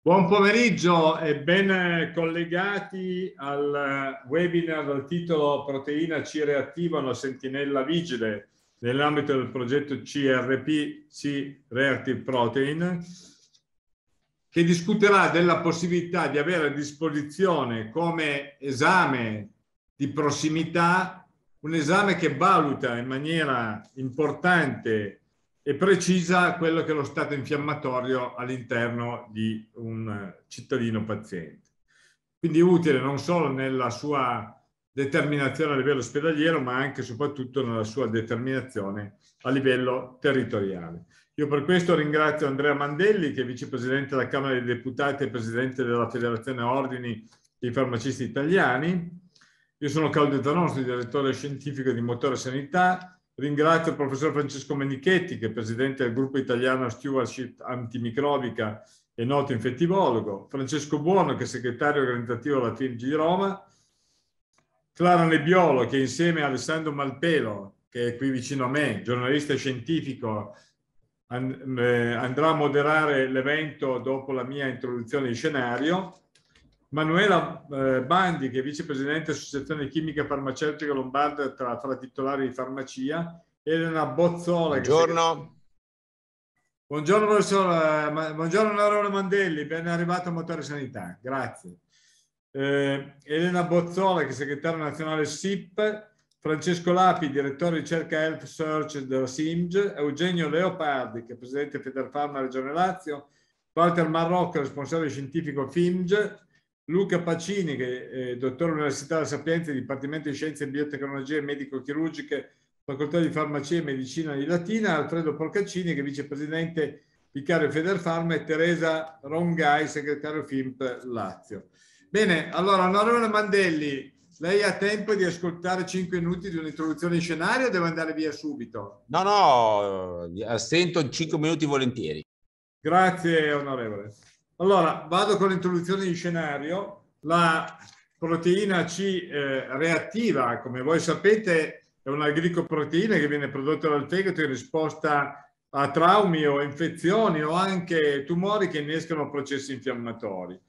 Buon pomeriggio e ben collegati al webinar dal titolo Proteina C reattiva, una sentinella vigile nell'ambito del progetto CRP, C Reactive Protein, che discuterà della possibilità di avere a disposizione come esame di prossimità un esame che valuta in maniera importante e precisa quello che è lo stato infiammatorio all'interno di un cittadino paziente. Quindi utile non solo nella sua determinazione a livello ospedaliero, ma anche e soprattutto nella sua determinazione a livello territoriale. Io per questo ringrazio Andrea Mandelli, che è vicepresidente della Camera dei Deputati e presidente della Federazione Ordini dei Farmacisti Italiani. Io sono Claudio Zanostri, direttore scientifico di Motore Sanità. Ringrazio il professor Francesco Menichetti, che è presidente del gruppo italiano Stewardship Antimicrobica e noto infettivologo. Francesco Buono, che è segretario organizzativo della FIMG di Roma Clara Nebbiolo che insieme a Alessandro Malpelo, che è qui vicino a me, giornalista scientifico, eh, andrà a moderare l'evento dopo la mia introduzione in scenario. Manuela eh, Bandi, che è vicepresidente dell'Associazione Chimica Farmaceutica Lombarda tra, tra titolari di farmacia, Elena Bozzola. Buongiorno. Buongiorno professor, buongiorno onorevole Mandelli, ben arrivato a Motore Sanità, grazie eh, Elena Bozzola, che è segretaria nazionale SIP, Francesco Lapi, direttore di ricerca Health Search della SIMG, Eugenio Leopardi, che è presidente Federfarma Regione Lazio, Walter Marrocco, responsabile scientifico FIMG, Luca Pacini, che è dottore all'Università della Sapienza, Dipartimento di Scienze e Biotecnologie Medico-Chirurgiche, Facoltà di Farmacia e Medicina di Latina, Alfredo Porcaccini, che è vicepresidente vicario Federfarma, e Teresa Rongai, segretario FIMP Lazio. Bene, allora, onorevole Mandelli, lei ha tempo di ascoltare 5 minuti di un'introduzione in scenario o deve andare via subito? No, no, assento 5 minuti volentieri. Grazie, onorevole. Allora, vado con l'introduzione in scenario. La proteina C eh, reattiva, come voi sapete, è una glicoproteina che viene prodotta dal fegato in risposta a traumi o infezioni o anche tumori che innescano processi infiammatori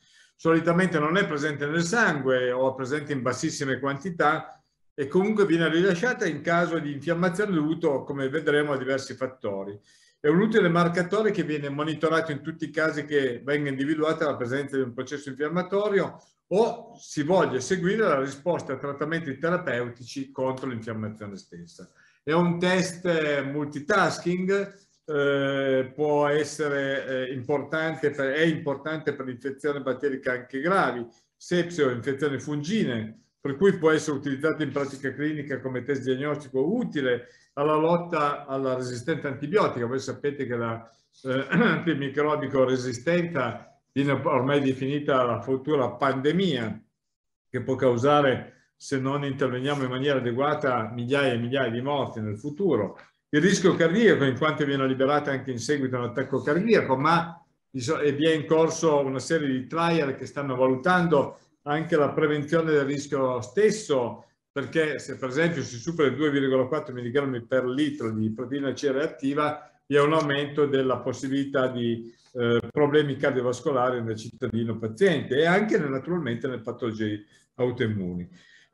solitamente non è presente nel sangue o è presente in bassissime quantità e comunque viene rilasciata in caso di infiammazione dovuto, come vedremo, a diversi fattori. È un utile marcatore che viene monitorato in tutti i casi che venga individuata la presenza di un processo infiammatorio o si voglia seguire la risposta a trattamenti terapeutici contro l'infiammazione stessa. È un test multitasking eh, può essere eh, importante, per, è importante per l'infezione batterica anche gravi, sepsi o infezioni fungine, per cui può essere utilizzato in pratica clinica come test diagnostico utile alla lotta alla resistenza antibiotica. Voi sapete che la eh, resistenza viene ormai definita la futura pandemia che può causare, se non interveniamo in maniera adeguata, migliaia e migliaia di morti nel futuro il rischio cardiaco in quanto viene liberata anche in seguito a un attacco cardiaco, ma vi è in corso una serie di trial che stanno valutando anche la prevenzione del rischio stesso, perché se per esempio si supera i 2,4 mg per litro di proteina C reattiva, vi è un aumento della possibilità di eh, problemi cardiovascolari nel cittadino paziente e anche naturalmente nelle patologie autoimmuni.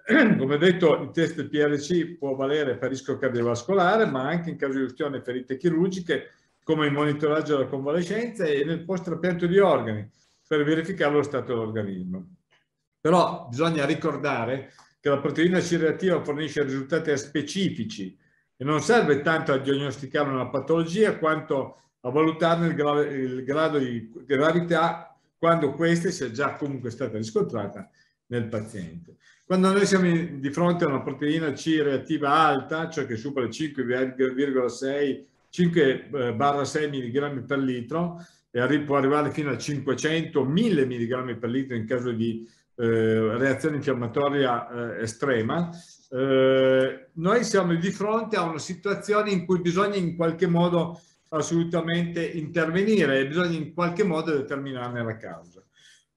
Come detto, il test PRC può valere per rischio cardiovascolare, ma anche in caso di ustione ferite chirurgiche, come il monitoraggio della convalescenza e nel post-trapianto di organi, per verificare lo stato dell'organismo. Però bisogna ricordare che la proteina C reattiva fornisce risultati specifici e non serve tanto a diagnosticare una patologia quanto a valutarne il, gra il grado di gravità quando questa sia già comunque stata riscontrata nel paziente. Quando noi siamo di fronte a una proteina C reattiva alta, cioè che supera 5,6 5-6 mg per litro e può arrivare fino a 500-1000 mg per litro in caso di reazione infiammatoria eh, estrema, eh, noi siamo di fronte a una situazione in cui bisogna in qualche modo assolutamente intervenire e bisogna in qualche modo determinarne la causa.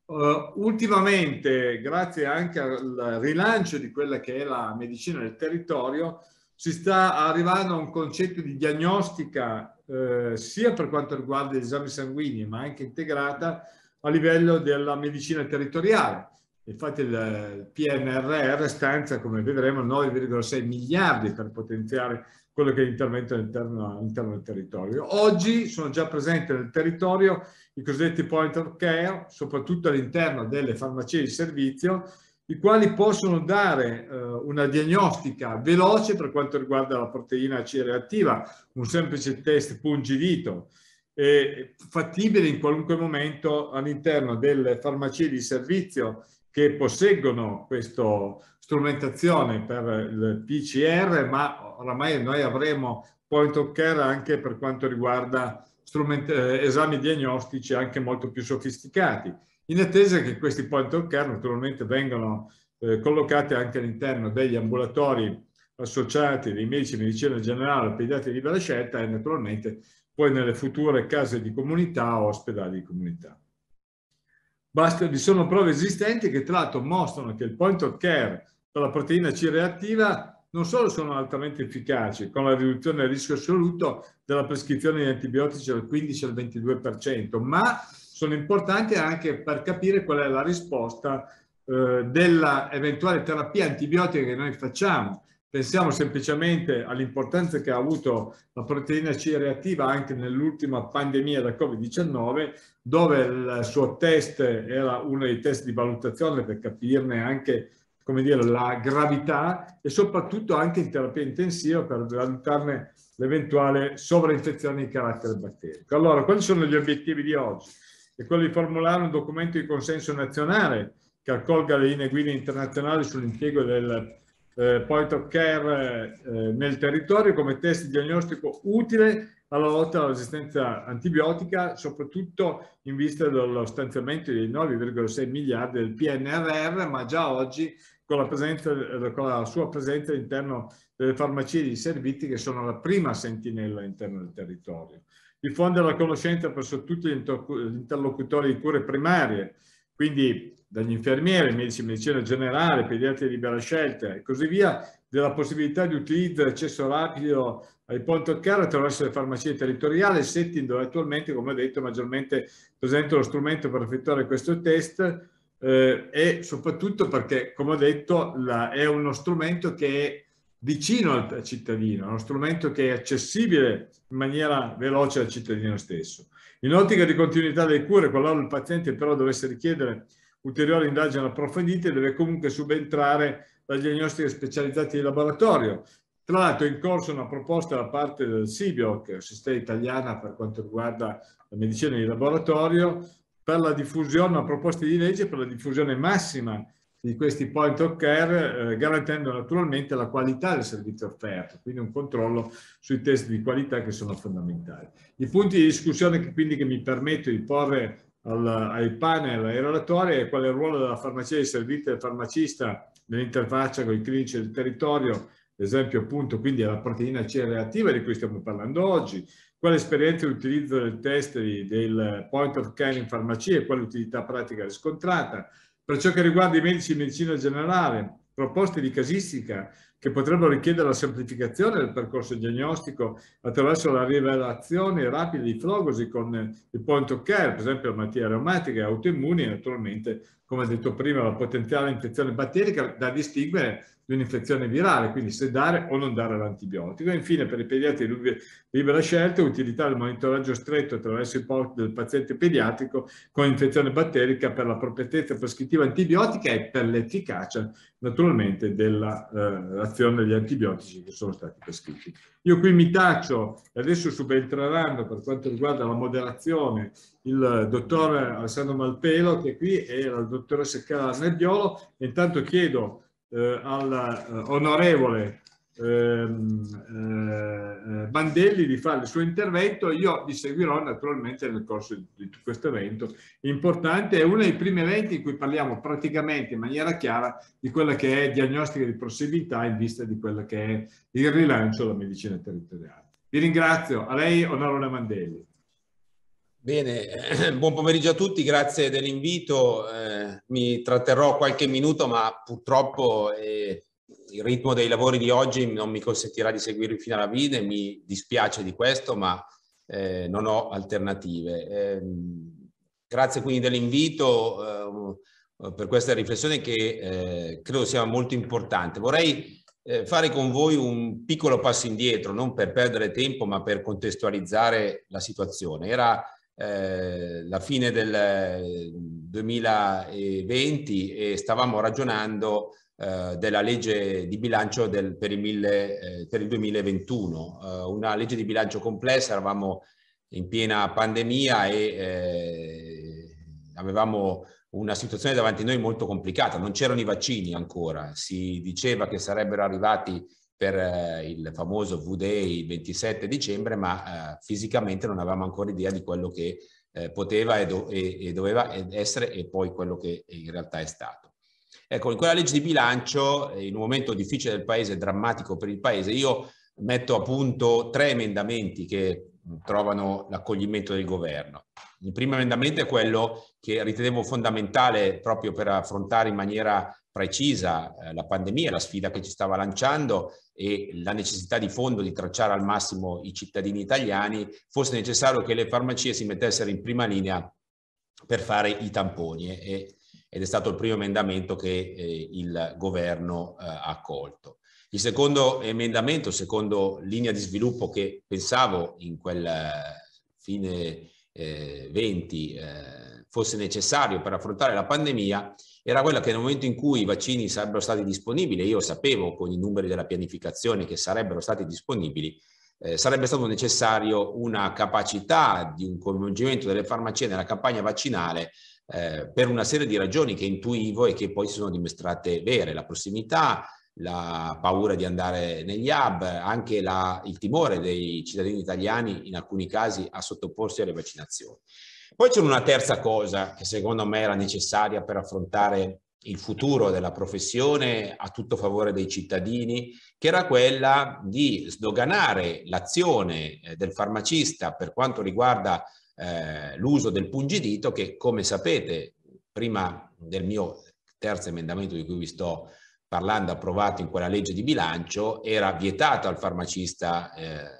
Uh, ultimamente, grazie anche al rilancio di quella che è la medicina del territorio, si sta arrivando a un concetto di diagnostica eh, sia per quanto riguarda gli esami sanguigni, ma anche integrata a livello della medicina territoriale. Infatti il PNRR stanzia, come vedremo, 9,6 miliardi per potenziare quello che è l'intervento all'interno, all'interno del territorio. Oggi sono già presenti nel territorio i cosiddetti point of care, soprattutto all'interno delle farmacie di servizio, i quali possono dare eh, una diagnostica veloce per quanto riguarda la proteina C reattiva, un semplice test pungidito, eh, fattibile in qualunque momento all'interno delle farmacie di servizio che posseggono questa strumentazione per il PCR, ma oramai noi avremo point of care anche per quanto riguarda eh, esami diagnostici anche molto più sofisticati, in attesa che questi point of care naturalmente vengano eh, collocati anche all'interno degli ambulatori associati dei medici di medicina generale, pediatri di libera scelta e naturalmente poi nelle future case di comunità o ospedali di comunità. Basta, vi sono prove esistenti che tra l'altro mostrano che il point of care per la proteina C reattiva non solo sono altamente efficaci, con la riduzione del rischio assoluto della prescrizione di antibiotici dal 15 al 22%, ma sono importanti anche per capire qual è la risposta eh, della terapia antibiotica che noi facciamo. Pensiamo semplicemente all'importanza che ha avuto la proteina C reattiva anche nell'ultima pandemia da Covid-19, dove il suo test era uno dei test di valutazione per capirne anche come dire, la gravità e soprattutto anche in terapia intensiva per valutarne l'eventuale sovrainfezione di carattere batterico. Allora, quali sono gli obiettivi di oggi? È quello di formulare un documento di consenso nazionale che accolga le linee guida internazionali sull'impiego del eh, point of care eh, nel territorio come test diagnostico utile alla lotta alla resistenza antibiotica, soprattutto in vista dello stanziamento dei 9,6 miliardi del PNRR, ma già oggi con la, presenza, con la sua presenza all'interno delle farmacie di servizi che sono la prima sentinella all'interno del territorio. Diffondere la conoscenza presso tutti gli interlocutori di cure primarie, quindi dagli infermieri, medici di medicina generale, pediatri di libera scelta e così via, della possibilità di utilizzo e accesso rapido ai point care attraverso le farmacie territoriali, setting dove attualmente, come ho detto, maggiormente presenta lo strumento per effettuare questo test eh, e soprattutto perché, come ho detto, la, è uno strumento che è vicino al cittadino, è uno strumento che è accessibile in maniera veloce al cittadino stesso. In ottica di continuità delle cure, qualora il paziente però dovesse richiedere ulteriori indagini approfondite, deve comunque subentrare la diagnostica specializzata di laboratorio. Tra l'altro è in corso una proposta da parte del SIBIOC, Sistema Italiana per quanto riguarda la medicina di laboratorio, per la diffusione, una proposta di legge per la diffusione massima di questi point of care, eh, garantendo naturalmente la qualità del servizio offerto, quindi un controllo sui test di qualità che sono fondamentali. I punti di discussione che quindi che mi permetto di porre al, ai panel, ai relatori, è qual è il ruolo della farmacia di servizio del farmacista nell'interfaccia con i clinici del territorio, esempio appunto quindi la proteina C reattiva di cui stiamo parlando oggi, quale esperienza di utilizzo del test del point of care in farmacia e quale utilità pratica riscontrata, per ciò che riguarda i medici di medicina generale, proposte di casistica che potrebbero richiedere la semplificazione del percorso diagnostico attraverso la rivelazione rapida di flogosi con il point of care, per esempio malattie aromatiche, autoimmuni e naturalmente, come detto prima, la potenziale infezione batterica da distinguere di un'infezione virale, quindi se dare o non dare l'antibiotico. Infine per i pediatri di libera scelta, utilità del monitoraggio stretto attraverso il porto del paziente pediatrico con infezione batterica per l'appropriatezza prescrittiva antibiotica e per l'efficacia naturalmente dell'azione eh, degli antibiotici che sono stati prescritti. Io qui mi taccio e adesso subentreranno per quanto riguarda la moderazione il dottor Alessandro Malpelo che è qui e la dottoressa Cara Nebbiolo. Intanto chiedo eh, all'onorevole eh, ehm, eh, Bandelli di fare il suo intervento, io vi seguirò naturalmente nel corso di questo evento importante, è uno dei primi eventi in cui parliamo praticamente in maniera chiara di quella che è diagnostica di prossimità in vista di quello che è il rilancio della medicina territoriale. Vi ringrazio, a lei onorevole Mandelli. Bene, buon pomeriggio a tutti, grazie dell'invito. Eh, mi tratterrò qualche minuto, ma purtroppo eh, il ritmo dei lavori di oggi non mi consentirà di seguirvi fino alla fine, mi dispiace di questo, ma eh, non ho alternative. Ehm, grazie quindi dell'invito eh, per questa riflessione che eh, credo sia molto importante. Vorrei eh, fare con voi un piccolo passo indietro, non per perdere tempo, ma per contestualizzare la situazione. Era eh, la fine del 2020 e stavamo ragionando eh, della legge di bilancio del, per, il mille, eh, per, il 2021, eh, una legge di bilancio complessa, eravamo in piena pandemia e eh, avevamo una situazione davanti a noi molto complicata, non c'erano i vaccini ancora, si diceva che sarebbero arrivati per eh, il famoso V-Day il 27 dicembre, ma eh, fisicamente non avevamo ancora idea di quello che eh, poteva e, do e, e, doveva essere e poi quello che in realtà è stato. Ecco, in quella legge di bilancio, in un momento difficile del paese, drammatico per il paese, io metto a punto tre emendamenti che trovano l'accoglimento del governo. Il primo emendamento è quello che ritenevo fondamentale proprio per affrontare in maniera precisa la pandemia, la sfida che ci stava lanciando e la necessità di fondo di tracciare al massimo i cittadini italiani, fosse necessario che le farmacie si mettessero in prima linea per fare i tamponi e, ed è stato il primo emendamento che eh, il governo eh, ha accolto. Il secondo emendamento, secondo linea di sviluppo che pensavo in quel fine eh, 20 eh, fosse necessario per affrontare la pandemia, era quella che nel momento in cui i vaccini sarebbero stati disponibili, io sapevo con i numeri della pianificazione che sarebbero stati disponibili, eh, sarebbe stato necessario una capacità di un coinvolgimento delle farmacie nella campagna vaccinale eh, per una serie di ragioni che intuivo e che poi si sono dimostrate vere, la prossimità, la paura di andare negli hub, anche la, il timore dei cittadini italiani in alcuni casi a sottoporsi alle vaccinazioni. Poi c'è una terza cosa che secondo me era necessaria per affrontare il futuro della professione a tutto favore dei cittadini, che era quella di sdoganare l'azione eh, del farmacista per quanto riguarda eh, l'uso del pungidito che, come sapete, prima del mio terzo emendamento di cui vi sto parlando, approvato in quella legge di bilancio, era vietato al farmacista eh,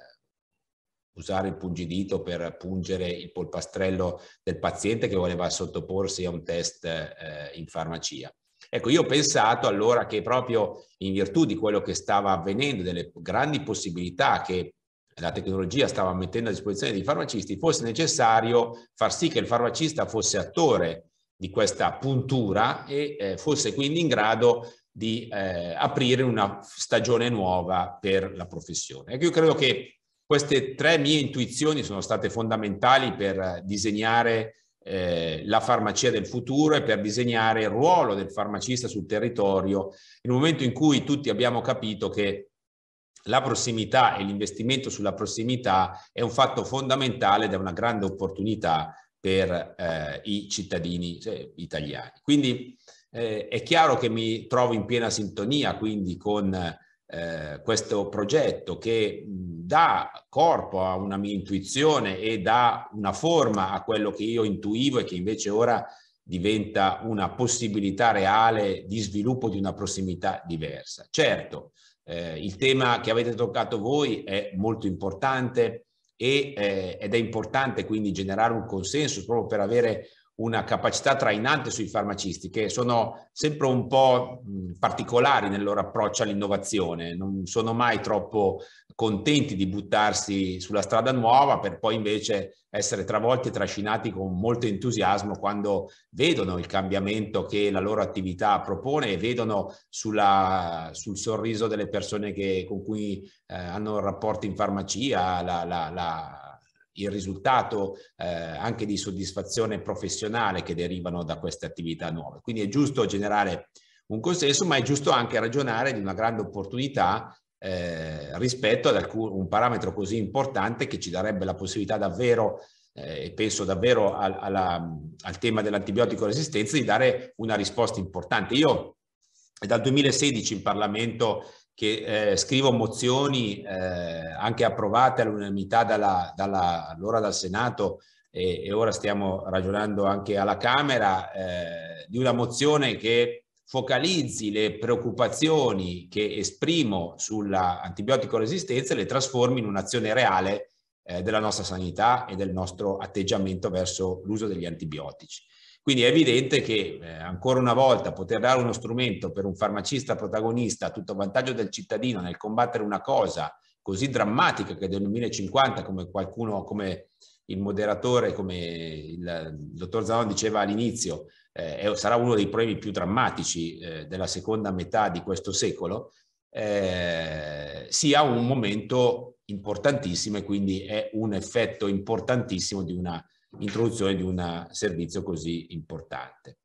usare il pungidito per pungere il polpastrello del paziente che voleva sottoporsi a un test eh, in farmacia. Ecco, io ho pensato allora che proprio in virtù di quello che stava avvenendo, delle grandi possibilità che la tecnologia stava mettendo a disposizione dei farmacisti, fosse necessario far sì che il farmacista fosse attore di questa puntura e eh, fosse quindi in grado di eh, aprire una stagione nuova per la professione. Ecco, io credo che queste tre mie intuizioni sono state fondamentali per disegnare eh, la farmacia del futuro e per disegnare il ruolo del farmacista sul territorio un momento in cui tutti abbiamo capito che la prossimità e l'investimento sulla prossimità è un fatto fondamentale ed è una grande opportunità per eh, i cittadini cioè, italiani. Quindi eh, è chiaro che mi trovo in piena sintonia quindi con eh, questo progetto che dà corpo a una mia intuizione e dà una forma a quello che io intuivo e che invece ora diventa una possibilità reale di sviluppo di una prossimità diversa. Certo, eh, il tema che avete toccato voi è molto importante e, eh, ed è importante quindi generare un consenso proprio per avere una capacità trainante sui farmacisti che sono sempre un po' particolari nel loro approccio all'innovazione, non sono mai troppo contenti di buttarsi sulla strada nuova per poi invece essere travolti e trascinati con molto entusiasmo quando vedono il cambiamento che la loro attività propone e vedono sulla, sul sorriso delle persone che, con cui eh, hanno rapporti in farmacia la, la, la il risultato eh, anche di soddisfazione professionale che derivano da queste attività nuove. Quindi è giusto generare un consenso, ma è giusto anche ragionare di una grande opportunità eh, rispetto ad alcun, un parametro così importante che ci darebbe la possibilità davvero, eh, penso davvero al, alla, al tema dell'antibiotico resistenza, di dare una risposta importante. Io dal 2016 in Parlamento che eh, scrivo mozioni eh, anche approvate all'unanimità dalla, dalla, allora dal Senato e, e ora stiamo ragionando anche alla Camera eh, di una mozione che focalizzi le preoccupazioni che esprimo sulla antibiotico resistenza e le trasformi in un'azione reale eh, della nostra sanità e del nostro atteggiamento verso l'uso degli antibiotici. Quindi è evidente che eh, ancora una volta poter dare uno strumento per un farmacista protagonista a tutto vantaggio del cittadino nel combattere una cosa così drammatica che nel 2050, come qualcuno, come il moderatore, come il dottor Zanon diceva all'inizio, eh, sarà uno dei problemi più drammatici eh, della seconda metà di questo secolo, eh, sia un momento importantissimo e quindi è un effetto importantissimo di una introduzione di un servizio così importante.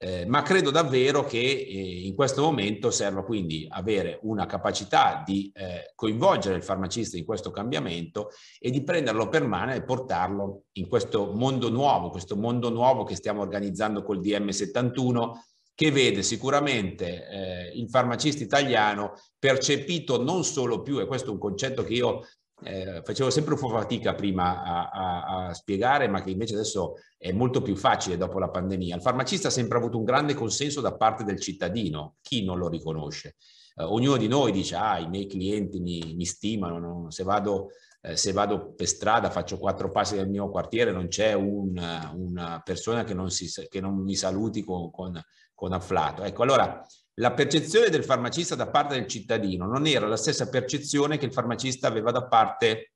Eh, ma credo davvero che eh, in questo momento serva quindi avere una capacità di eh, coinvolgere il farmacista in questo cambiamento e di prenderlo per mano e portarlo in questo mondo nuovo, questo mondo nuovo che stiamo organizzando col DM71 che vede sicuramente eh, il farmacista italiano percepito non solo più, e questo è un concetto che io eh, facevo sempre un po' fatica prima a, a, a, spiegare, ma che invece adesso è molto più facile dopo la pandemia. Il farmacista ha sempre avuto un grande consenso da parte del cittadino, chi non lo riconosce. Eh, ognuno di noi dice, ah, i miei clienti mi, mi stimano, no? se, vado, eh, se, vado, per strada, faccio quattro passi nel mio quartiere, non c'è un, una persona che non, si, che non, mi saluti con, con, con afflato. Ecco, allora la percezione del farmacista da parte del cittadino non era la stessa percezione che il farmacista aveva da parte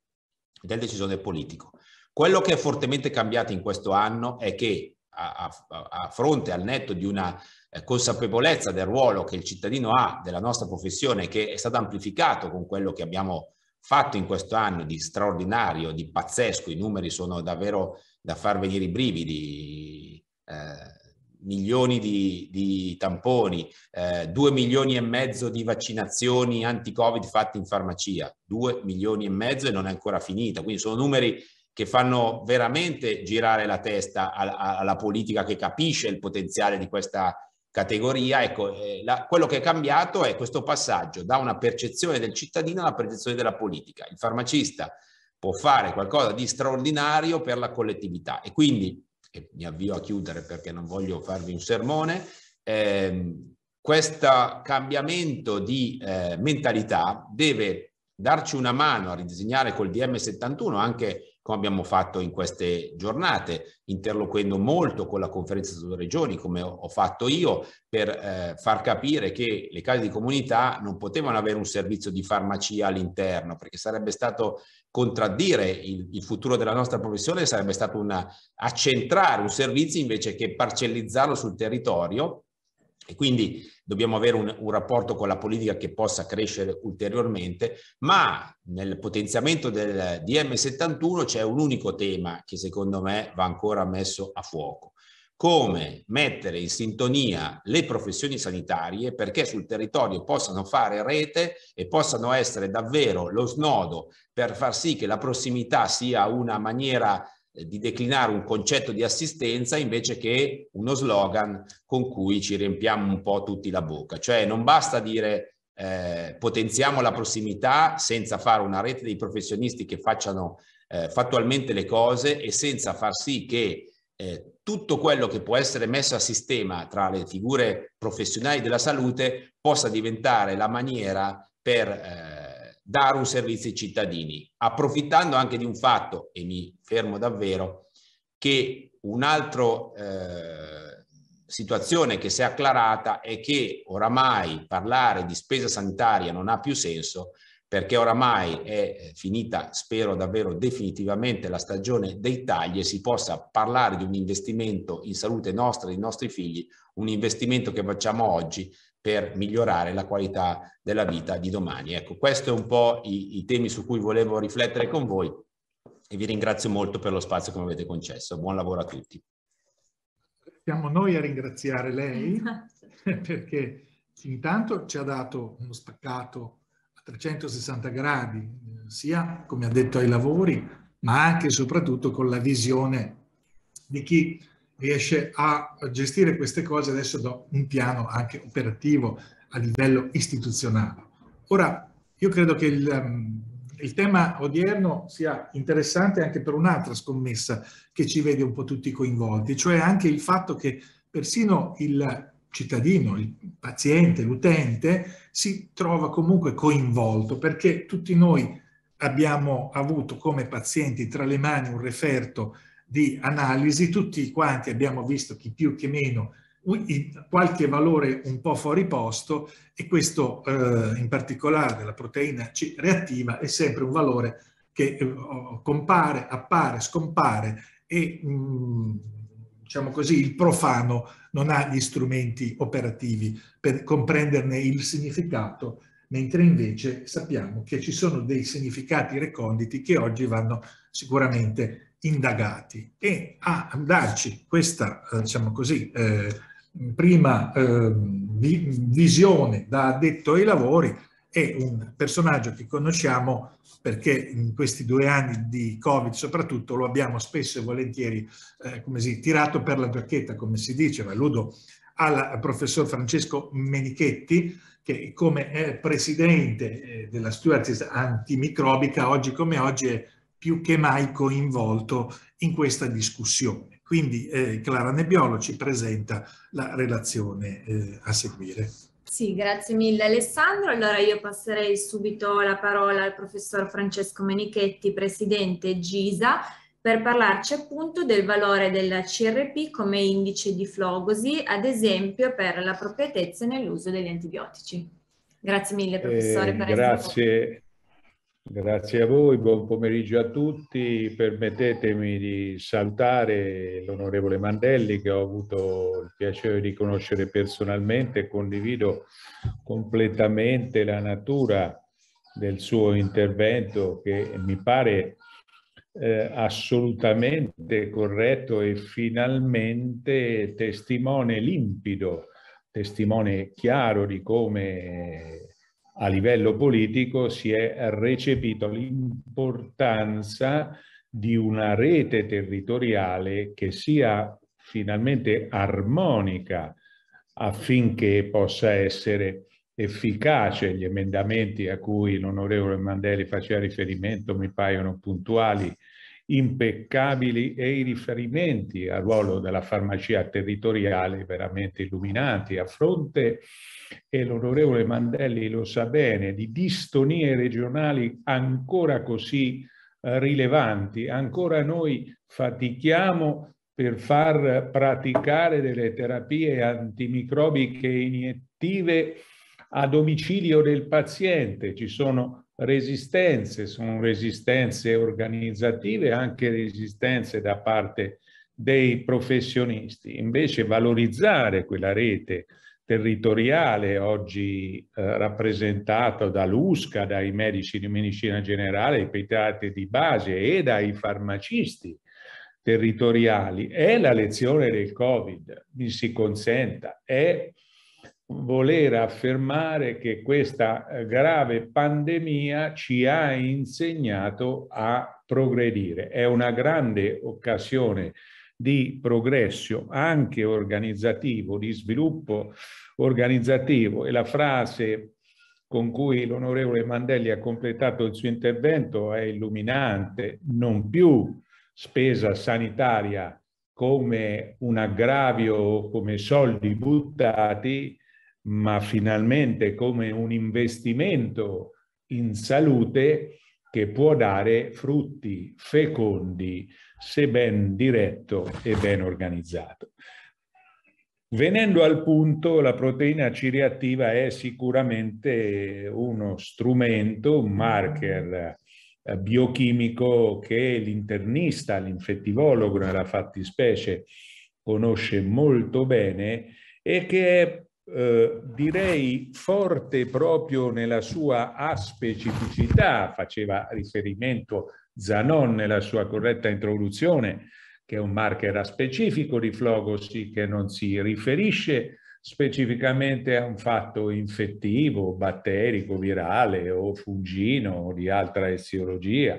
del decisore politico. Quello che è fortemente cambiato in questo anno è che a, a, a fronte al netto di una eh, consapevolezza del ruolo che il cittadino ha della nostra professione, che è stato amplificato con quello che abbiamo fatto in questo anno di straordinario, di pazzesco, i numeri sono davvero da far venire i brividi. Eh, milioni di, di tamponi, eh, 2 milioni e mezzo di vaccinazioni anti-Covid fatte in farmacia, 2 milioni e mezzo e non è ancora finita. Quindi sono numeri che fanno veramente girare la testa alla, politica che capisce il potenziale di questa categoria. Ecco, eh, la, quello che è cambiato è questo passaggio da una percezione del cittadino alla percezione della politica. Il farmacista può fare qualcosa di straordinario per la collettività e quindi e mi avvio a chiudere perché non voglio farvi un sermone, eh, questo cambiamento di eh, mentalità deve darci una mano a ridisegnare col DM71 anche come abbiamo fatto in queste giornate, interloquendo molto con la conferenza delle regioni, come ho fatto io, per eh, far capire che le case di comunità non potevano avere un servizio di farmacia all'interno, perché sarebbe stato contraddire il, il, futuro della nostra professione, sarebbe stato una, accentrare un servizio invece che parcellizzarlo sul territorio e quindi dobbiamo avere un, un, rapporto con la politica che possa crescere ulteriormente, ma nel potenziamento del DM71 c'è un unico tema che secondo me va ancora messo a fuoco. Come mettere in sintonia le professioni sanitarie perché sul territorio possano fare rete e possano essere davvero lo snodo per far sì che la prossimità sia una maniera di declinare un concetto di assistenza invece che uno slogan con cui ci riempiamo un po' tutti la bocca. Cioè non basta dire eh, potenziamo la prossimità senza fare una rete dei professionisti che facciano eh, fattualmente le cose e senza far sì che eh, tutto quello che può essere messo a sistema tra le figure professionali della salute possa diventare la maniera per eh, dare un servizio ai cittadini, approfittando anche di un fatto, e mi fermo davvero, che un'altra eh, situazione che si è acclarata è che oramai parlare di spesa sanitaria non ha più senso perché oramai è finita, spero davvero definitivamente, la stagione dei tagli e si possa parlare di un investimento in salute nostra e dei nostri figli, un investimento che facciamo oggi per migliorare la qualità della vita di domani. Ecco, questi sono un po' i, i temi su cui volevo riflettere con voi e vi ringrazio molto per lo spazio che mi avete concesso. Buon lavoro a tutti. Siamo noi a ringraziare lei perché intanto ci ha dato uno spaccato a 360 gradi, sia come ha detto ai lavori, ma anche e soprattutto con la visione di chi riesce a gestire queste cose adesso da un piano anche operativo a livello istituzionale. Ora, io credo che il, um, il tema odierno sia interessante anche per un'altra scommessa che ci vede un po' tutti coinvolti, cioè anche il fatto che persino il cittadino, il paziente, l'utente si trova comunque coinvolto perché tutti noi abbiamo avuto come pazienti tra le mani un referto di analisi, tutti quanti abbiamo visto chi più che meno qualche valore un po' fuori posto e questo eh, in particolare della proteina C reattiva è sempre un valore che eh, compare, appare, scompare e mh, mm, diciamo così il profano non ha gli strumenti operativi per comprenderne il significato mentre invece sappiamo che ci sono dei significati reconditi che oggi vanno sicuramente indagati e a darci questa eh, diciamo così eh, prima eh, visione da addetto ai lavori è un personaggio che conosciamo perché in questi due anni di Covid soprattutto lo abbiamo spesso e volentieri eh, come si, tirato per la giacchetta, come si dice, alludo al professor Francesco Menichetti, che come presidente eh, della Stewardship antimicrobica oggi come oggi è più che mai coinvolto in questa discussione. Quindi eh, Clara Nebbiolo ci presenta la relazione eh, a seguire. Sì, grazie mille Alessandro. Allora io passerei subito la parola al professor Francesco Menichetti, presidente GISA, per parlarci appunto del valore della CRP come indice di flogosi, ad esempio per l'appropriatezza nell'uso degli antibiotici. Grazie mille professore eh, per grazie, Grazie a voi, buon pomeriggio a tutti. Permettetemi di salutare l'onorevole Mandelli che ho avuto il piacere di conoscere personalmente e condivido completamente la natura del suo intervento che mi pare eh, assolutamente corretto e finalmente testimone limpido, testimone chiaro di come a livello politico si è recepito l'importanza di una rete territoriale che sia finalmente armonica affinché possa essere efficace. Gli emendamenti a cui l'onorevole Mandelli faceva riferimento mi paiono puntuali, impeccabili e i riferimenti al ruolo della farmacia territoriale veramente illuminanti a fronte e l'onorevole Mandelli lo sa bene, di distonie regionali ancora così eh, rilevanti. Ancora noi fatichiamo per far praticare delle terapie antimicrobiche iniettive a domicilio del paziente. Ci sono resistenze, sono resistenze organizzative, anche resistenze da parte dei professionisti. Invece valorizzare quella rete territoriale oggi eh, rappresentato dall'USCA, dai medici di medicina generale, dai pediatri di base e dai farmacisti territoriali, è la lezione del Covid, mi si consenta, è voler affermare che questa eh, grave pandemia ci ha insegnato a progredire. È una grande occasione di progresso anche organizzativo, di sviluppo organizzativo. E la frase con cui l'onorevole Mandelli ha completato il suo intervento è illuminante, non più spesa sanitaria come un aggravio, come soldi buttati, ma finalmente come un investimento in salute che può dare frutti fecondi se ben diretto e ben organizzato. Venendo al punto, la proteina C reattiva è sicuramente uno strumento, un marker eh, biochimico che l'internista, l'infettivologo nella fattispecie, conosce molto bene e che è eh, direi forte proprio nella sua aspecificità, faceva riferimento Zanon nella sua corretta introduzione, che è un marker specifico di flogosi che non si riferisce specificamente a un fatto infettivo, batterico, virale o fungino o di altra etiologia,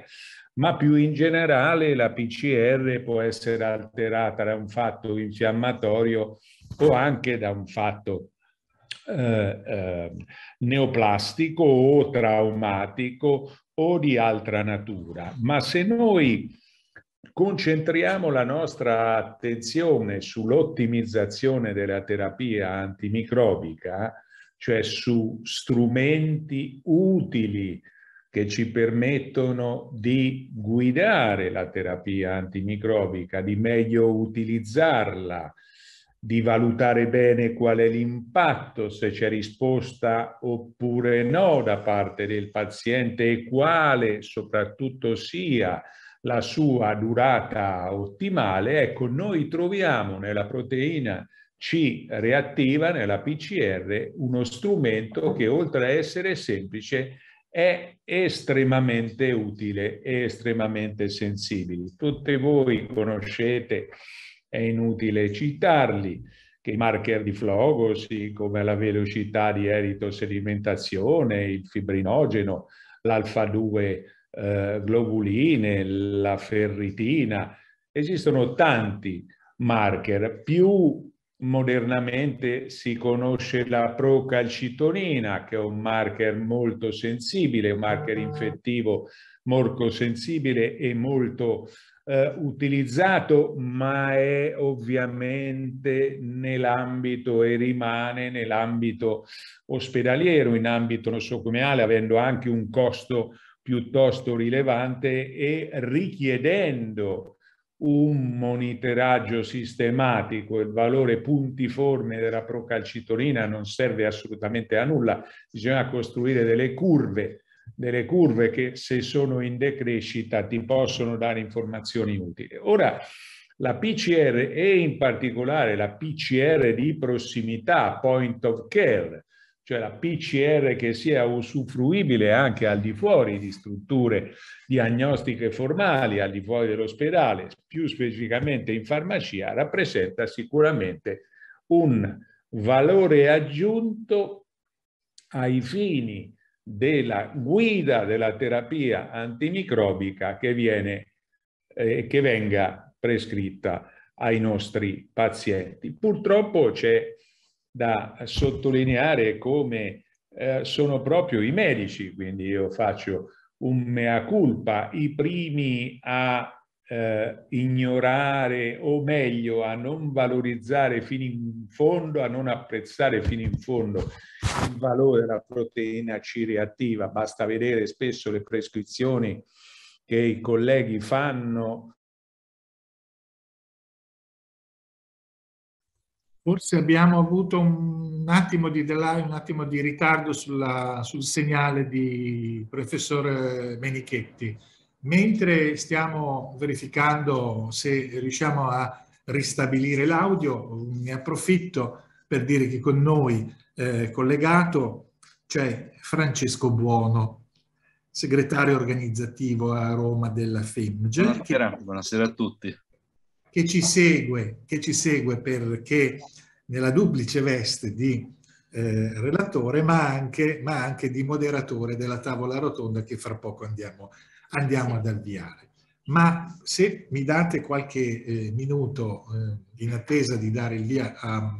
ma più in generale la PCR può essere alterata da un fatto infiammatorio o anche da un fatto eh, eh, neoplastico o traumatico o di altra natura. Ma se noi concentriamo la nostra attenzione sull'ottimizzazione della terapia antimicrobica, cioè su strumenti utili che ci permettono di guidare la terapia antimicrobica, di meglio utilizzarla, di valutare bene qual è l'impatto, se c'è risposta oppure no da parte del paziente e quale soprattutto sia la sua durata ottimale, ecco, noi troviamo nella proteina C reattiva, nella PCR, uno strumento che oltre a essere semplice è estremamente utile e estremamente sensibile. Tutti voi conoscete, è inutile citarli, che i marker di flogosi come la velocità di eritossedimentazione, il fibrinogeno, l'alfa-2 eh, globuline, la ferritina, esistono tanti marker, più modernamente si conosce la procalcitonina, che è un marker molto sensibile, un marker infettivo molto sensibile e molto eh, utilizzato, ma è ovviamente nell'ambito e rimane nell'ambito ospedaliero, in ambito nosocomiale, avendo anche un costo piuttosto rilevante e richiedendo un monitoraggio sistematico, il valore puntiforme della procalcitonina non serve assolutamente a nulla, bisogna costruire delle curve, delle curve che se sono in decrescita ti possono dare informazioni utili. Ora, la PCR e in particolare la PCR di prossimità, point of care, cioè la PCR che sia usufruibile anche al di fuori di strutture diagnostiche formali, al di fuori dell'ospedale, più specificamente in farmacia, rappresenta sicuramente un valore aggiunto ai fini della guida della terapia antimicrobica che, viene, eh, che venga prescritta ai nostri pazienti. Purtroppo c'è da sottolineare come eh, sono proprio i medici, quindi io faccio un mea culpa, i primi a eh, ignorare o meglio a non valorizzare fino in fondo, a non apprezzare fino in fondo il valore della proteina C reattiva. Basta vedere spesso le prescrizioni che i colleghi fanno Forse abbiamo avuto un attimo di delay, un attimo di ritardo sulla, sul segnale di professor Menichetti. Mentre stiamo verificando se riusciamo a ristabilire l'audio, ne approfitto per dire che con noi eh, collegato c'è Francesco Buono, segretario organizzativo a Roma della FEMGE. Buonasera, buonasera a tutti che ci segue, che ci segue perché nella duplice veste di eh, relatore, ma anche, ma anche, di moderatore della tavola rotonda che fra poco andiamo, andiamo ad avviare. Ma se mi date qualche eh, minuto eh, in attesa di dare il via a,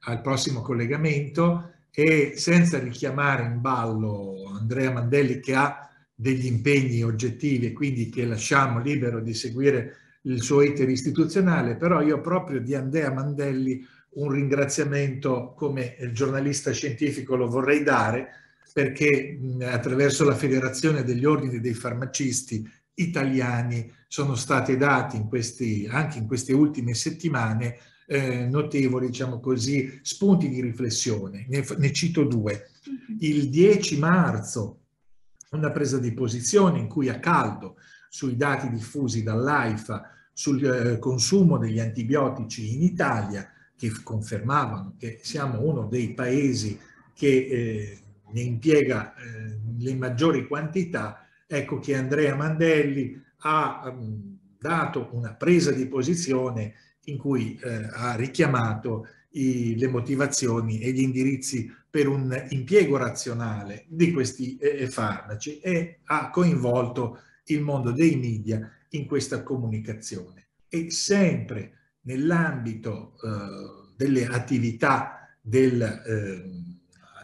al prossimo collegamento e senza richiamare in ballo Andrea Mandelli che ha degli impegni oggettivi e quindi che lasciamo libero di seguire il suo iter istituzionale, però io proprio di Andrea Mandelli un ringraziamento come giornalista scientifico lo vorrei dare perché attraverso la Federazione degli Ordini dei Farmacisti italiani sono stati dati in questi, anche in queste ultime settimane eh, notevoli, diciamo così, spunti di riflessione. Ne, ne cito due. Il 10 marzo una presa di posizione in cui a caldo sui dati diffusi dall'AIFA sul eh, consumo degli antibiotici in Italia, che confermavano che siamo uno dei paesi che eh, ne impiega eh, le maggiori quantità, ecco che Andrea Mandelli ha um, dato una presa di posizione in cui eh, ha richiamato i, le motivazioni e gli indirizzi per un impiego razionale di questi eh, farmaci e ha coinvolto il mondo dei media in questa comunicazione. E sempre nell'ambito eh, delle attività del, eh,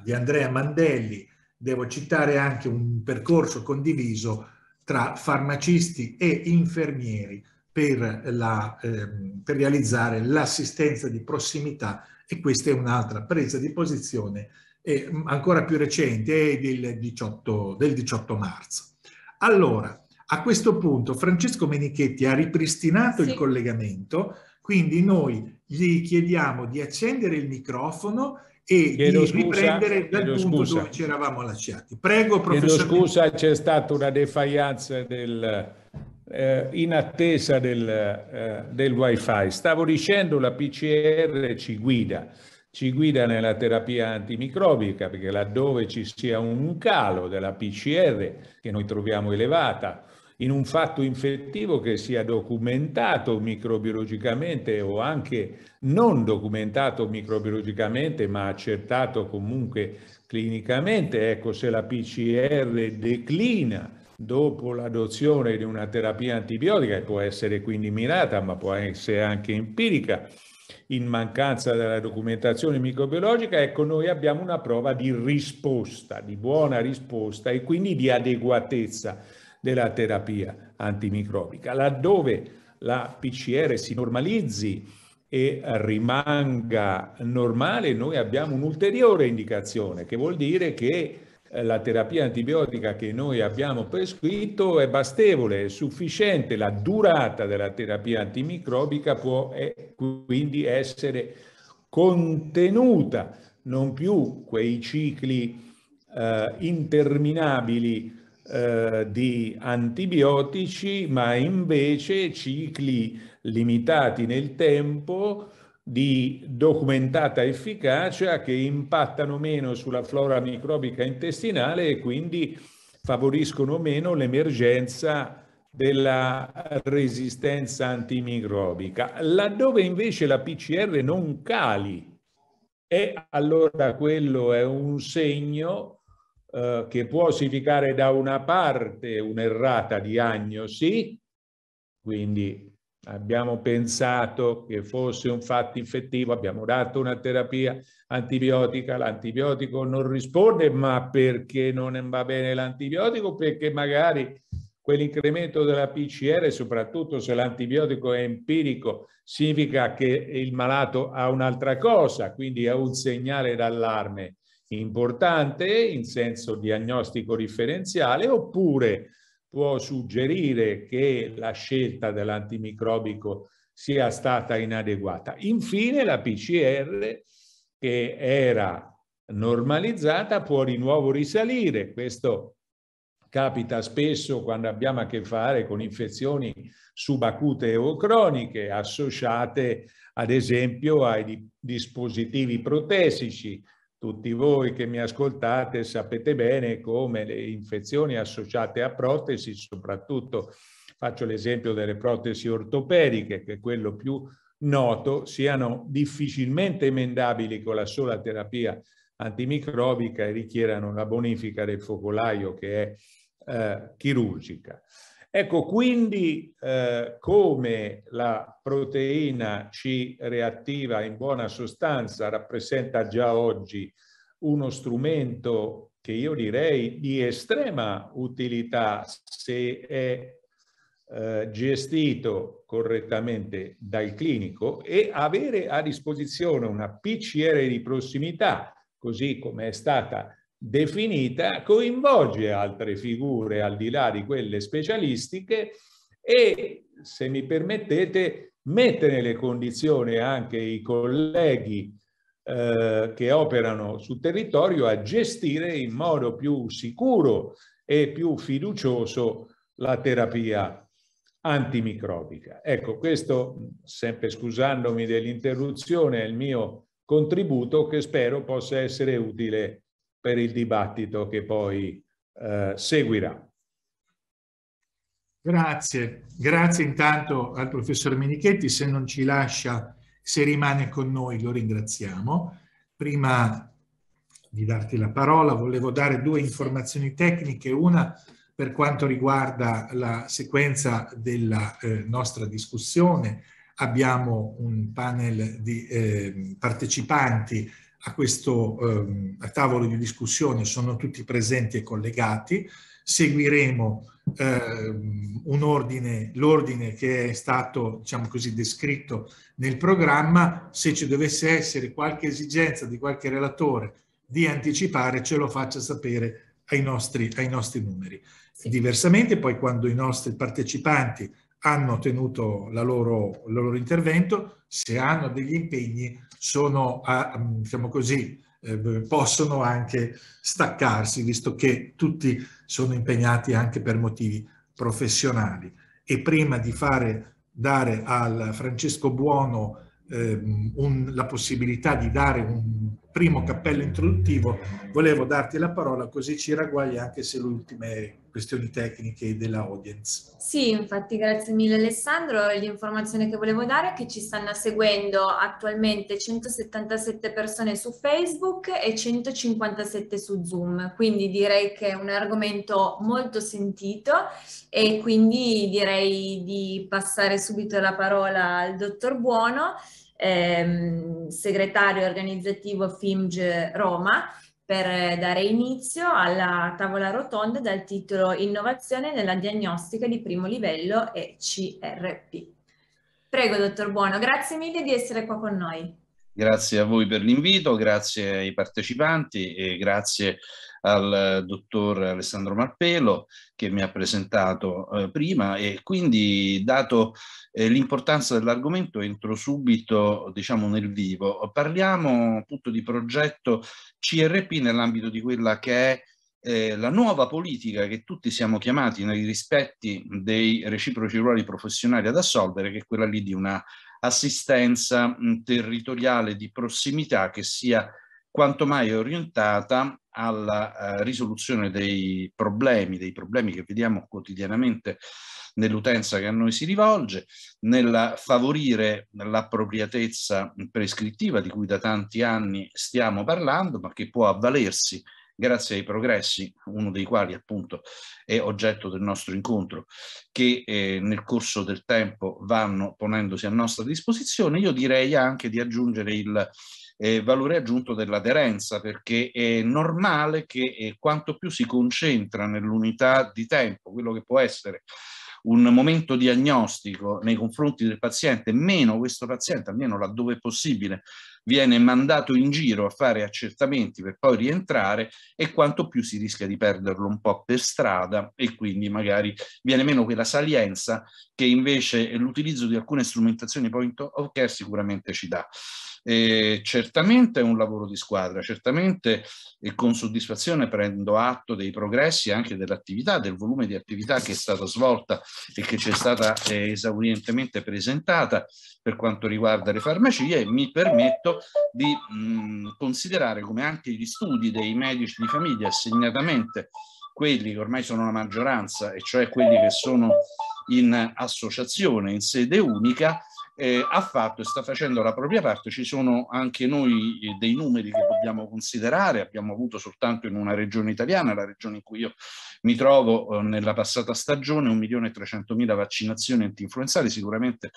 di Andrea Mandelli, devo citare anche un percorso condiviso tra farmacisti e infermieri per, la, eh, per realizzare l'assistenza di prossimità e questa è un'altra presa di posizione eh, ancora più recente, del 18, del 18 marzo. Allora, a questo punto Francesco Menichetti ha ripristinato sì. il collegamento, quindi noi gli chiediamo di accendere il microfono e chiedo di scusa, riprendere dal punto scusa. dove ci eravamo lasciati. Prego, professor. Chiedo scusa, c'è stata una defiance del, eh, in attesa del, eh, del wifi. Stavo dicendo la PCR ci guida, ci guida nella terapia antimicrobica perché laddove ci sia un calo della PCR che noi troviamo elevata in un fatto infettivo che sia documentato microbiologicamente o anche non documentato microbiologicamente ma accertato comunque clinicamente, ecco se la PCR declina dopo l'adozione di una terapia antibiotica, che può essere quindi mirata ma può essere anche empirica, in mancanza della documentazione microbiologica, ecco noi abbiamo una prova di risposta, di buona risposta e quindi di adeguatezza della terapia antimicrobica. Laddove la PCR si normalizzi e rimanga normale, noi abbiamo un'ulteriore indicazione, che vuol dire che eh, la terapia antibiotica che noi abbiamo prescritto è bastevole, è sufficiente, la durata della terapia antimicrobica può quindi essere contenuta, non più quei cicli eh, interminabili eh, di antibiotici, ma invece cicli limitati nel tempo di documentata efficacia che impattano meno sulla flora microbica intestinale e quindi favoriscono meno l'emergenza della resistenza antimicrobica. Laddove invece la PCR non cali, e allora quello è un segno eh, che può significare da una parte un'errata diagnosi, quindi abbiamo pensato che fosse un fatto infettivo, abbiamo dato una terapia antibiotica, l'antibiotico non risponde, ma perché non va bene l'antibiotico? Perché magari quell'incremento della PCR, soprattutto se l'antibiotico è empirico, significa che il malato ha un'altra cosa, quindi è un segnale d'allarme importante in senso diagnostico differenziale oppure può suggerire che la scelta dell'antimicrobico sia stata inadeguata. Infine la PCR che era normalizzata può di nuovo risalire. Questo capita spesso quando abbiamo a che fare con infezioni subacute o croniche associate ad esempio ai dispositivi protesici tutti voi che mi ascoltate sapete bene come le infezioni associate a protesi, soprattutto faccio l'esempio delle protesi ortopediche, che è quello più noto, siano difficilmente emendabili con la sola terapia antimicrobica e richiedono la bonifica del focolaio che è eh, chirurgica. Ecco, quindi eh, come la proteina C reattiva in buona sostanza rappresenta già oggi uno strumento che io direi di estrema utilità se è eh, gestito correttamente dal clinico e avere a disposizione una PCR di prossimità, così come è stata definita coinvolge altre figure al di là di quelle specialistiche e, se mi permettete, mette nelle condizioni anche i colleghi eh, che operano sul territorio a gestire in modo più sicuro e più fiducioso la terapia antimicrobica. Ecco, questo, sempre scusandomi dell'interruzione, è il mio contributo che spero possa essere utile per il dibattito che poi eh, seguirà. Grazie, grazie intanto al professor Menichetti, se non ci lascia, se rimane con noi lo ringraziamo. Prima di darti la parola volevo dare due informazioni tecniche, una per quanto riguarda la sequenza della eh, nostra discussione. Abbiamo un panel di eh, partecipanti a questo eh, a tavolo di discussione sono tutti presenti e collegati. Seguiremo eh, un ordine, l'ordine che è stato, diciamo così, descritto nel programma. Se ci dovesse essere qualche esigenza di qualche relatore di anticipare, ce lo faccia sapere ai nostri, ai nostri numeri. Sì. Diversamente, poi quando i nostri partecipanti hanno tenuto loro, il loro intervento, se hanno degli impegni, sono, a, diciamo così, eh, possono anche staccarsi, visto che tutti sono impegnati anche per motivi professionali. E prima di fare, dare al Francesco Buono eh, un, la possibilità di dare un primo cappello introduttivo, volevo darti la parola così ci ragguagli anche se le ultime questioni tecniche della audience. Sì, infatti grazie mille Alessandro. L'informazione che volevo dare è che ci stanno seguendo attualmente 177 persone su Facebook e 157 su Zoom, quindi direi che è un argomento molto sentito e quindi direi di passare subito la parola al dottor Buono ehm, segretario organizzativo FIMG Roma, per dare inizio alla tavola rotonda dal titolo Innovazione nella diagnostica di primo livello e CRP. Prego, dottor Buono, grazie mille di essere qua con noi. Grazie a voi per l'invito, grazie ai partecipanti e grazie al dottor Alessandro Marpelo che mi ha presentato eh, prima e quindi dato eh, l'importanza dell'argomento entro subito diciamo nel vivo. Parliamo appunto di progetto CRP nell'ambito di quella che è eh, la nuova politica che tutti siamo chiamati nei rispetti dei reciproci ruoli professionali ad assolvere, che è quella lì di una assistenza mh, territoriale di prossimità che sia quanto mai orientata alla eh, risoluzione dei problemi, dei problemi che vediamo quotidianamente nell'utenza che a noi si rivolge, nel favorire l'appropriatezza prescrittiva di cui da tanti anni stiamo parlando, ma che può avvalersi grazie ai progressi, uno dei quali appunto è oggetto del nostro incontro, che eh, nel corso del tempo vanno ponendosi a nostra disposizione, io direi anche di aggiungere il eh, valore aggiunto dell'aderenza, perché è normale che eh, quanto più si concentra nell'unità di tempo, quello che può essere un momento diagnostico nei confronti del paziente, meno questo paziente, almeno laddove possibile, viene mandato in giro a fare accertamenti per poi rientrare e quanto più si rischia di perderlo un po' per strada e quindi magari viene meno quella salienza che invece l'utilizzo di alcune strumentazioni point of care sicuramente ci dà. Eh, certamente è un lavoro di squadra, certamente e con soddisfazione prendo atto dei progressi anche dell'attività, del volume di attività che è stata svolta e che ci è stata eh, esaurientemente presentata per quanto riguarda le farmacie e mi permetto di mh, considerare come anche gli studi dei medici di famiglia, segnatamente quelli che ormai sono la maggioranza, e cioè quelli che sono in associazione, in sede unica, eh, ha fatto e sta facendo la propria parte. Ci sono anche noi eh, dei numeri che dobbiamo considerare. Abbiamo avuto soltanto in una regione italiana, la regione in cui io mi trovo eh, nella passata stagione, 1.300.000 vaccinazioni anti-influenzali, sicuramente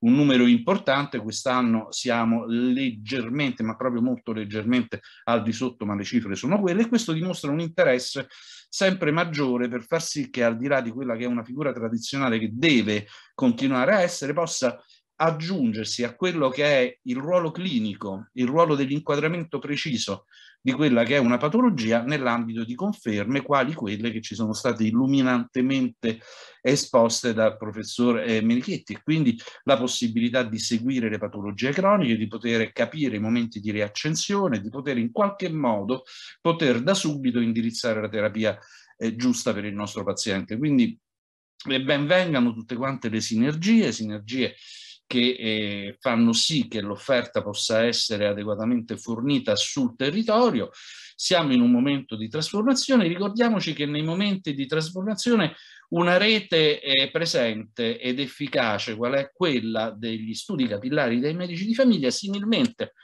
un numero importante. Quest'anno siamo leggermente, ma proprio molto leggermente al di sotto, ma le cifre sono quelle e questo dimostra un interesse sempre maggiore per far sì che al di là di quella che è una figura tradizionale che deve continuare a essere, possa aggiungersi a quello che è il ruolo clinico, il ruolo dell'inquadramento preciso di quella che è una patologia nell'ambito di conferme quali quelle che ci sono state illuminantemente esposte dal professor eh, Menichetti e quindi la possibilità di seguire le patologie croniche, di poter capire i momenti di riaccensione, di poter in qualche modo poter da subito indirizzare la terapia eh, giusta per il nostro paziente. Quindi eh, ben vengano tutte quante le sinergie, sinergie che eh, fanno sì che l'offerta possa essere adeguatamente fornita sul territorio. Siamo in un momento di trasformazione, ricordiamoci che nei momenti di trasformazione una rete è presente ed efficace, qual è quella degli studi capillari dei medici di famiglia, similmente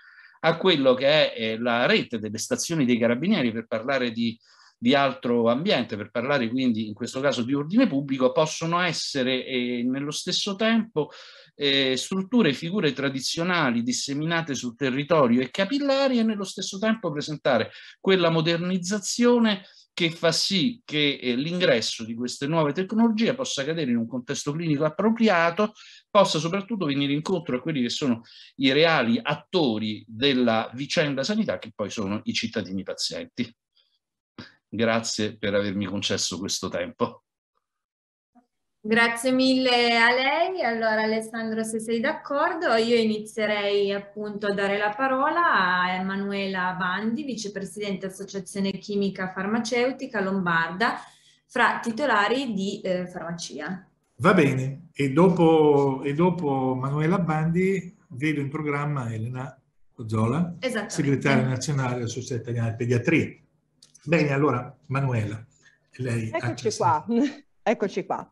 a quello che è la rete delle stazioni dei carabinieri, per parlare di di altro ambiente, per parlare quindi in questo caso di ordine pubblico, possono essere eh, nello stesso tempo eh, strutture e figure tradizionali disseminate sul territorio e capillari e nello stesso tempo presentare quella modernizzazione che fa sì che eh, l'ingresso di queste nuove tecnologie possa cadere in un contesto clinico appropriato, possa soprattutto venire incontro a quelli che sono i reali attori della vicenda sanità che poi sono i cittadini pazienti. Grazie per avermi concesso questo tempo. Grazie mille a lei. Allora Alessandro, se sei d'accordo, io inizierei appunto a dare la parola a Emanuela Bandi, vicepresidente Associazione Chimica Farmaceutica Lombarda, fra titolari di eh, farmacia. Va bene, e dopo, e dopo Manuela Bandi vedo in programma Elena Ozzola, segretaria nazionale della Società Italiana di Pediatria. Bene, allora Manuela, lei... Eccoci qua. Eccoci qua.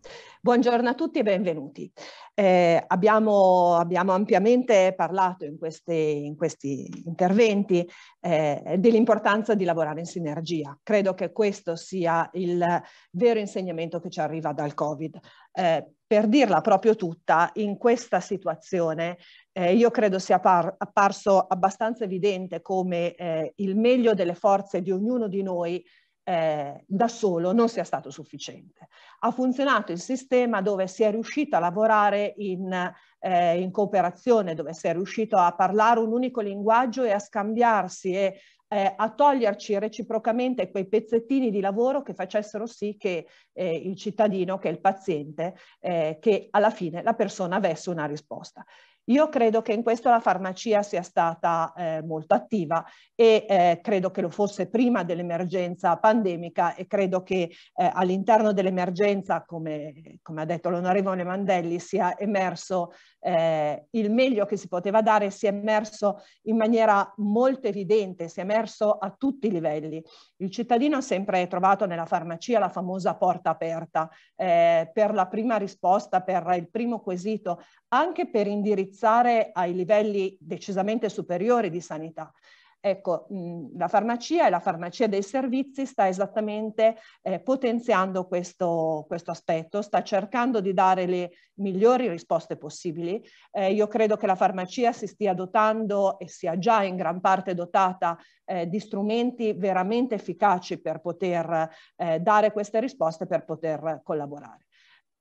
Buongiorno a tutti e benvenuti. Eh, abbiamo, abbiamo, ampiamente parlato in, queste, in questi interventi eh, dell'importanza di lavorare in sinergia. Credo che questo sia il vero insegnamento che ci arriva dal Covid. Eh, per dirla proprio tutta, in questa situazione eh, io credo sia apparso abbastanza evidente come eh, il meglio delle forze di ognuno di noi eh, da solo non sia stato sufficiente. Ha funzionato il sistema dove si è riuscito a lavorare in, eh, in cooperazione, dove si è riuscito a parlare un unico linguaggio e a scambiarsi e eh, a toglierci reciprocamente quei pezzettini di lavoro che facessero sì che eh, il cittadino, che il paziente, eh, che alla fine la persona avesse una risposta. Io credo che in questo la farmacia sia stata eh, molto attiva e eh, credo che lo fosse prima dell'emergenza pandemica e credo che eh, all'interno dell'emergenza, come, come, ha detto l'onorevole Mandelli, sia emerso eh, il meglio che si poteva dare, sia emerso in maniera molto evidente, si è emerso a tutti i livelli. Il cittadino ha sempre trovato nella farmacia la famosa porta aperta eh, per la prima risposta, per il primo quesito, anche per indirizzare ai livelli decisamente superiori di sanità. Ecco, mh, la farmacia e la farmacia dei servizi sta esattamente eh, potenziando questo, questo, aspetto, sta cercando di dare le migliori risposte possibili. Eh, io credo che la farmacia si stia dotando e sia già in gran parte dotata eh, di strumenti veramente efficaci per poter eh, dare queste risposte, per poter collaborare.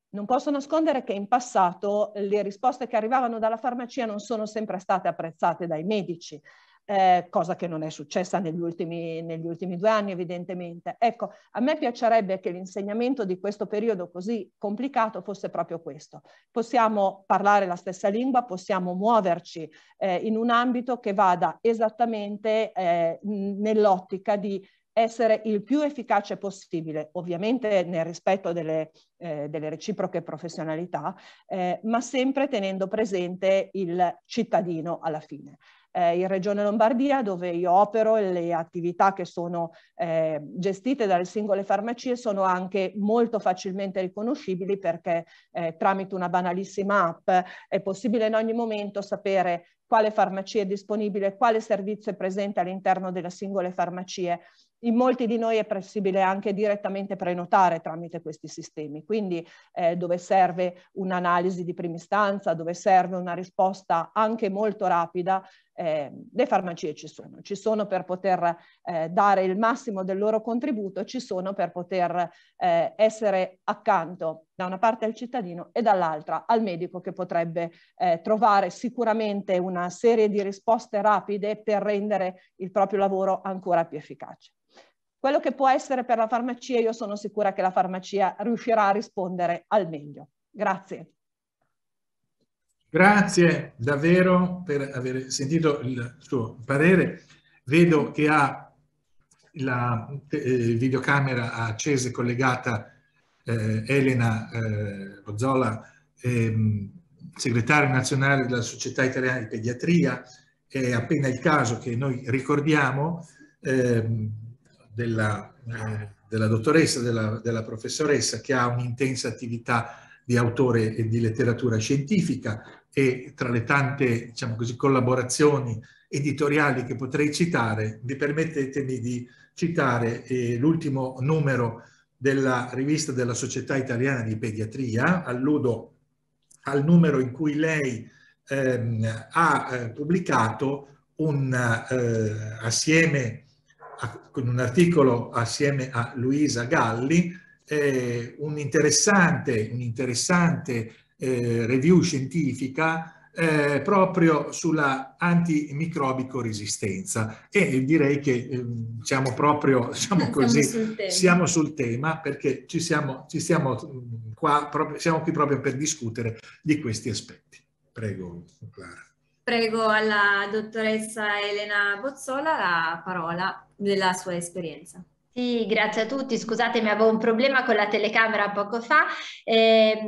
Non posso nascondere che in passato le risposte che arrivavano dalla farmacia non sono sempre state apprezzate dai medici, eh, cosa che non è successa negli ultimi, negli ultimi, due anni evidentemente. Ecco, a me piacerebbe che l'insegnamento di questo periodo così complicato fosse proprio questo. Possiamo parlare la stessa lingua, possiamo muoverci eh, in un ambito che vada esattamente eh, nell'ottica di essere il più efficace possibile, ovviamente nel rispetto delle, eh, delle reciproche professionalità, eh, ma sempre tenendo presente il cittadino alla fine. Eh, in Regione Lombardia, dove io opero, le attività che sono eh, gestite dalle singole farmacie sono anche molto facilmente riconoscibili perché eh, tramite una banalissima app è possibile in ogni momento sapere quale farmacia è disponibile, quale servizio è presente all'interno delle singole farmacie in molti di noi è possibile anche direttamente prenotare tramite questi sistemi, quindi eh, dove serve un'analisi di prima istanza, dove serve una risposta anche molto rapida, eh, le farmacie ci sono. Ci sono per poter eh, dare il massimo del loro contributo, ci sono per poter eh, essere accanto da una parte al cittadino e dall'altra al medico che potrebbe eh, trovare sicuramente una serie di risposte rapide per rendere il proprio lavoro ancora più efficace. Quello che può essere per la farmacia, io sono sicura che la farmacia riuscirà a rispondere al meglio. Grazie. Grazie davvero per aver sentito il suo parere. Vedo che ha la eh, videocamera accesa e collegata eh, Elena eh, Bozzola, ehm, segretaria nazionale della Società Italiana di Pediatria. È appena il caso che noi ricordiamo ehm, della, eh, della dottoressa, della, della, professoressa che ha un'intensa attività di autore e di letteratura scientifica e tra le tante diciamo così, collaborazioni editoriali che potrei citare, vi permettetemi di citare eh, l'ultimo numero della rivista della Società Italiana di Pediatria, alludo al numero in cui lei ehm, ha eh, pubblicato un, eh, assieme a, con un articolo assieme a Luisa Galli eh, un interessante, un interessante eh, review scientifica eh, proprio sulla antimicrobico resistenza e direi che eh, siamo proprio diciamo così, siamo sul tema, siamo sul tema perché ci siamo, ci siamo, mm, qua, proprio, siamo qui proprio per discutere di questi aspetti. Prego, Clara. Prego alla dottoressa Elena Bozzola la parola della sua esperienza. Sì, grazie a tutti. Scusatemi, avevo un problema con la telecamera poco fa. Eh,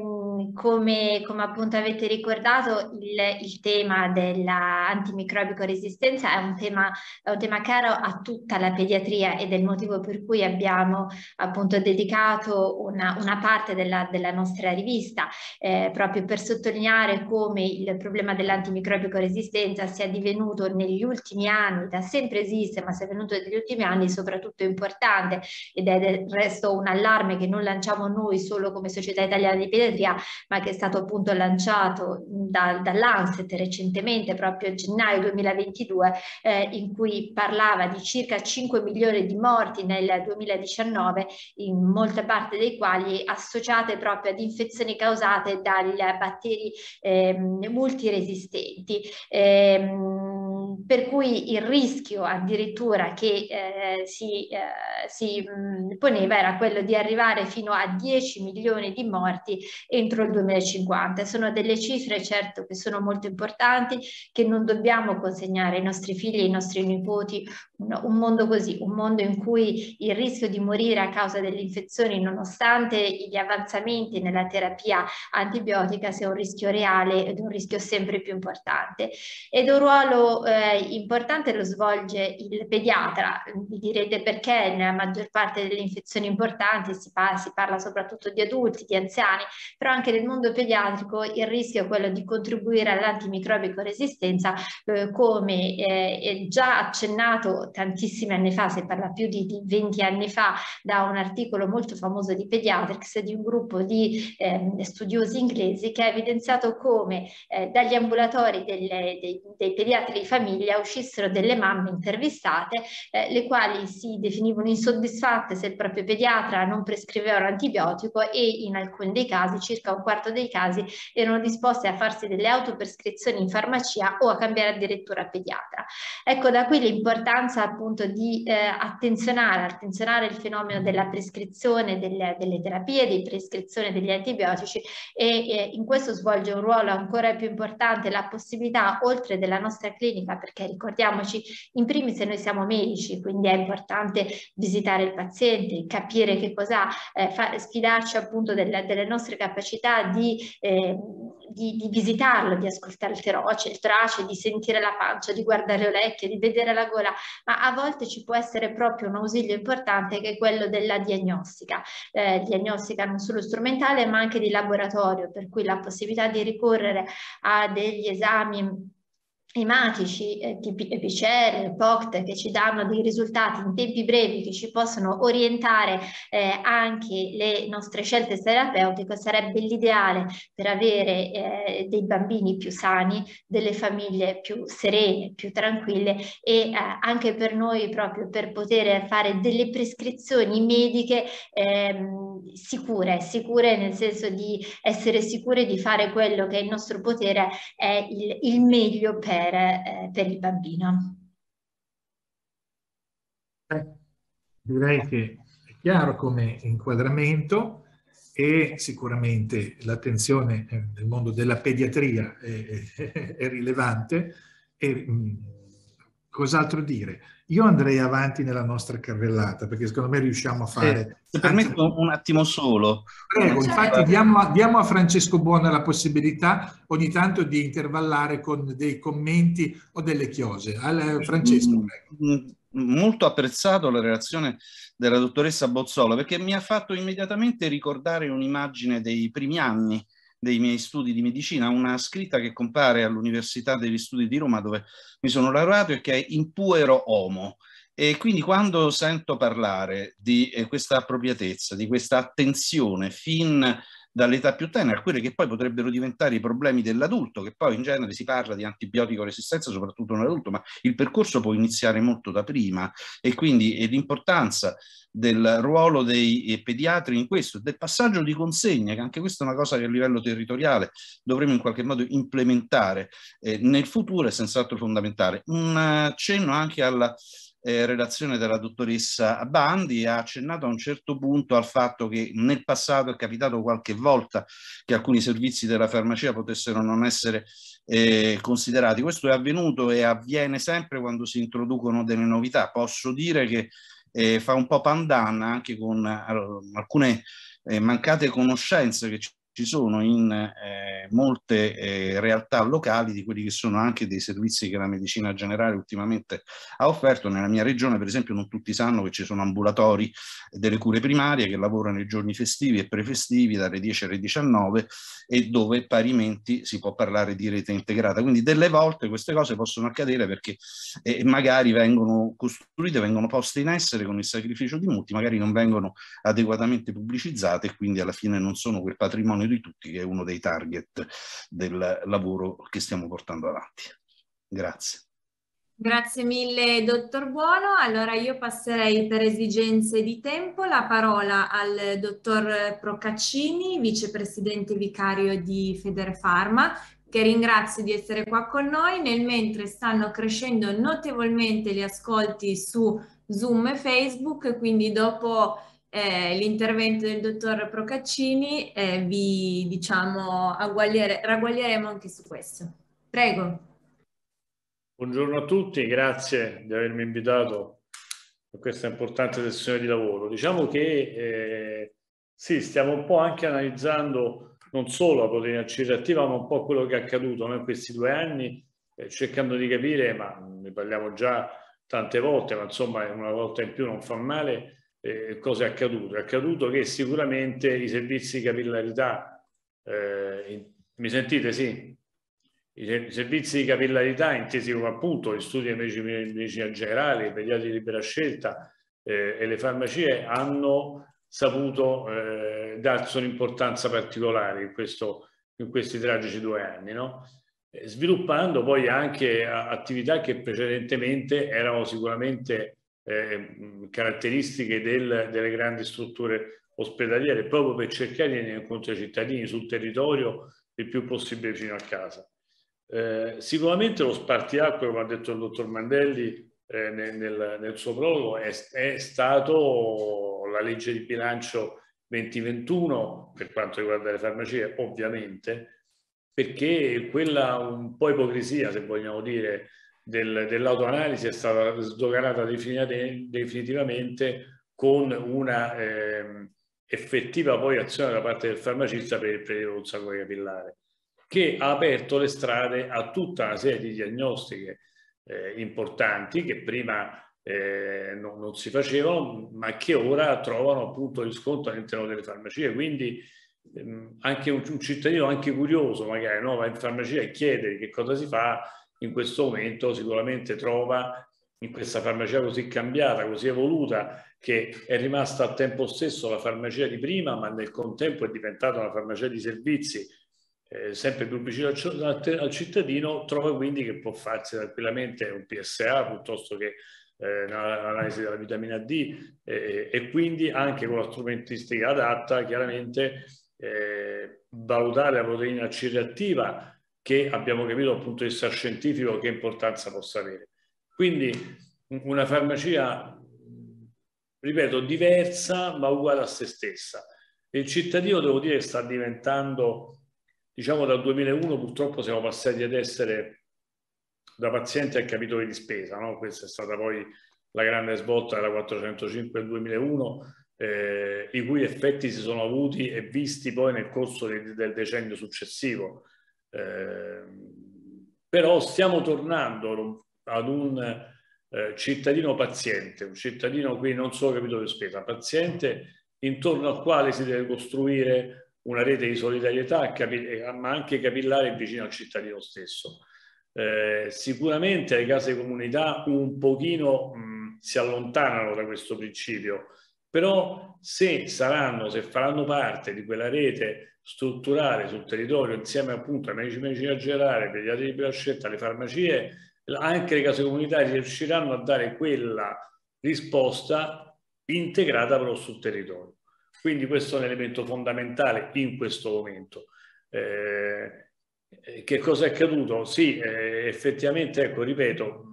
come, come, appunto avete ricordato, il, il tema dell'antimicrobico resistenza è un tema, è un tema caro a tutta la pediatria ed è il motivo per cui abbiamo appunto dedicato una, una parte della, della, nostra rivista eh, proprio per sottolineare come il problema dell'antimicrobico resistenza sia divenuto negli ultimi anni, da sempre esiste, ma sia venuto negli ultimi anni soprattutto importante ed è del resto un allarme che non lanciamo noi solo come Società Italiana di Pediatria, ma che è stato appunto lanciato da, dall'Anset recentemente, proprio a gennaio 2022, eh, in cui parlava di circa 5 milioni di morti nel 2019, in molte parti dei quali associate proprio ad infezioni causate dai batteri eh, multiresistenti. Eh, per cui il rischio addirittura che eh, si, eh, si mh, poneva era quello di arrivare fino a 10 milioni di morti entro il 2050. Sono delle cifre certo che sono molto importanti, che non dobbiamo consegnare ai nostri figli ai nostri nipoti un, un mondo così, un mondo in cui il rischio di morire a causa delle infezioni nonostante gli avanzamenti nella terapia antibiotica sia un rischio reale ed un rischio sempre più importante. Ed un ruolo eh, importante lo svolge il pediatra, vi direte perché nella maggior parte delle infezioni importanti si, pa si parla soprattutto di adulti, di anziani, però anche nel mondo pediatrico il rischio è quello di contribuire all'antimicrobico resistenza eh, come eh, già accennato tantissimi anni fa, si parla più di, di 20 anni fa, da un articolo molto famoso di Pediatrics di un gruppo di eh, studiosi inglesi che ha evidenziato come eh, dagli ambulatori delle, dei, dei, pediatri di famiglia uscissero delle mamme intervistate, eh, le quali si definivano insoddisfatte se il proprio pediatra non prescriveva l'antibiotico e in alcuni dei casi, circa un quarto dei casi, erano disposte a farsi delle autoprescrizioni in farmacia o a cambiare addirittura pediatra. Ecco da qui l'importanza appunto di eh, attenzionare, attenzionare il fenomeno della prescrizione delle, delle terapie, di prescrizione degli antibiotici e eh, in questo svolge un ruolo ancora più importante la possibilità, oltre della nostra clinica, perché ricordiamoci, in primis noi siamo medici, quindi è importante visitare il paziente, capire che cosa, eh, sfidarci appunto delle, delle nostre capacità di, eh, di, di, visitarlo, di ascoltare il torace, il torace, di sentire la pancia, di guardare le orecchie, di vedere la gola, ma a volte ci può essere proprio un ausilio importante che è quello della diagnostica, eh, diagnostica non solo strumentale ma anche di laboratorio, per cui la possibilità di ricorrere a degli esami ematici eh, EPCR, POCT che ci danno dei risultati in tempi brevi che ci possono orientare eh, anche le nostre scelte terapeutiche sarebbe l'ideale per avere eh, dei bambini più sani, delle famiglie più serene, più tranquille e eh, anche per noi proprio per poter fare delle prescrizioni mediche ehm, sicure, sicure nel senso di essere sicure di fare quello che è il nostro potere è il, il meglio per per, eh, per il bambino. Eh, direi che è chiaro come inquadramento e sicuramente l'attenzione eh, nel mondo della pediatria è, è, è rilevante. E, mh, mm, cos'altro dire? Io andrei avanti nella nostra carrellata perché secondo me riusciamo a fare... Se permetto un attimo solo. Prego, infatti diamo, diamo, a Francesco Buona la possibilità ogni tanto di intervallare con dei commenti o delle chiose. Al, Francesco, mm, prego. Molto apprezzato la relazione della dottoressa Bozzolo perché mi ha fatto immediatamente ricordare un'immagine dei primi anni dei miei studi di medicina, una scritta che compare all'Università degli Studi di Roma dove mi sono laureato e che è Impuero Homo. E quindi quando sento parlare di eh, questa appropriatezza, di questa attenzione fin dall'età più tenera a quelli che poi potrebbero diventare i problemi dell'adulto, che poi in genere si parla di antibiotico resistenza soprattutto nell'adulto, ma il percorso può iniziare molto da prima e quindi l'importanza del ruolo dei eh, pediatri in questo, del passaggio di consegne, che anche questa è una cosa che a livello territoriale dovremo in qualche modo implementare eh, nel futuro, è senz'altro fondamentale. Un accenno anche alla eh, relazione della dottoressa Bandi ha accennato a un certo punto al fatto che nel passato è capitato qualche volta che alcuni servizi della farmacia potessero non essere eh, considerati. Questo è avvenuto e avviene sempre quando si introducono delle novità. Posso dire che eh, fa un po' pandan anche con allora, alcune eh, mancate conoscenze che ci ci sono in eh, molte eh, realtà locali di quelli che sono anche dei servizi che la medicina generale ultimamente ha offerto. Nella mia regione, per esempio, non tutti sanno che ci sono ambulatori delle cure primarie che lavorano nei giorni festivi e prefestivi dalle 10 alle 19 e dove parimenti si può parlare di rete integrata. Quindi delle volte queste cose possono accadere perché eh, magari vengono costruite, vengono poste in essere con il sacrificio di molti, magari non vengono adeguatamente pubblicizzate e quindi alla fine non sono quel patrimonio di tutti, che è uno dei target del lavoro che stiamo portando avanti. Grazie. Grazie mille, dottor Buono. Allora io passerei per esigenze di tempo la parola al dottor Procaccini, vicepresidente vicario di Federfarma, che ringrazio di essere qua con noi, nel mentre stanno crescendo notevolmente gli ascolti su Zoom e Facebook, quindi dopo eh, l'intervento del dottor Procaccini eh, vi diciamo ragguaglieremo anche su questo. Prego. Buongiorno a tutti, grazie di avermi invitato a questa importante sessione di lavoro. Diciamo che eh, sì, stiamo un po' anche analizzando non solo la proteina C reattiva, ma un po' quello che è accaduto in questi due anni, eh, cercando di capire, ma ne parliamo già tante volte, ma insomma una volta in più non fa male, eh, cosa è accaduto? È accaduto che sicuramente i servizi di capillarità, eh, mi sentite? Sì. I, servizi di capillarità, intesi come appunto gli studi di medicina, generale, i pediatri di libera scelta eh, e le farmacie hanno saputo eh, darsi un'importanza particolare in, questo, in, questi tragici due anni, no? Eh, sviluppando poi anche attività che precedentemente erano sicuramente eh, caratteristiche del, delle grandi strutture ospedaliere proprio per cercare di venire incontro ai cittadini sul territorio il più possibile vicino a casa. Eh, sicuramente lo spartiacque, come ha detto il dottor Mandelli eh, nel, nel, nel, suo prologo, è, è, stato la legge di bilancio 2021 per quanto riguarda le farmacie, ovviamente, perché quella un po' ipocrisia, se vogliamo dire, del, dell'autoanalisi è stata sdoganata definitivamente con una eh, effettiva poi azione da parte del farmacista per il prelievo del sangue capillare, che ha aperto le strade a tutta una serie di diagnostiche eh, importanti che prima eh, non, non, si facevano, ma che ora trovano appunto riscontro all'interno delle farmacie. Quindi ehm, anche un, un, cittadino anche curioso magari no? va in farmacia e chiede che cosa si fa, in questo momento sicuramente trova in questa farmacia così cambiata, così evoluta, che è rimasta al tempo stesso la farmacia di prima, ma nel contempo è diventata una farmacia di servizi eh, sempre più vicino al, al, cittadino, trova quindi che può farsi tranquillamente un PSA piuttosto che eh, l'analisi della vitamina D eh, e quindi anche con la strumentistica adatta, chiaramente eh, valutare la proteina C reattiva che abbiamo capito dal punto di vista scientifico che importanza possa avere. Quindi una farmacia, ripeto, diversa ma uguale a se stessa. Il cittadino, devo dire, sta diventando, diciamo dal 2001 purtroppo siamo passati ad essere da pazienti a capitoli di spesa, no? questa è stata poi la grande svolta della 405 del 2001, eh, i cui effetti si sono avuti e visti poi nel corso del, del decennio successivo. Ehm, però stiamo tornando ad un eh, cittadino paziente, un cittadino qui non solo capito di spesa, paziente intorno al quale si deve costruire una rete di solidarietà, ma anche capillare vicino al cittadino stesso. Eh, sicuramente le case comunità un pochino mh, si allontanano da questo principio, però se saranno, se faranno parte di quella rete strutturale sul territorio insieme appunto ai medici medicina generale, pediatri di prima scelta, alle farmacie, anche le case comunitarie riusciranno a dare quella risposta integrata però sul territorio. Quindi questo è un elemento fondamentale in questo momento. Eh, che cosa è accaduto? Sì, eh, effettivamente, ecco, ripeto,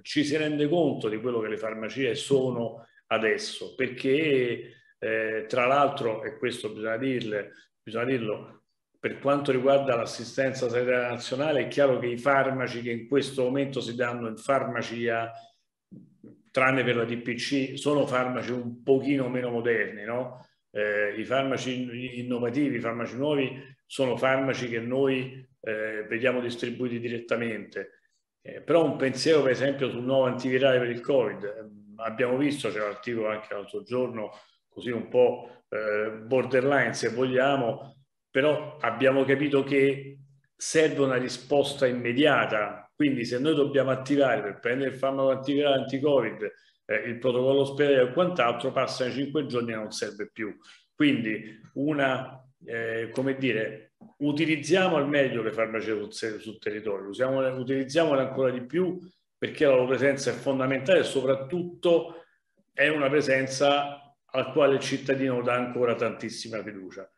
ci si rende conto di quello che le farmacie sono adesso, perché eh, tra l'altro, e questo bisogna, dirle, bisogna dirlo, per quanto riguarda l'assistenza sanitaria nazionale, è chiaro che i farmaci che in questo momento si danno in farmacia, tranne per la DPC, sono farmaci un pochino meno moderni, no? Eh, I farmaci innovativi, i farmaci nuovi, sono farmaci che noi eh, vediamo distribuiti direttamente. Eh, però un pensiero, per esempio, sul nuovo antivirale per il Covid. Eh, abbiamo visto, c'è un articolo anche l'altro giorno, così un po' eh, borderline se vogliamo, però abbiamo capito che serve una risposta immediata. Quindi se noi dobbiamo attivare per prendere il farmaco anti-Covid eh, il protocollo ospedaliero e quant'altro, passano cinque giorni e non serve più. Quindi una, eh, come dire, utilizziamo al meglio le farmacie sul territorio, usiamole, utilizziamole ancora di più perché la loro presenza è fondamentale e soprattutto è una presenza al quale il cittadino dà ancora tantissima fiducia.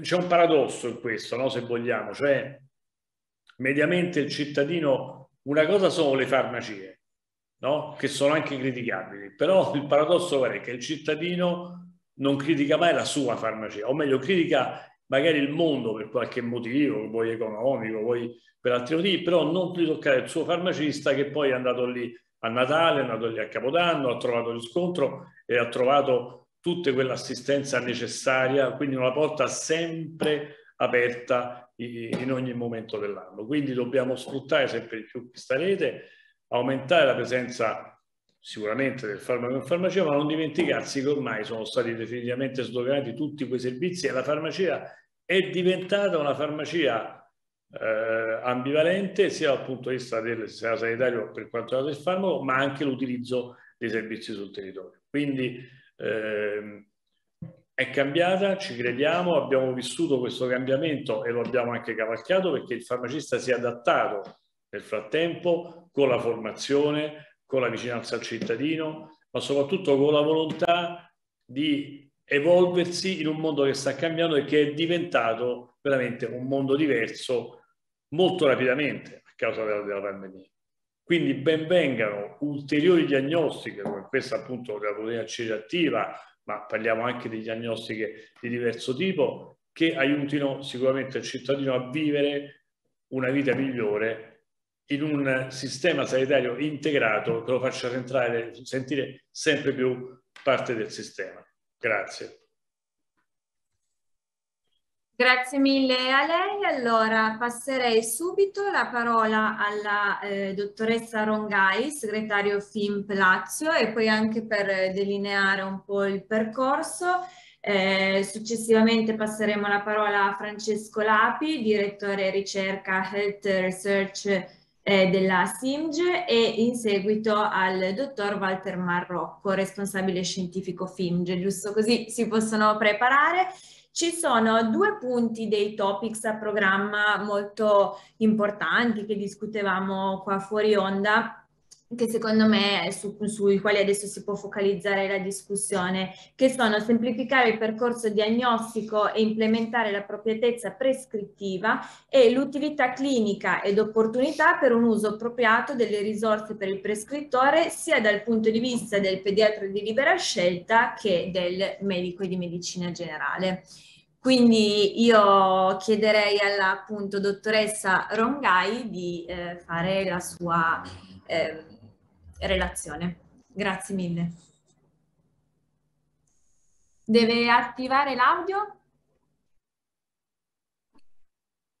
C'è un paradosso in questo, no? se vogliamo, cioè mediamente il cittadino, una cosa sono le farmacie, no? che sono anche criticabili, però il paradosso è che il cittadino non critica mai la sua farmacia, o meglio critica magari il mondo per qualche motivo, vuoi economico, vuoi per altri motivi, però non di toccare il suo farmacista che poi è andato lì a Natale, è andato a Capodanno, ha trovato riscontro e ha trovato tutta quell'assistenza necessaria, quindi una porta sempre aperta in ogni momento dell'anno. Quindi dobbiamo sfruttare sempre di più questa rete, aumentare la presenza sicuramente del farmaco in farmacia, ma non dimenticarsi che ormai sono stati definitivamente sdoganati tutti quei servizi e la farmacia è diventata una farmacia eh, ambivalente sia dal punto di vista del sistema sanitario per quanto riguarda il farmaco, ma anche l'utilizzo dei servizi sul territorio. Quindi eh, è cambiata, ci crediamo, abbiamo vissuto questo cambiamento e lo abbiamo anche cavalcato perché il farmacista si è adattato nel frattempo con la formazione, con la vicinanza al cittadino, ma soprattutto con la volontà di evolversi in un mondo che sta cambiando e che è diventato veramente un mondo diverso molto rapidamente a causa della, della pandemia. Quindi benvengano ulteriori diagnostiche come questa appunto della proteina C ma parliamo anche di diagnostiche di diverso tipo, che aiutino sicuramente il cittadino a vivere una vita migliore in un sistema sanitario integrato che lo faccia sentire sempre più parte del sistema. Grazie. Grazie mille a lei. Allora passerei subito la parola alla eh, dottoressa Rongai, segretario FIMP Lazio e poi anche per delineare un po' il percorso. Eh, successivamente passeremo la parola a Francesco Lapi, direttore ricerca Health Research eh, della SIMGE e in seguito al dottor Walter Marrocco, responsabile scientifico FIMGE, giusto così si possono preparare. Ci sono due punti dei topics a programma molto importanti che discutevamo qua fuori onda che secondo me su, sui quali adesso si può focalizzare la discussione, che sono semplificare il percorso diagnostico e implementare l'appropriatezza prescrittiva e l'utilità clinica ed opportunità per un uso appropriato delle risorse per il prescrittore sia dal punto di vista del pediatra di libera scelta che del medico di medicina generale. Quindi io chiederei alla appunto dottoressa Rongai di eh, fare la sua eh, relazione. Grazie mille. Deve attivare l'audio?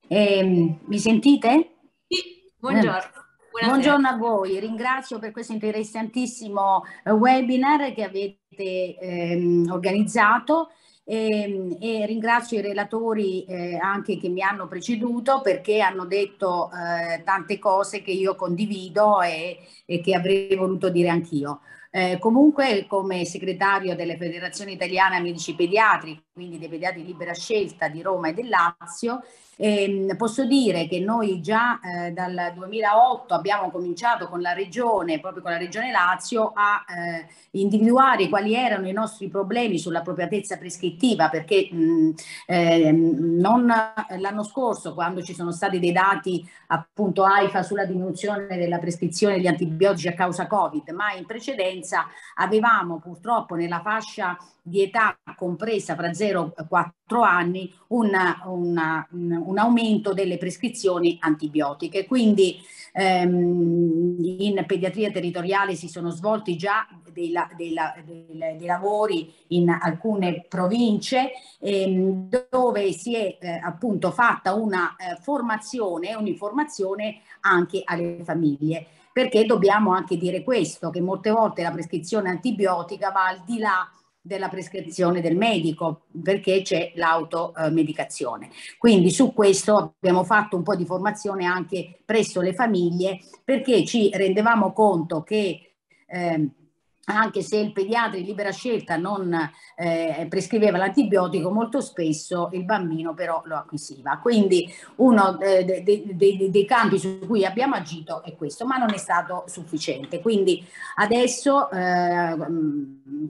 Eh, mi sentite? Sì, buongiorno. Eh, buongiorno a voi, ringrazio per questo interessantissimo eh, webinar che avete ehm, organizzato e, ehm, e ringrazio i relatori eh, anche che mi hanno preceduto perché hanno detto eh, tante cose che io condivido e, e che avrei voluto dire anch'io. Eh, comunque come segretario della Federazione Italiana Medici Pediatri, quindi dei pediatri libera scelta di Roma e del Lazio, ehm, posso dire che noi già eh, dal 2008 abbiamo cominciato con la regione, proprio con la regione Lazio, a eh, individuare quali erano i nostri problemi sull'appropriatezza prescrittiva, perché mh, eh, non l'anno scorso, quando ci sono stati dei dati appunto AIFA sulla diminuzione della prescrizione degli antibiotici a causa Covid, ma in precedenza avevamo purtroppo nella fascia di età compresa fra 0 e 4 anni una, una, un aumento delle prescrizioni antibiotiche. Quindi ehm, in pediatria territoriale si sono svolti già dei, dei, dei, dei lavori in alcune province ehm, dove si è eh, appunto fatta una eh, formazione, un'informazione anche alle famiglie perché dobbiamo anche dire questo, che molte volte la prescrizione antibiotica va al di là della prescrizione del medico perché c'è l'automedicazione. Quindi su questo abbiamo fatto un po' di formazione anche presso le famiglie perché ci rendevamo conto che eh, anche se il pediatra in libera scelta non eh, prescriveva l'antibiotico, molto spesso il bambino però lo acquisiva. Quindi uno eh, dei, dei, dei campi su cui abbiamo agito è questo, ma non è stato sufficiente. Quindi adesso, eh,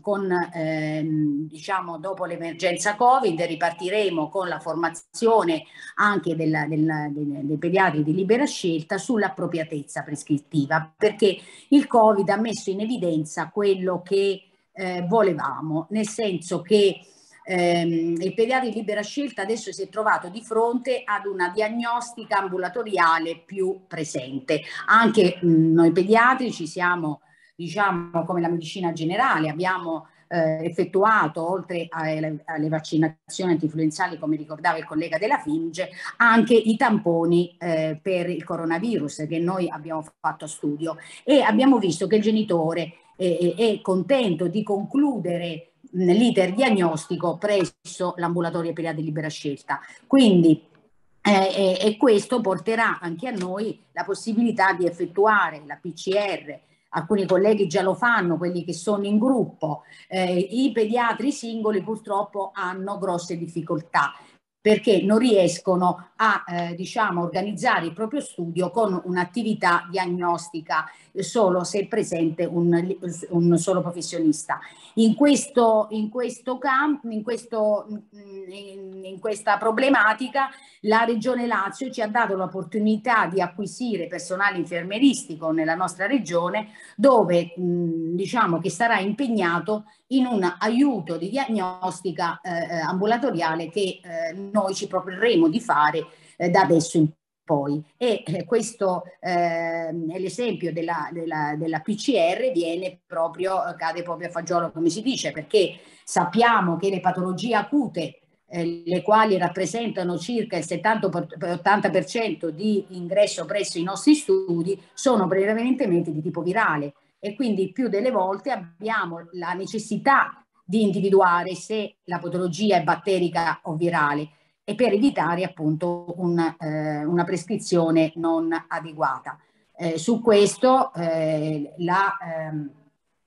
con, ehm, diciamo, dopo l'emergenza Covid, ripartiremo con la formazione anche della, della, dei, dei pediatri di libera scelta sull'appropriatezza prescrittiva, perché il Covid ha messo in evidenza questo quello che eh, volevamo, nel senso che ehm, il pediatra di libera scelta adesso si è trovato di fronte ad una diagnostica ambulatoriale più presente. Anche mh, noi pediatri ci siamo, diciamo, come la medicina generale, abbiamo eh, effettuato, oltre alle, alle, vaccinazioni antinfluenzali, come ricordava il collega della Finge, anche i tamponi eh, per il coronavirus che noi abbiamo fatto a studio e abbiamo visto che il genitore eh, è contento di concludere l'iter diagnostico presso l'ambulatorio pediatri libera scelta. Quindi eh, e questo porterà anche a noi la possibilità di effettuare la PCR alcuni colleghi già lo fanno, quelli che sono in gruppo, eh, i pediatri singoli purtroppo hanno grosse difficoltà perché non riescono a eh, diciamo, organizzare il proprio studio con un'attività diagnostica solo se è presente un, un solo professionista. In, questo, in, questo campo, in, questo, in, in questa problematica la Regione Lazio ci ha dato l'opportunità di acquisire personale infermeristico nella nostra regione dove mh, diciamo che sarà impegnato in un aiuto di diagnostica eh, eh ambulatoriale che eh, noi ci proporremo di fare eh, da adesso in poi. E eh, questo eh, l'esempio della, della, della, PCR viene proprio, cade proprio a fagiolo come si dice, perché sappiamo che le patologie acute eh, le quali rappresentano circa il 70-80% di ingresso presso i nostri studi, sono prevalentemente di tipo virale e quindi più delle volte abbiamo la necessità di individuare se la patologia è batterica o virale e per evitare appunto un, eh, una prescrizione non adeguata. Eh, su questo eh, la ehm,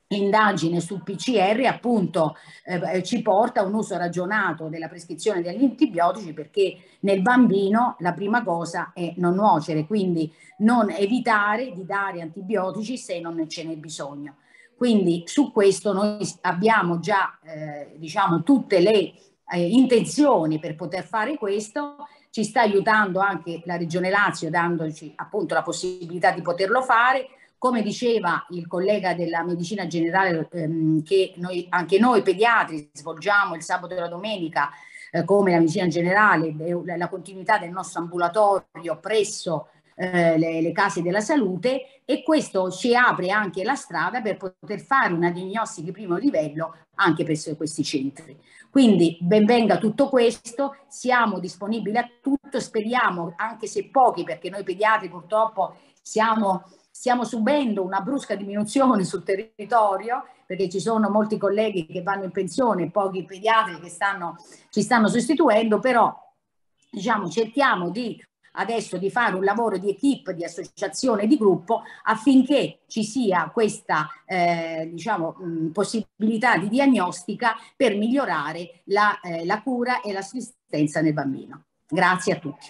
l'indagine sul PCR appunto eh, ci porta a un uso ragionato della prescrizione degli antibiotici perché nel bambino la prima cosa è non nuocere, quindi non evitare di dare antibiotici se non ce n'è bisogno. Quindi su questo noi abbiamo già eh, diciamo tutte le eh, intenzioni per poter fare questo, ci sta aiutando anche la Regione Lazio dandoci appunto la possibilità di poterlo fare. Come diceva il collega della medicina generale, ehm, che noi, anche noi pediatri svolgiamo il sabato e la domenica eh, come la medicina generale, la continuità del nostro ambulatorio presso eh, le, le, case della salute e questo ci apre anche la strada per poter fare una diagnostica di primo livello anche presso questi centri. Quindi benvenga tutto questo, siamo disponibili a tutto, speriamo, anche se pochi, perché noi pediatri purtroppo siamo stiamo subendo una brusca diminuzione sul territorio perché ci sono molti colleghi che vanno in pensione, pochi pediatri che stanno, ci stanno sostituendo, però diciamo cerchiamo di adesso di fare un lavoro di equip, di associazione, di gruppo affinché ci sia questa eh, diciamo, mh, possibilità di diagnostica per migliorare la, eh, la cura e l'assistenza nel bambino. Grazie a tutti.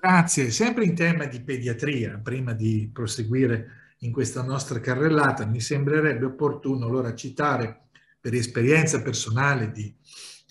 Grazie. Sempre in tema di pediatria, prima di proseguire in questa nostra carrellata, mi sembrerebbe opportuno allora citare per esperienza personale di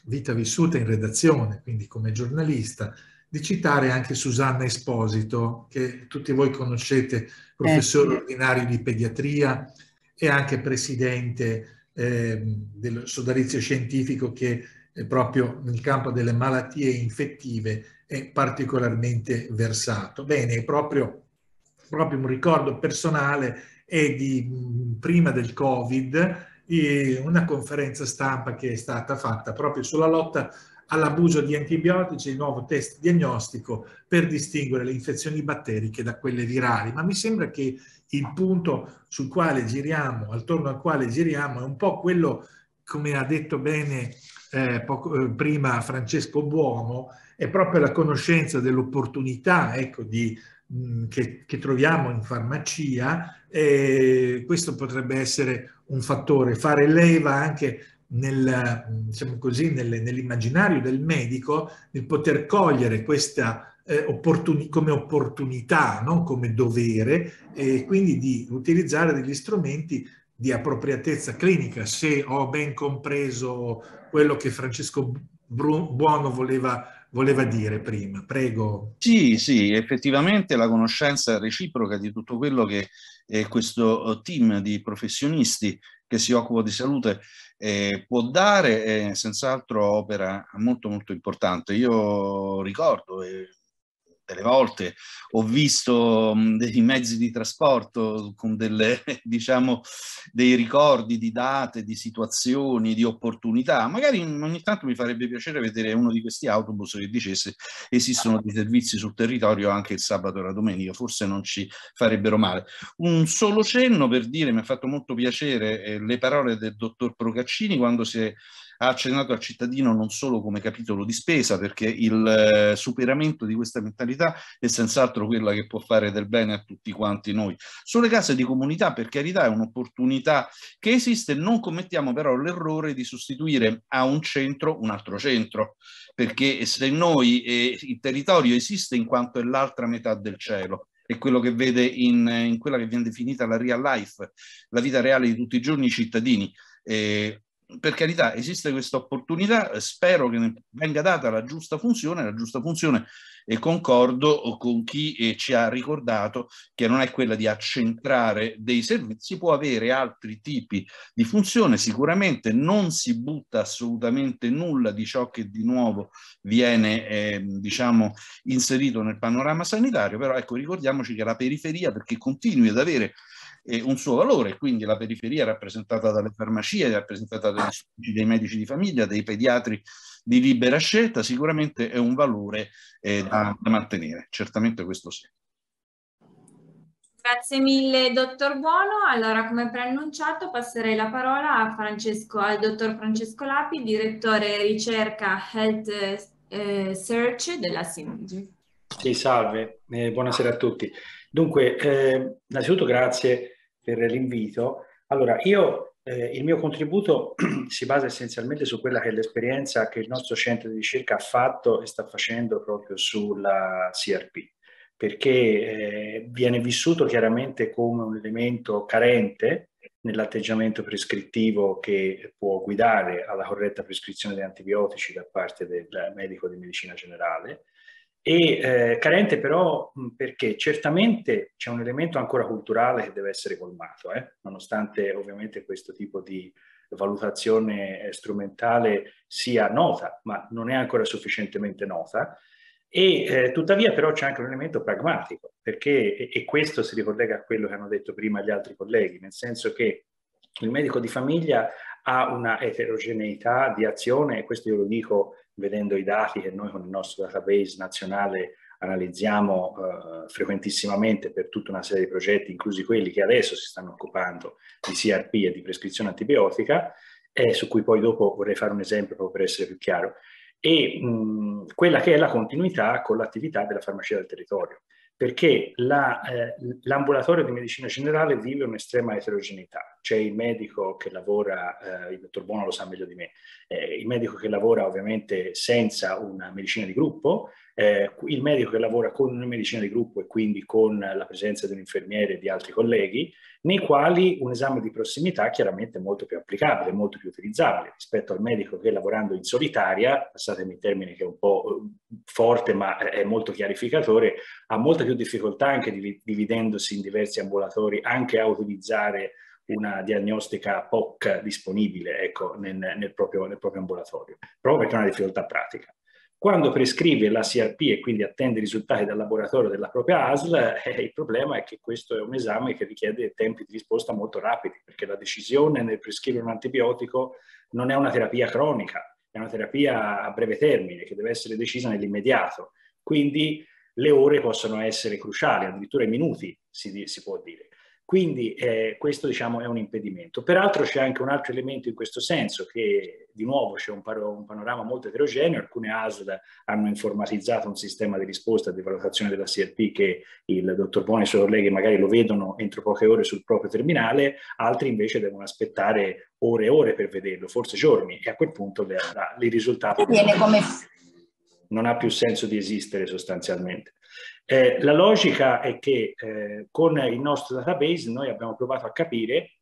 vita vissuta in redazione, quindi come giornalista, di citare anche Susanna Esposito, che tutti voi conoscete, professore eh. ordinario di pediatria e anche presidente eh, del sodalizio scientifico che eh, proprio nel campo delle malattie infettive è particolarmente versato. Bene, proprio, proprio un ricordo personale è di prima del Covid, una conferenza stampa che è stata fatta proprio sulla lotta all'abuso di antibiotici, il nuovo test diagnostico per distinguere le infezioni batteriche da quelle virali. Ma mi sembra che il punto sul quale giriamo, attorno al quale giriamo, è un po' quello, come ha detto bene eh, poco, eh, prima Francesco Buono, è proprio la conoscenza dell'opportunità ecco, di, mh, che, che, troviamo in farmacia. E questo potrebbe essere un fattore, fare leva anche nel, diciamo così, nel, nell'immaginario del medico nel poter cogliere questa eh, opportuni, come opportunità, non come dovere, e quindi di utilizzare degli strumenti di appropriatezza clinica, se ho ben compreso quello che Francesco Buono voleva, voleva dire prima. Prego. Sì, sì, effettivamente la conoscenza reciproca di tutto quello che eh, questo team di professionisti che si occupa di salute eh, può dare è senz'altro opera molto molto importante. Io ricordo, eh, delle volte ho visto mh, dei mezzi di trasporto con delle, diciamo, dei ricordi di date, di situazioni, di opportunità. Magari ogni tanto mi farebbe piacere vedere uno di questi autobus che dicesse esistono dei servizi sul territorio anche il sabato e la domenica, forse non ci farebbero male. Un solo cenno per dire, mi ha fatto molto piacere eh, le parole del dottor Procaccini quando si è ha accennato al cittadino non solo come capitolo di spesa, perché il eh, superamento di questa mentalità è senz'altro quella che può fare del bene a tutti quanti noi. Sulle case di comunità, per carità, è un'opportunità che esiste, non commettiamo però l'errore di sostituire a un centro un altro centro, perché se noi, eh, il territorio esiste in quanto è l'altra metà del cielo, è quello che vede in, in, quella che viene definita la real life, la vita reale di tutti i giorni i cittadini. Eh, per carità, esiste questa opportunità, spero che venga data la giusta funzione, la giusta funzione e concordo con chi eh, ci ha ricordato che non è quella di accentrare dei servizi, può avere altri tipi di funzione, sicuramente non si butta assolutamente nulla di ciò che di nuovo viene eh, diciamo inserito nel panorama sanitario, però ecco ricordiamoci che la periferia perché continui ad avere eh, un suo valore, quindi la periferia rappresentata dalle farmacie, rappresentata dagli studi dei medici di famiglia, dei pediatri di libera scelta, sicuramente è un valore eh, da, da mantenere, certamente questo sì. Grazie mille, dottor Buono. Allora, come preannunciato, passerei la parola Francesco, al dottor Francesco Lapi, direttore ricerca Health eh, Search della Synergy. Sì, salve, eh, buonasera a tutti. Dunque, eh, innanzitutto grazie per l'invito. Allora, io, eh, il mio contributo si basa essenzialmente su quella che è l'esperienza che il nostro centro di ricerca ha fatto e sta facendo proprio sulla CRP, perché eh, viene vissuto chiaramente come un elemento carente nell'atteggiamento prescrittivo che può guidare alla corretta prescrizione di antibiotici da parte del medico di medicina generale e eh, carente però perché certamente c'è un elemento ancora culturale che deve essere colmato, eh? nonostante ovviamente questo tipo di valutazione eh, strumentale sia nota, ma non è ancora sufficientemente nota. E eh, tuttavia però c'è anche un elemento pragmatico, perché, e, e questo si ricollega a quello che hanno detto prima gli altri colleghi, nel senso che il medico di famiglia ha una eterogeneità di azione, e questo io lo dico vedendo i dati che noi con il nostro database nazionale analizziamo eh, frequentissimamente per tutta una serie di progetti, inclusi quelli che adesso si stanno occupando di CRP e di prescrizione antibiotica, e su cui poi dopo vorrei fare un esempio proprio per essere più chiaro, e mh, quella che è la continuità con l'attività della farmacia del territorio perché la, eh, l'ambulatorio di medicina generale vive un'estrema eterogeneità. C'è il medico che lavora, eh, il dottor Bono lo sa meglio di me, eh, il medico che lavora ovviamente senza una medicina di gruppo, eh, il medico che lavora con una medicina di gruppo e quindi con la presenza di un infermiere e di altri colleghi, nei quali un esame di prossimità chiaramente è molto più applicabile, molto più utilizzabile rispetto al medico che lavorando in solitaria, passatemi il termine che è un po' eh, forte ma è molto chiarificatore, ha molta più difficoltà anche dividendosi in diversi ambulatori anche a utilizzare una diagnostica POC disponibile ecco, nel, nel, proprio, nel proprio ambulatorio, proprio perché è una difficoltà pratica. Quando prescrive la CRP e quindi attende i risultati dal laboratorio della propria ASL, eh, il problema è che questo è un esame che richiede tempi di risposta molto rapidi, perché la decisione nel prescrivere un antibiotico non è una terapia cronica, è una terapia a breve termine che deve essere decisa nell'immediato. Quindi le ore possono essere cruciali, addirittura i minuti si, si può dire. Quindi eh, questo diciamo, è un impedimento. Peraltro c'è anche un altro elemento in questo senso, che di nuovo c'è un, un, panorama molto eterogeneo, alcune ASL hanno informatizzato un sistema di risposta e di valutazione della CRP che il dottor Boni e i suoi colleghi magari lo vedono entro poche ore sul proprio terminale, altri invece devono aspettare ore e ore per vederlo, forse giorni, e a quel punto il risultato non ha più senso di esistere sostanzialmente. Eh, la logica è che eh, con il nostro database noi abbiamo provato a capire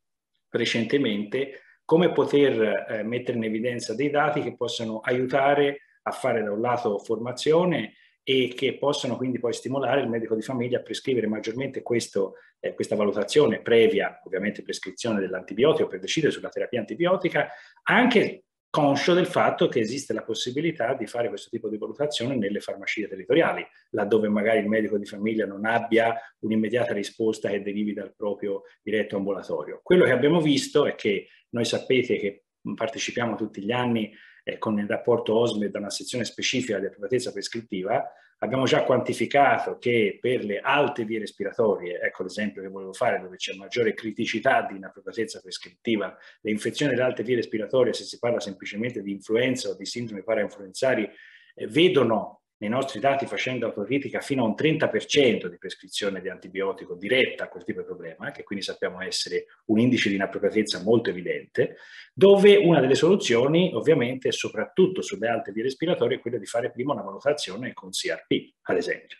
recentemente come poter eh, mettere in evidenza dei dati che possano aiutare a fare da un lato formazione e che possano quindi poi stimolare il medico di famiglia a prescrivere maggiormente questo, eh, questa valutazione previa, ovviamente prescrizione dell'antibiotico per decidere sulla terapia antibiotica, anche conscio del fatto che esiste la possibilità di fare questo tipo di valutazione nelle farmacie territoriali, laddove magari il medico di famiglia non abbia un'immediata risposta che derivi dal proprio diretto ambulatorio. Quello che abbiamo visto è che noi sapete che partecipiamo tutti gli anni eh, con il rapporto OSME da una sezione specifica di appropriatezza prescrittiva, abbiamo già quantificato che per le alte vie respiratorie, ecco l'esempio che volevo fare dove c'è maggiore criticità di inappropriatezza prescrittiva, le infezioni delle alte vie respiratorie, se si parla semplicemente di influenza o di sindrome parainfluenzali, eh, vedono nei nostri dati facendo autocritica fino a un 30% di prescrizione di antibiotico diretta a quel tipo di problema, che quindi sappiamo essere un indice di inappropriatezza molto evidente, dove una delle soluzioni ovviamente, soprattutto sulle alte vie respiratorie, è quella di fare prima una valutazione con CRP, ad esempio.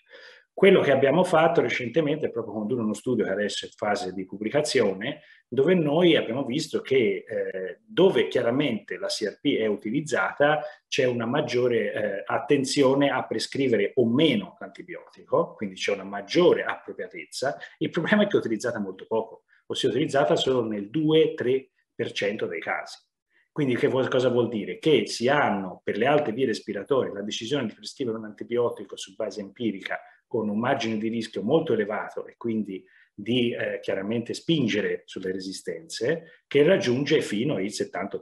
Quello che abbiamo fatto recentemente è proprio condurre uno studio che adesso è in fase di pubblicazione, dove noi abbiamo visto che eh, dove chiaramente la CRP è utilizzata c'è una maggiore eh, attenzione a prescrivere o meno l'antibiotico, quindi c'è una maggiore appropriatezza. Il problema è che è utilizzata molto poco, ossia utilizzata solo nel 2-3% dei casi. Quindi che cosa vuol dire? Che si hanno per le alte vie respiratorie la decisione di prescrivere un antibiotico su base empirica con un margine di rischio molto elevato e quindi di eh, chiaramente spingere sulle resistenze che raggiunge fino il 70-80%.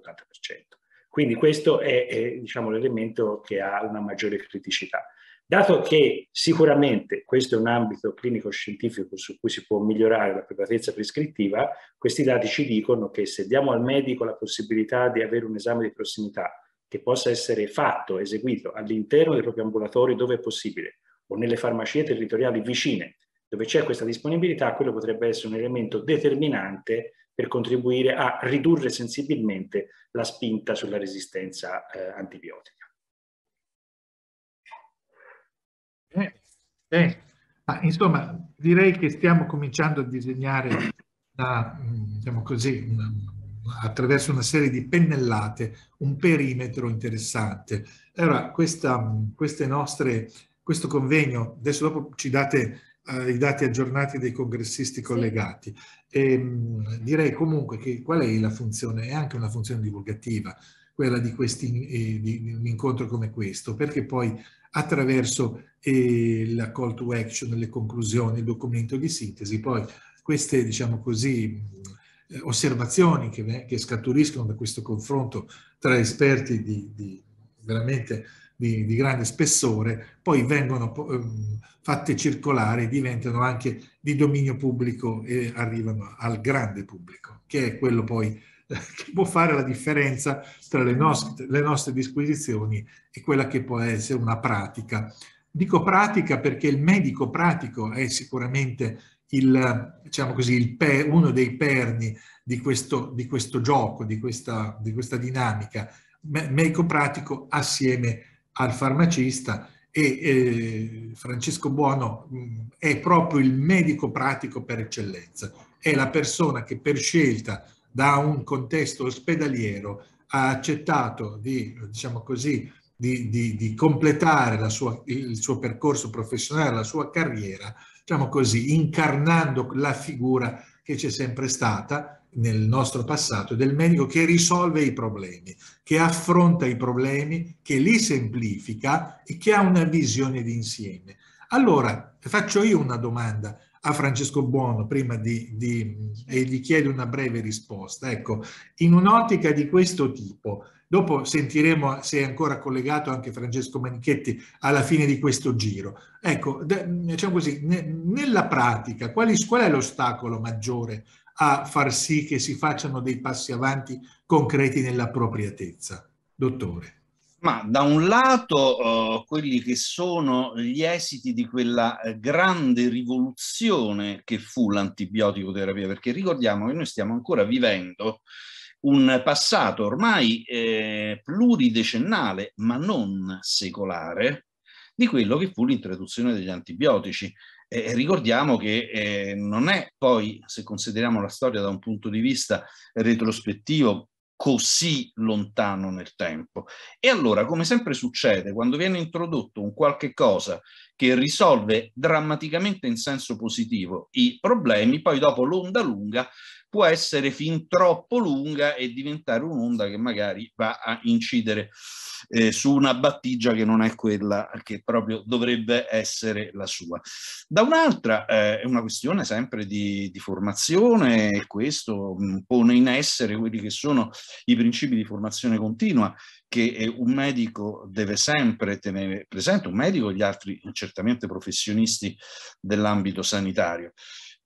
Quindi questo è, è diciamo, l'elemento che ha una maggiore criticità. Dato che sicuramente questo è un ambito clinico-scientifico su cui si può migliorare la preparatezza prescrittiva, questi dati ci dicono che se diamo al medico la possibilità di avere un esame di prossimità che possa essere fatto, eseguito all'interno dei propri ambulatori dove è possibile, o nelle farmacie territoriali vicine, dove c'è questa disponibilità, quello potrebbe essere un elemento determinante per contribuire a ridurre sensibilmente la spinta sulla resistenza eh, antibiotica. Eh, eh. Ah, insomma, direi che stiamo cominciando a disegnare una, diciamo così, una, attraverso una serie di pennellate un perimetro interessante. Allora, questa, queste nostre questo convegno, adesso dopo ci date uh, i dati aggiornati dei congressisti collegati, e, ehm, mh, direi comunque che qual è la funzione? È anche una funzione divulgativa, quella di, questi, eh, di, di un incontro come questo, perché poi attraverso eh, la call to action, le conclusioni, il documento di sintesi, poi queste, diciamo così, eh, osservazioni che, che, scaturiscono da questo confronto tra esperti di, di veramente di, di grande spessore, poi vengono um, fatte circolare, diventano anche di dominio pubblico e arrivano al grande pubblico, che è quello poi che può fare la differenza tra le nostre, le nostre disposizioni e quella che può essere una pratica. Dico pratica perché il medico pratico è sicuramente il, diciamo così, il uno dei perni di questo, di questo gioco, di questa, di questa dinamica medico pratico assieme al farmacista e eh, Francesco Buono mh, è proprio il medico pratico per eccellenza, è la persona che per scelta da un contesto ospedaliero ha accettato di, diciamo così, di, di, di completare sua, il suo percorso professionale, la sua carriera, diciamo così, incarnando la figura che c'è sempre stata nel nostro passato del medico che risolve i problemi, che affronta i problemi, che li semplifica e che ha una visione d'insieme. Allora, faccio io una domanda a Francesco Buono prima di, di, e gli chiedo una breve risposta. Ecco, in un'ottica di questo tipo, dopo sentiremo se è ancora collegato anche Francesco Manichetti alla fine di questo giro. Ecco, diciamo così, nella pratica, qual è l'ostacolo maggiore a far sì che si facciano dei passi avanti concreti nell'appropriatezza? Dottore. Ma da un lato uh, quelli che sono gli esiti di quella eh, grande rivoluzione che fu l'antibiotico-terapia, perché ricordiamo che noi stiamo ancora vivendo un passato ormai eh, pluridecennale, ma non secolare, di quello che fu l'introduzione degli antibiotici. Eh, ricordiamo che eh, non è poi, se consideriamo la storia da un punto di vista retrospettivo, così lontano nel tempo. E allora, come sempre succede, quando viene introdotto un qualche cosa che risolve drammaticamente in senso positivo i problemi, poi dopo l'onda lunga può essere fin troppo lunga e diventare un'onda che magari va a incidere eh, su una battigia che non è quella che proprio dovrebbe essere la sua. Da un'altra eh, è una questione sempre di, di formazione e questo mm, pone in essere quelli che sono i principi di formazione continua che eh, un medico deve sempre tenere presente, un medico e gli altri certamente professionisti dell'ambito sanitario.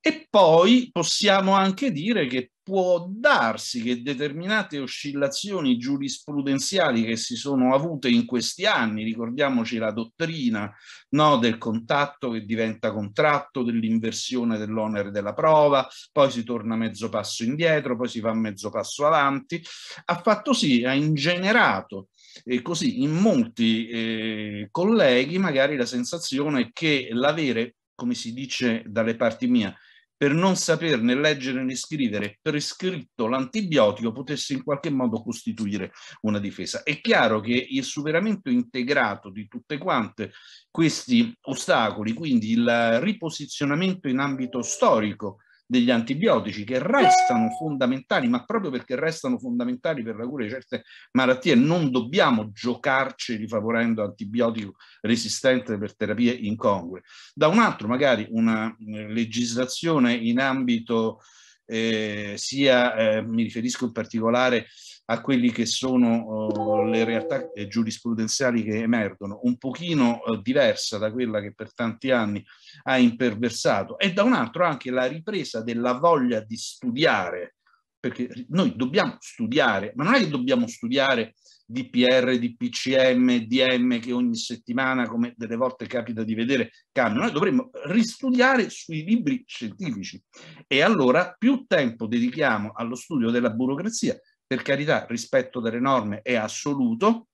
E poi possiamo anche dire che può darsi che determinate oscillazioni giurisprudenziali che si sono avute in questi anni, ricordiamoci la dottrina no, del contatto che diventa contratto, dell'inversione dell'onere della prova, poi si torna mezzo passo indietro, poi si va mezzo passo avanti, ha fatto sì, ha ingenerato e così in molti eh, colleghi magari la sensazione che l'avere, come si dice dalle parti mie, per non saperne leggere né scrivere prescritto l'antibiotico potesse in qualche modo costituire una difesa. È chiaro che il superamento integrato di tutte quante questi ostacoli, quindi il riposizionamento in ambito storico degli antibiotici che restano fondamentali, ma proprio perché restano fondamentali per la cura di certe malattie, non dobbiamo giocarci favorendo antibiotico resistente per terapie incongrue. Da un altro, magari una eh, legislazione in ambito eh, sia, eh, mi riferisco in particolare a quelli che sono uh, le realtà eh, giurisprudenziali che emergono, un pochino uh, diversa da quella che per tanti anni ha imperversato, e da un altro anche la ripresa della voglia di studiare, perché noi dobbiamo studiare, ma non è che dobbiamo studiare DPR, DPCM, DM che ogni settimana, come delle volte capita di vedere, cambiano. Noi dovremmo ristudiare sui libri scientifici e allora più tempo dedichiamo allo studio della burocrazia, per carità, rispetto delle norme è assoluto,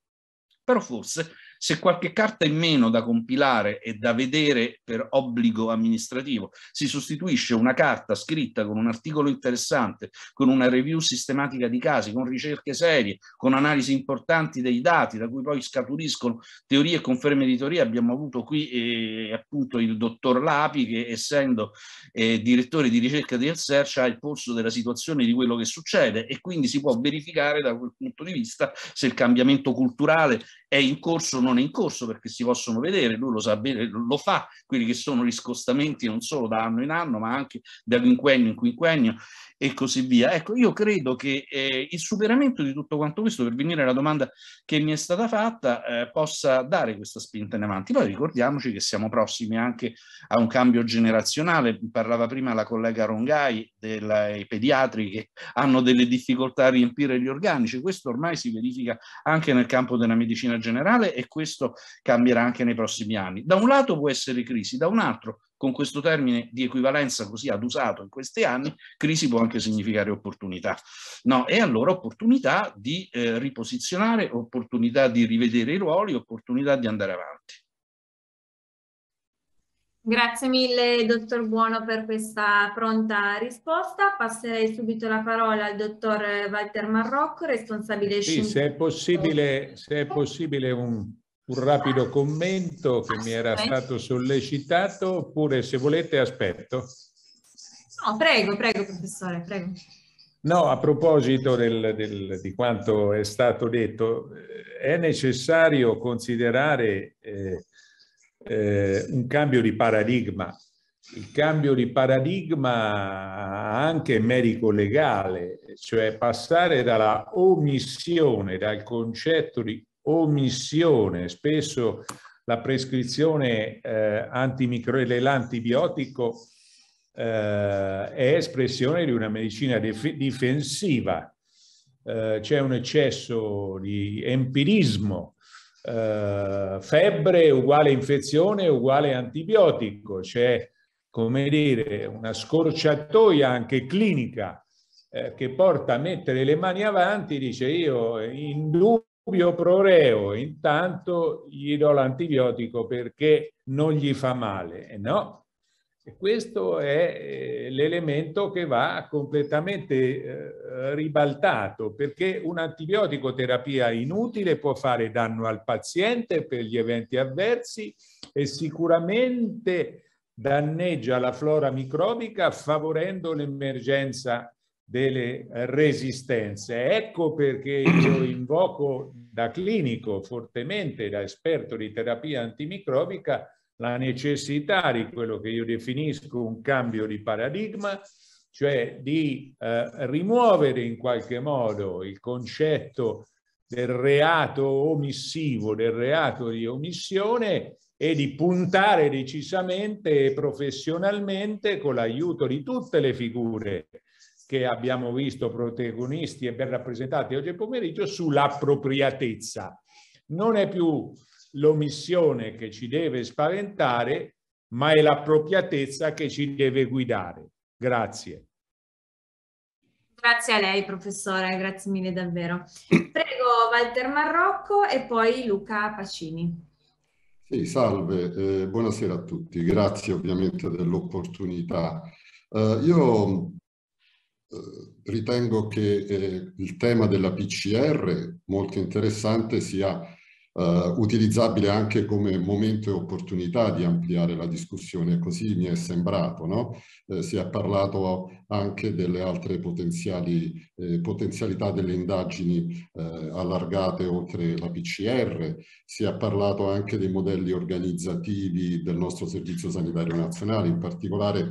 però forse se qualche carta in meno da compilare e da vedere per obbligo amministrativo si sostituisce una carta scritta con un articolo interessante, con una review sistematica di casi, con ricerche serie, con analisi importanti dei dati da cui poi scaturiscono teorie e conferme di teoria, abbiamo avuto qui eh, appunto il dottor Lapi che essendo eh, direttore di ricerca del Search ha il polso della situazione di quello che succede e quindi si può verificare da quel punto di vista se il cambiamento culturale è in corso o non è in corso perché si possono vedere, lui lo sa bene, lo fa, quelli che sono gli scostamenti non solo da anno in anno, ma anche da quinquennio in quinquennio e così via. Ecco, io credo che eh, il superamento di tutto quanto questo, per venire alla domanda che mi è stata fatta, eh, possa dare questa spinta in avanti. Poi ricordiamoci che siamo prossimi anche a un cambio generazionale, parlava prima la collega Rongai dei pediatri che hanno delle difficoltà a riempire gli organici, questo ormai si verifica anche nel campo della medicina generale e questo cambierà anche nei prossimi anni. Da un lato può essere crisi, da un altro con questo termine di equivalenza così adusato in questi anni, crisi può anche significare opportunità. No, e allora opportunità di eh, riposizionare, opportunità di rivedere i ruoli, opportunità di andare avanti. Grazie mille, dottor Buono, per questa pronta risposta. Passerei subito la parola al dottor Walter Marrocco, responsabile sì, se è possibile, se è possibile un, un rapido commento che mi era stato sollecitato, oppure se volete aspetto. No, prego, prego, professore, prego. No, a proposito del, del, di quanto è stato detto, eh, è necessario considerare eh, eh, un cambio di paradigma. Il cambio di paradigma anche medico-legale, cioè passare dalla omissione, dal concetto di omissione, spesso la prescrizione eh, dell'antibiotico eh, è espressione di una medicina difensiva. Eh, c'è un eccesso di empirismo, eh, febbre uguale infezione uguale antibiotico, c'è come dire una scorciatoia anche clinica eh, che porta a mettere le mani avanti, dice io in dubbio pro reo, intanto gli do l'antibiotico perché non gli fa male. E no, e questo è eh, l'elemento che va completamente eh, ribaltato perché un'antibiotico terapia inutile può fare danno al paziente per gli eventi avversi e sicuramente danneggia la flora microbica favorendo l'emergenza delle resistenze. Ecco perché io invoco da clinico fortemente, da esperto di terapia antimicrobica, la necessità di quello che io definisco un cambio di paradigma, cioè di eh, rimuovere in qualche modo il concetto del reato omissivo, del reato di omissione e di puntare decisamente e professionalmente con l'aiuto di tutte le figure che abbiamo visto protagonisti e ben rappresentati oggi pomeriggio sull'appropriatezza. Non è più l'omissione che ci deve spaventare, ma è l'appropriatezza che ci deve guidare. Grazie. Grazie a lei, professore, grazie mille davvero. Prego Walter Marrocco e poi Luca Pacini. Sì, salve, eh, buonasera a tutti, grazie ovviamente dell'opportunità. Uh, io ritengo che eh, il tema della PCR, molto interessante, sia Uh, utilizzabile anche come momento e opportunità di ampliare la discussione, così mi è sembrato. No? Eh, si è parlato anche delle altre potenziali, eh, potenzialità delle indagini eh, allargate oltre la PCR, si è parlato anche dei modelli organizzativi del nostro Servizio Sanitario Nazionale, in particolare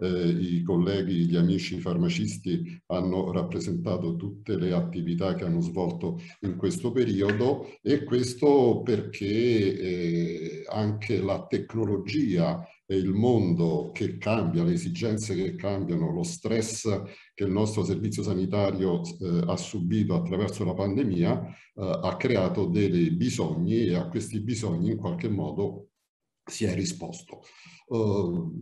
eh, i colleghi, gli amici farmacisti hanno rappresentato tutte le attività che hanno svolto in questo periodo e questo perché eh, anche la tecnologia e il mondo che cambia, le esigenze che cambiano, lo stress che il nostro servizio sanitario eh, ha subito attraverso la pandemia eh, ha creato dei bisogni e a questi bisogni in qualche modo si è risposto. Uh,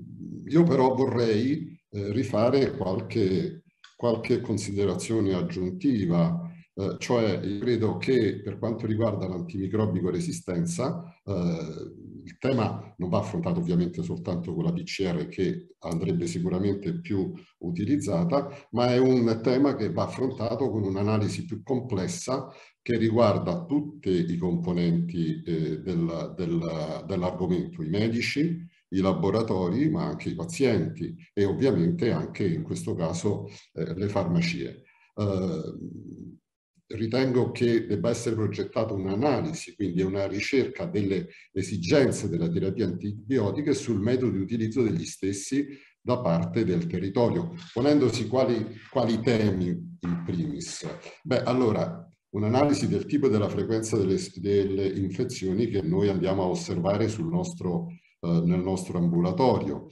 io però vorrei eh, rifare qualche, qualche, considerazione aggiuntiva, eh, cioè io credo che per quanto riguarda l'antimicrobico resistenza, eh, il tema non va affrontato ovviamente soltanto con la PCR che andrebbe sicuramente più utilizzata, ma è un tema che va affrontato con un'analisi più complessa che riguarda tutti i componenti eh, del, del, dell'argomento, i medici, i laboratori, ma anche i pazienti e ovviamente anche in questo caso eh, le farmacie. Uh, ritengo che debba essere progettata un'analisi, quindi una ricerca delle esigenze della terapia antibiotica e sul metodo di utilizzo degli stessi da parte del territorio, ponendosi quali, quali temi in primis. Beh, allora, un'analisi del tipo e della frequenza delle, delle, infezioni che noi andiamo a osservare nostro, eh, nel nostro ambulatorio,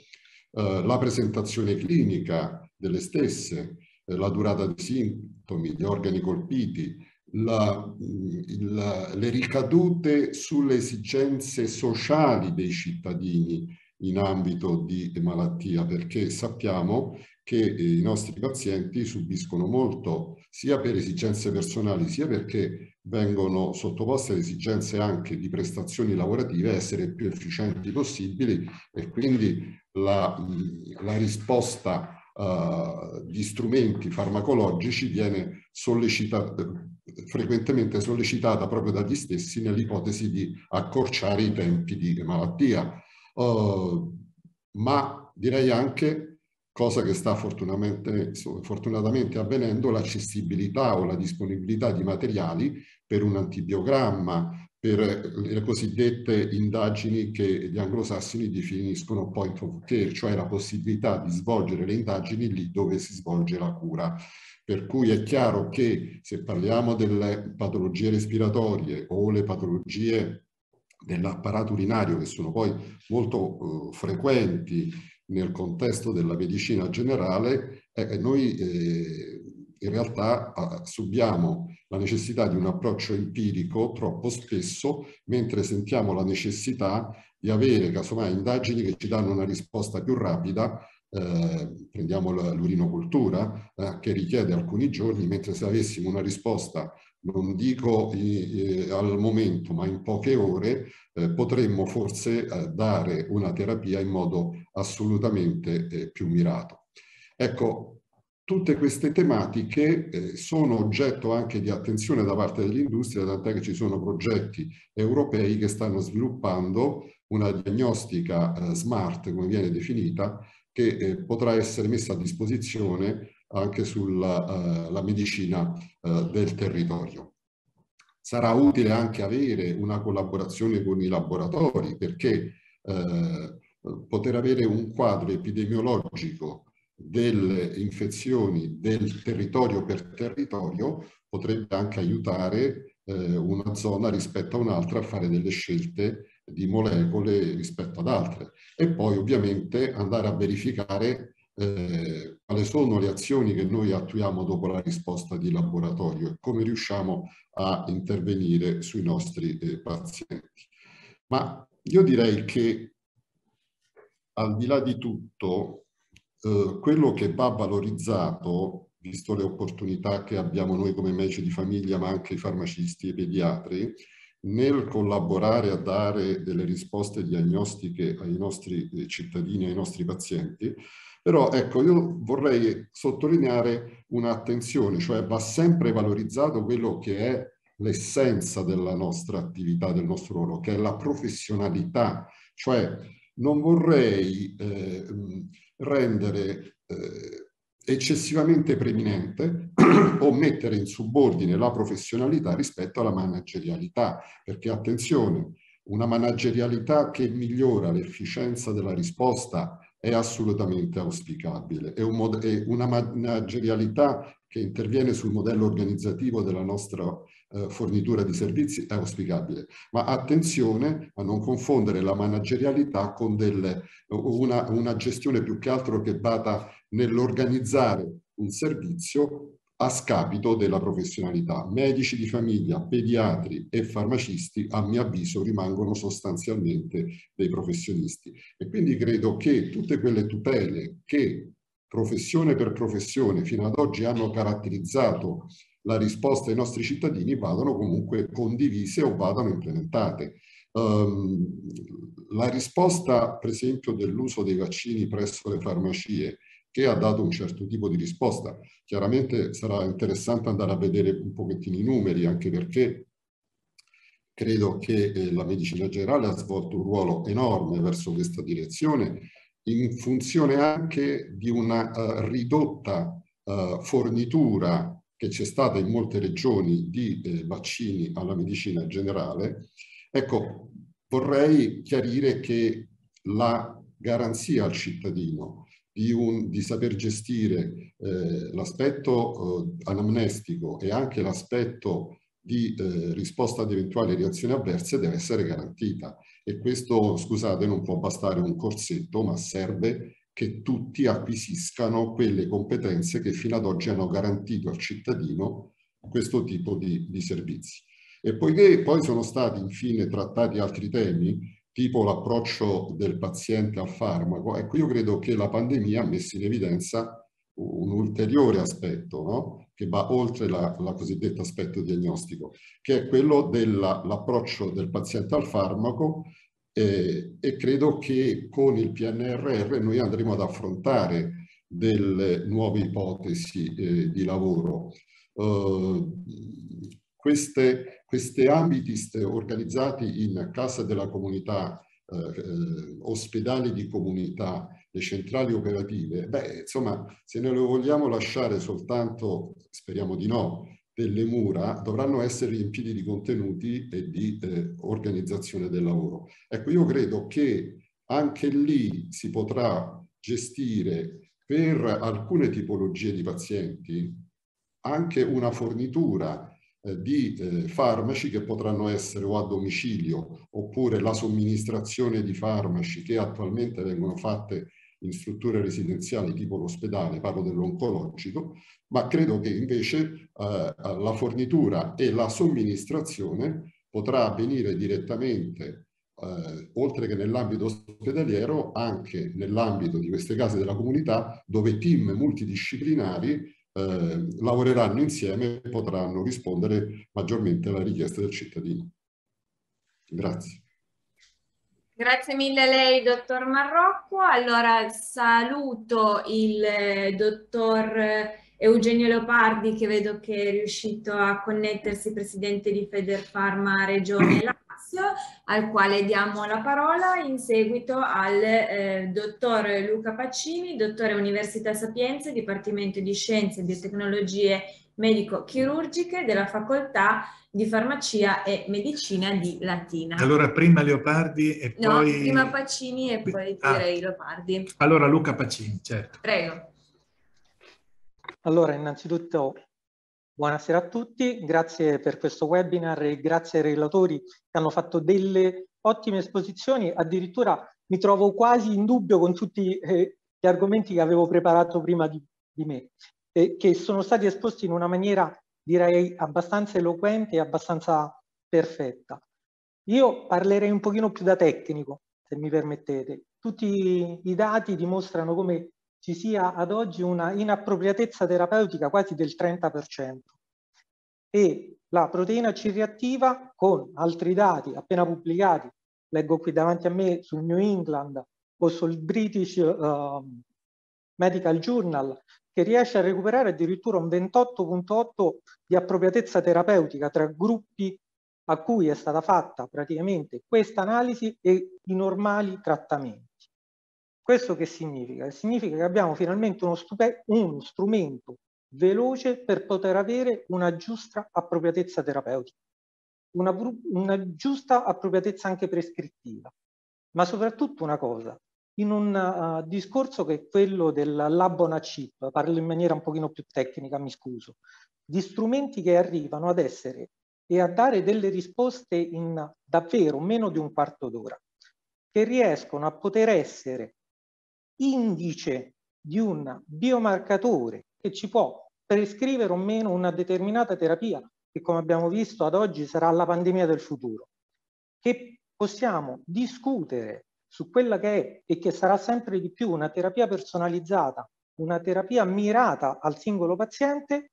eh, la presentazione clinica delle stesse, eh, la durata dei sintomi, gli organi colpiti, la, la, le ricadute sulle esigenze sociali dei cittadini in ambito di malattia, perché sappiamo che i nostri pazienti subiscono molto sia per esigenze personali sia perché vengono sottoposte ad esigenze anche di prestazioni lavorative essere più efficienti possibili e quindi la, la risposta uh, di strumenti farmacologici viene sollecitata, frequentemente sollecitata proprio dagli stessi nell'ipotesi di accorciare i tempi di malattia. Uh, ma direi anche, cosa che sta fortunatamente, avvenendo, l'accessibilità o la disponibilità di materiali per un antibiogramma, per le cosiddette indagini che gli anglosassoni definiscono point of care, cioè la possibilità di svolgere le indagini lì dove si svolge la cura. Per cui è chiaro che se parliamo delle patologie respiratorie o le patologie dell'apparato urinario, che sono poi molto uh, frequenti nel contesto della medicina generale, eh, noi eh, in realtà uh, subiamo la necessità di un approccio empirico troppo spesso, mentre sentiamo la necessità di avere casomai indagini che ci danno una risposta più rapida eh, prendiamo l'urinocultura, eh, che richiede alcuni giorni, mentre se avessimo una risposta, non dico eh, al momento, ma in poche ore, eh, potremmo forse eh, dare una terapia in modo assolutamente eh, più mirato. Ecco, tutte queste tematiche sono oggetto anche di attenzione da parte dell'industria, tant'è che ci sono progetti europei che stanno sviluppando una diagnostica smart, come viene definita, che eh, potrà essere messa a disposizione anche sulla uh, medicina uh, del territorio. Sarà utile anche avere una collaborazione con i laboratori perché uh, poter avere un quadro epidemiologico delle infezioni del territorio per territorio potrebbe anche aiutare una zona rispetto a un'altra a fare delle scelte di molecole rispetto ad altre e poi ovviamente andare a verificare eh, quali sono le azioni che noi attuiamo dopo la risposta di laboratorio e come riusciamo a intervenire sui nostri eh, pazienti. Ma io direi che al di là di tutto, eh, quello che va valorizzato, visto le opportunità che abbiamo noi come medici di famiglia, ma anche i farmacisti e i pediatri, nel collaborare a dare delle risposte diagnostiche ai nostri eh, cittadini, ai nostri pazienti, però ecco, io vorrei sottolineare un'attenzione, cioè va sempre valorizzato quello che è l'essenza della nostra attività, del nostro ruolo, che è la professionalità, cioè non vorrei eh, rendere eh, eccessivamente preminente o mettere in subordine la professionalità rispetto alla managerialità, perché attenzione, una managerialità che migliora l'efficienza della risposta è assolutamente auspicabile, è, un è una managerialità che interviene sul modello organizzativo della nostra eh, fornitura di servizi è auspicabile. Ma attenzione a non confondere la managerialità con delle, una, una gestione più che altro che data nell'organizzare un servizio a scapito della professionalità. Medici di famiglia, pediatri e farmacisti, a mio avviso, rimangono sostanzialmente dei professionisti. E quindi credo che tutte quelle tutele che professione per professione fino ad oggi hanno caratterizzato la risposta ai nostri cittadini vadano comunque condivise o vadano implementate. Um, la risposta, per esempio, dell'uso dei vaccini presso le farmacie che ha dato un certo tipo di risposta. Chiaramente sarà interessante andare a vedere un pochettino i numeri, anche perché credo che eh, la medicina generale ha svolto un ruolo enorme verso questa direzione, in funzione anche di una uh, ridotta uh, fornitura che c'è stata in molte regioni di eh, vaccini alla medicina generale, ecco, vorrei chiarire che la garanzia al cittadino di, un, di saper gestire eh, l'aspetto eh, anamnestico e anche l'aspetto di eh, risposta ad eventuali reazioni avverse deve essere garantita. E questo, scusate, non può bastare un corsetto, ma serve che tutti acquisiscano quelle competenze che fino ad oggi hanno garantito al cittadino questo tipo di, di servizi. E poiché poi sono stati infine trattati altri temi, tipo l'approccio del paziente al farmaco, ecco io credo che la pandemia ha messo in evidenza un ulteriore aspetto no? che va oltre la, la cosiddetta aspetto diagnostico, che è quello dell'approccio del paziente al farmaco eh, e credo che con il PNRR noi andremo ad affrontare delle nuove ipotesi eh, di lavoro. Uh, queste, queste ambiti organizzati in casa della comunità, eh, eh, ospedali di comunità, le centrali operative, beh, insomma, se noi lo vogliamo lasciare soltanto, speriamo di no, delle mura, dovranno essere riempiti di contenuti e di eh, organizzazione del lavoro. Ecco, io credo che anche lì si potrà gestire per alcune tipologie di pazienti anche una fornitura eh, di eh, farmaci che potranno essere o a domicilio oppure la somministrazione di farmaci che attualmente vengono fatte in strutture residenziali tipo l'ospedale, parlo dell'oncologico, ma credo che invece eh, la fornitura e la somministrazione potrà avvenire direttamente, eh, oltre che nell'ambito ospedaliero, anche nell'ambito di queste case della comunità, dove team multidisciplinari eh, lavoreranno insieme e potranno rispondere maggiormente alla richiesta del cittadino. Grazie. Grazie mille a lei, dottor Marrocco. Allora saluto il eh, dottor Eugenio Leopardi che vedo che è riuscito a connettersi, presidente di Federfarma Regione Lazio, al quale diamo la parola in seguito al eh, dottor Luca Pacini, dottore Università Sapienza, Dipartimento di Scienze e Biotecnologie Medico-Chirurgiche della Facoltà di Farmacia e Medicina di Latina. Allora prima Leopardi e no, poi... prima Pacini e poi ah. direi Leopardi. Allora Luca Pacini, certo. Prego. Allora, innanzitutto buonasera a tutti, grazie per questo webinar e grazie ai relatori che hanno fatto delle ottime esposizioni, addirittura mi trovo quasi in dubbio con tutti eh, gli argomenti che avevo preparato prima di, di me, eh, che sono stati esposti in una maniera direi abbastanza eloquente e abbastanza perfetta. Io parlerei un pochino più da tecnico, se mi permettete. Tutti i dati dimostrano come ci sia ad oggi una inappropriatezza terapeutica quasi del 30% e la proteina C reattiva con altri dati appena pubblicati, leggo qui davanti a me sul New England o sul British uh, Medical Journal, che riesce a recuperare addirittura un 28.8 di appropriatezza terapeutica tra gruppi a cui è stata fatta praticamente questa analisi e i normali trattamenti. Questo che significa? Significa che abbiamo finalmente uno, uno strumento veloce per poter avere una giusta appropriatezza terapeutica, una, una giusta appropriatezza anche prescrittiva, ma soprattutto una cosa, in un uh, discorso che è quello del lab on a chip, parlo in maniera un pochino più tecnica, mi scuso, di strumenti che arrivano ad essere e a dare delle risposte in davvero meno di un quarto d'ora, che riescono a poter essere indice di un biomarcatore che ci può prescrivere o meno una determinata terapia, che come abbiamo visto ad oggi sarà la pandemia del futuro, che possiamo discutere su quella che è e che sarà sempre di più una terapia personalizzata, una terapia mirata al singolo paziente,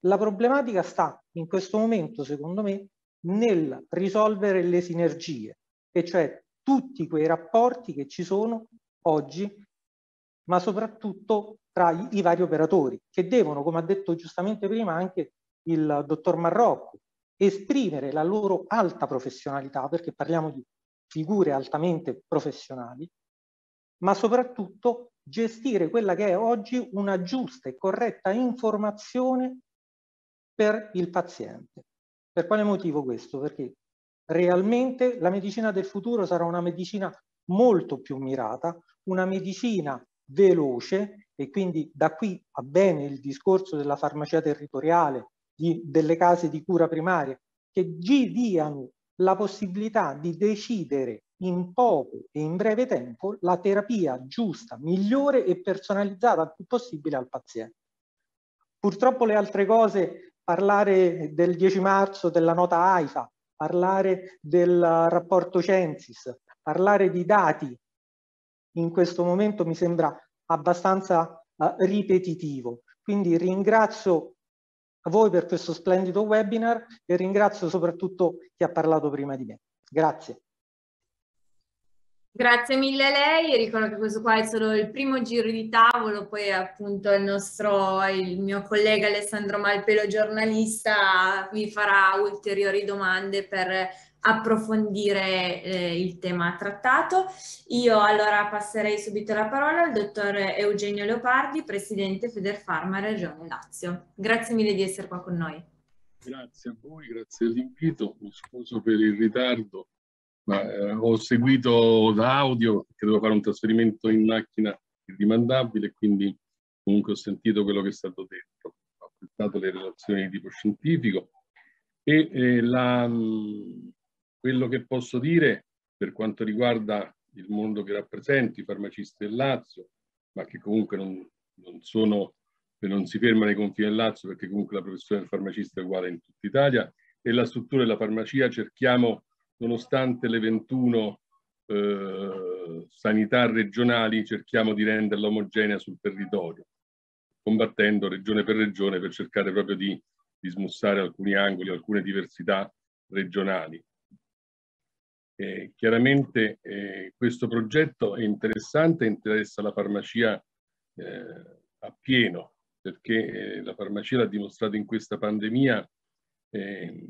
la problematica sta in questo momento, secondo me, nel risolvere le sinergie, e cioè tutti quei rapporti che ci sono oggi, ma soprattutto tra i, vari operatori, che devono, come ha detto giustamente prima anche il dottor Marrocco, esprimere la loro alta professionalità, perché parliamo di figure altamente professionali, ma soprattutto gestire quella che è oggi una giusta e corretta informazione per il paziente. Per quale motivo questo? Perché realmente la medicina del futuro sarà una medicina molto più mirata, una medicina veloce e quindi da qui a bene il discorso della farmacia territoriale, di, delle case di cura primaria, che gli diano la possibilità di decidere in poco e in breve tempo la terapia giusta, migliore e personalizzata il più possibile al paziente. Purtroppo le altre cose, parlare del 10 marzo della nota AIFA, parlare del rapporto Censis, parlare di dati in questo momento mi sembra abbastanza uh, ripetitivo. Quindi ringrazio voi per questo splendido webinar e ringrazio soprattutto chi ha parlato prima di me. Grazie. Grazie mille a lei, ricordo che questo qua è solo il primo giro di tavolo, poi appunto il nostro, il mio collega Alessandro Malpelo, giornalista, vi farà ulteriori domande per approfondire eh, il tema trattato. Io allora passerei subito la parola al dottor Eugenio Leopardi, presidente Federfarma Regione Lazio. Grazie mille di essere qua con noi. Grazie a voi, grazie dell'invito, mi scuso per il ritardo ma eh, ho seguito da audio che dovevo fare un trasferimento in macchina irrimandabile, quindi comunque ho sentito quello che è stato detto, ho apprezzato le relazioni di tipo scientifico e eh, la, quello che posso dire per quanto riguarda il mondo che rappresento, i farmacisti del Lazio, ma che comunque non, non sono non si ferma nei confini del Lazio perché comunque la professione del farmacista è uguale in tutta Italia e la struttura della farmacia cerchiamo nonostante le 21 eh, sanità regionali, cerchiamo di renderla omogenea sul territorio, combattendo regione per regione per cercare proprio di, di smussare alcuni angoli, alcune diversità regionali. Eh, chiaramente eh, questo progetto è interessante, interessa la farmacia eh, a pieno, perché eh, la farmacia l'ha dimostrato in questa pandemia eh,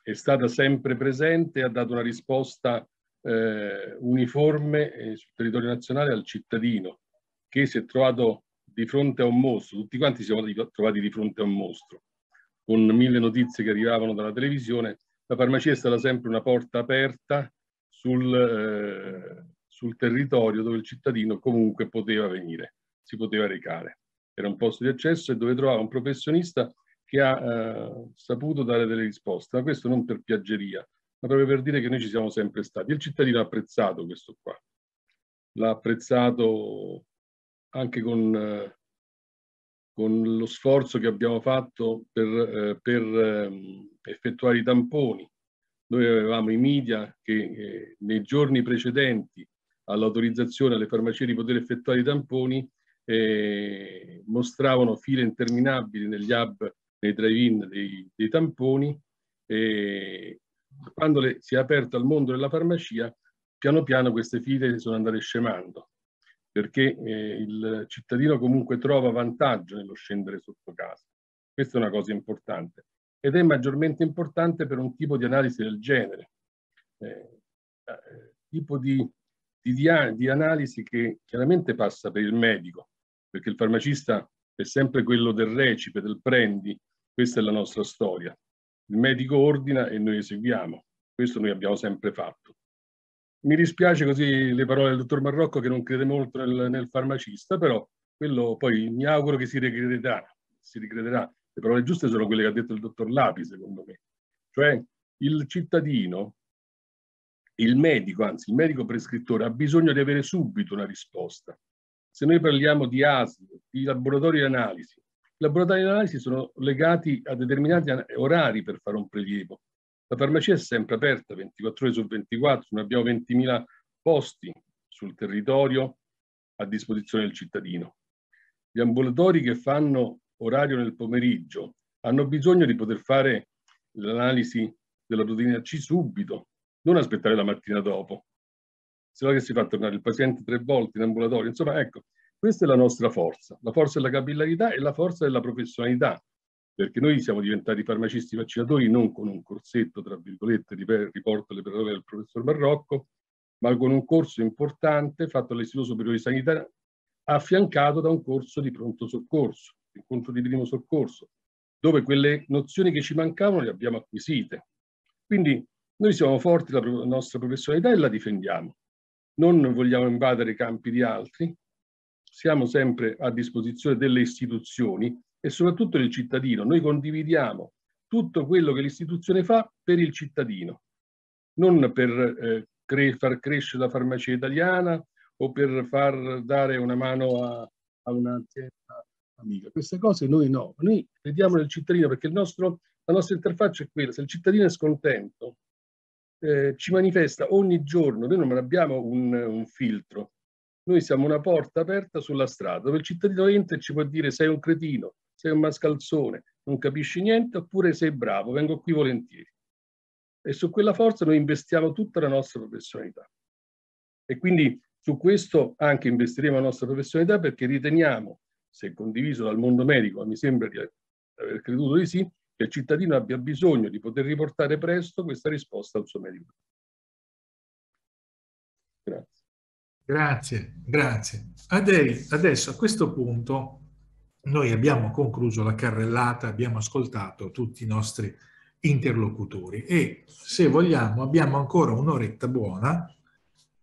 è stata sempre presente e ha dato una risposta eh, uniforme sul territorio nazionale al cittadino che si è trovato di fronte a un mostro, tutti quanti siamo trovati di fronte a un mostro, con mille notizie che arrivavano dalla televisione, la farmacia è stata sempre una porta aperta sul, eh, sul territorio dove il cittadino comunque poteva venire, si poteva recare. Era un posto di accesso e dove trovava un professionista che ha eh, saputo dare delle risposte, ma questo non per piaggeria, ma proprio per dire che noi ci siamo sempre stati. Il cittadino ha apprezzato questo qua, l'ha apprezzato anche con, eh, con, lo sforzo che abbiamo fatto per, eh, per ehm, effettuare i tamponi. Noi avevamo i media che eh, nei giorni precedenti all'autorizzazione alle farmacie di poter effettuare i tamponi eh, mostravano file interminabili negli hub nei drive-in dei, dei, tamponi e quando le, si è aperto al mondo della farmacia, piano piano queste file sono andate scemando perché eh, il cittadino comunque trova vantaggio nello scendere sotto casa. Questa è una cosa importante ed è maggiormente importante per un tipo di analisi del genere, eh, eh, tipo di, di, di analisi che chiaramente passa per il medico, perché il farmacista è sempre quello del recipe, del prendi, questa è la nostra storia. Il medico ordina e noi eseguiamo. Questo noi abbiamo sempre fatto. Mi dispiace così le parole del dottor Marrocco che non crede molto nel, nel farmacista, però quello poi mi auguro che si ricrederà. Si ricrederà. Le parole giuste sono quelle che ha detto il dottor Lapi, secondo me. Cioè il cittadino, il medico, anzi il medico prescrittore, ha bisogno di avere subito una risposta. Se noi parliamo di ASL, di laboratori di analisi, i laboratori di analisi sono legati a determinati orari per fare un prelievo. La farmacia è sempre aperta 24 ore su 24, noi abbiamo 20.000 posti sul territorio a disposizione del cittadino. Gli ambulatori che fanno orario nel pomeriggio hanno bisogno di poter fare l'analisi della proteina C subito, non aspettare la mattina dopo, se no che si fa? Tornare il paziente tre volte in ambulatorio. Insomma, ecco, questa è la nostra forza, la forza della capillarità e la forza della professionalità, perché noi siamo diventati farmacisti vaccinatori non con un corsetto, tra virgolette, riporto le parole del professor Marrocco, ma con un corso importante fatto all'Istituto Superiore di Sanità, affiancato da un corso di pronto soccorso, incontro di primo soccorso, dove quelle nozioni che ci mancavano le abbiamo acquisite. Quindi noi siamo forti della nostra professionalità e la difendiamo. Non vogliamo invadere i campi di altri, siamo sempre a disposizione delle istituzioni e soprattutto del cittadino. Noi condividiamo tutto quello che l'istituzione fa per il cittadino, non per eh, cre far crescere la farmacia italiana o per far dare una mano a, a un'azienda amica. Queste cose noi no, noi vediamo nel cittadino perché nostro, la nostra interfaccia è quella, se il cittadino è scontento eh, ci manifesta ogni giorno, noi non abbiamo un, un filtro, noi siamo una porta aperta sulla strada dove il cittadino entra e ci può dire sei un cretino, sei un mascalzone, non capisci niente oppure sei bravo, vengo qui volentieri. E su quella forza noi investiamo tutta la nostra professionalità. E quindi su questo anche investiremo la nostra professionalità perché riteniamo, se condiviso dal mondo medico, ma mi sembra di aver creduto di sì, che il cittadino abbia bisogno di poter riportare presto questa risposta al suo medico. Grazie. Grazie, grazie. Adesso a questo punto noi abbiamo concluso la carrellata, abbiamo ascoltato tutti i nostri interlocutori e se vogliamo abbiamo ancora un'oretta buona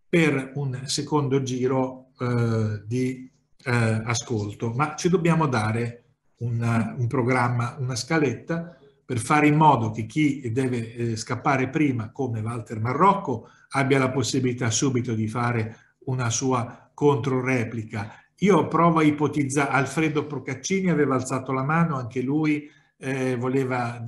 per un secondo giro eh, di eh, ascolto, ma ci dobbiamo dare una, un programma, una scaletta per fare in modo che chi deve eh, scappare prima, come Walter Marrocco, abbia la possibilità subito di fare una sua controreplica. Io provo a ipotizzare, Alfredo Procaccini aveva alzato la mano, anche lui eh, voleva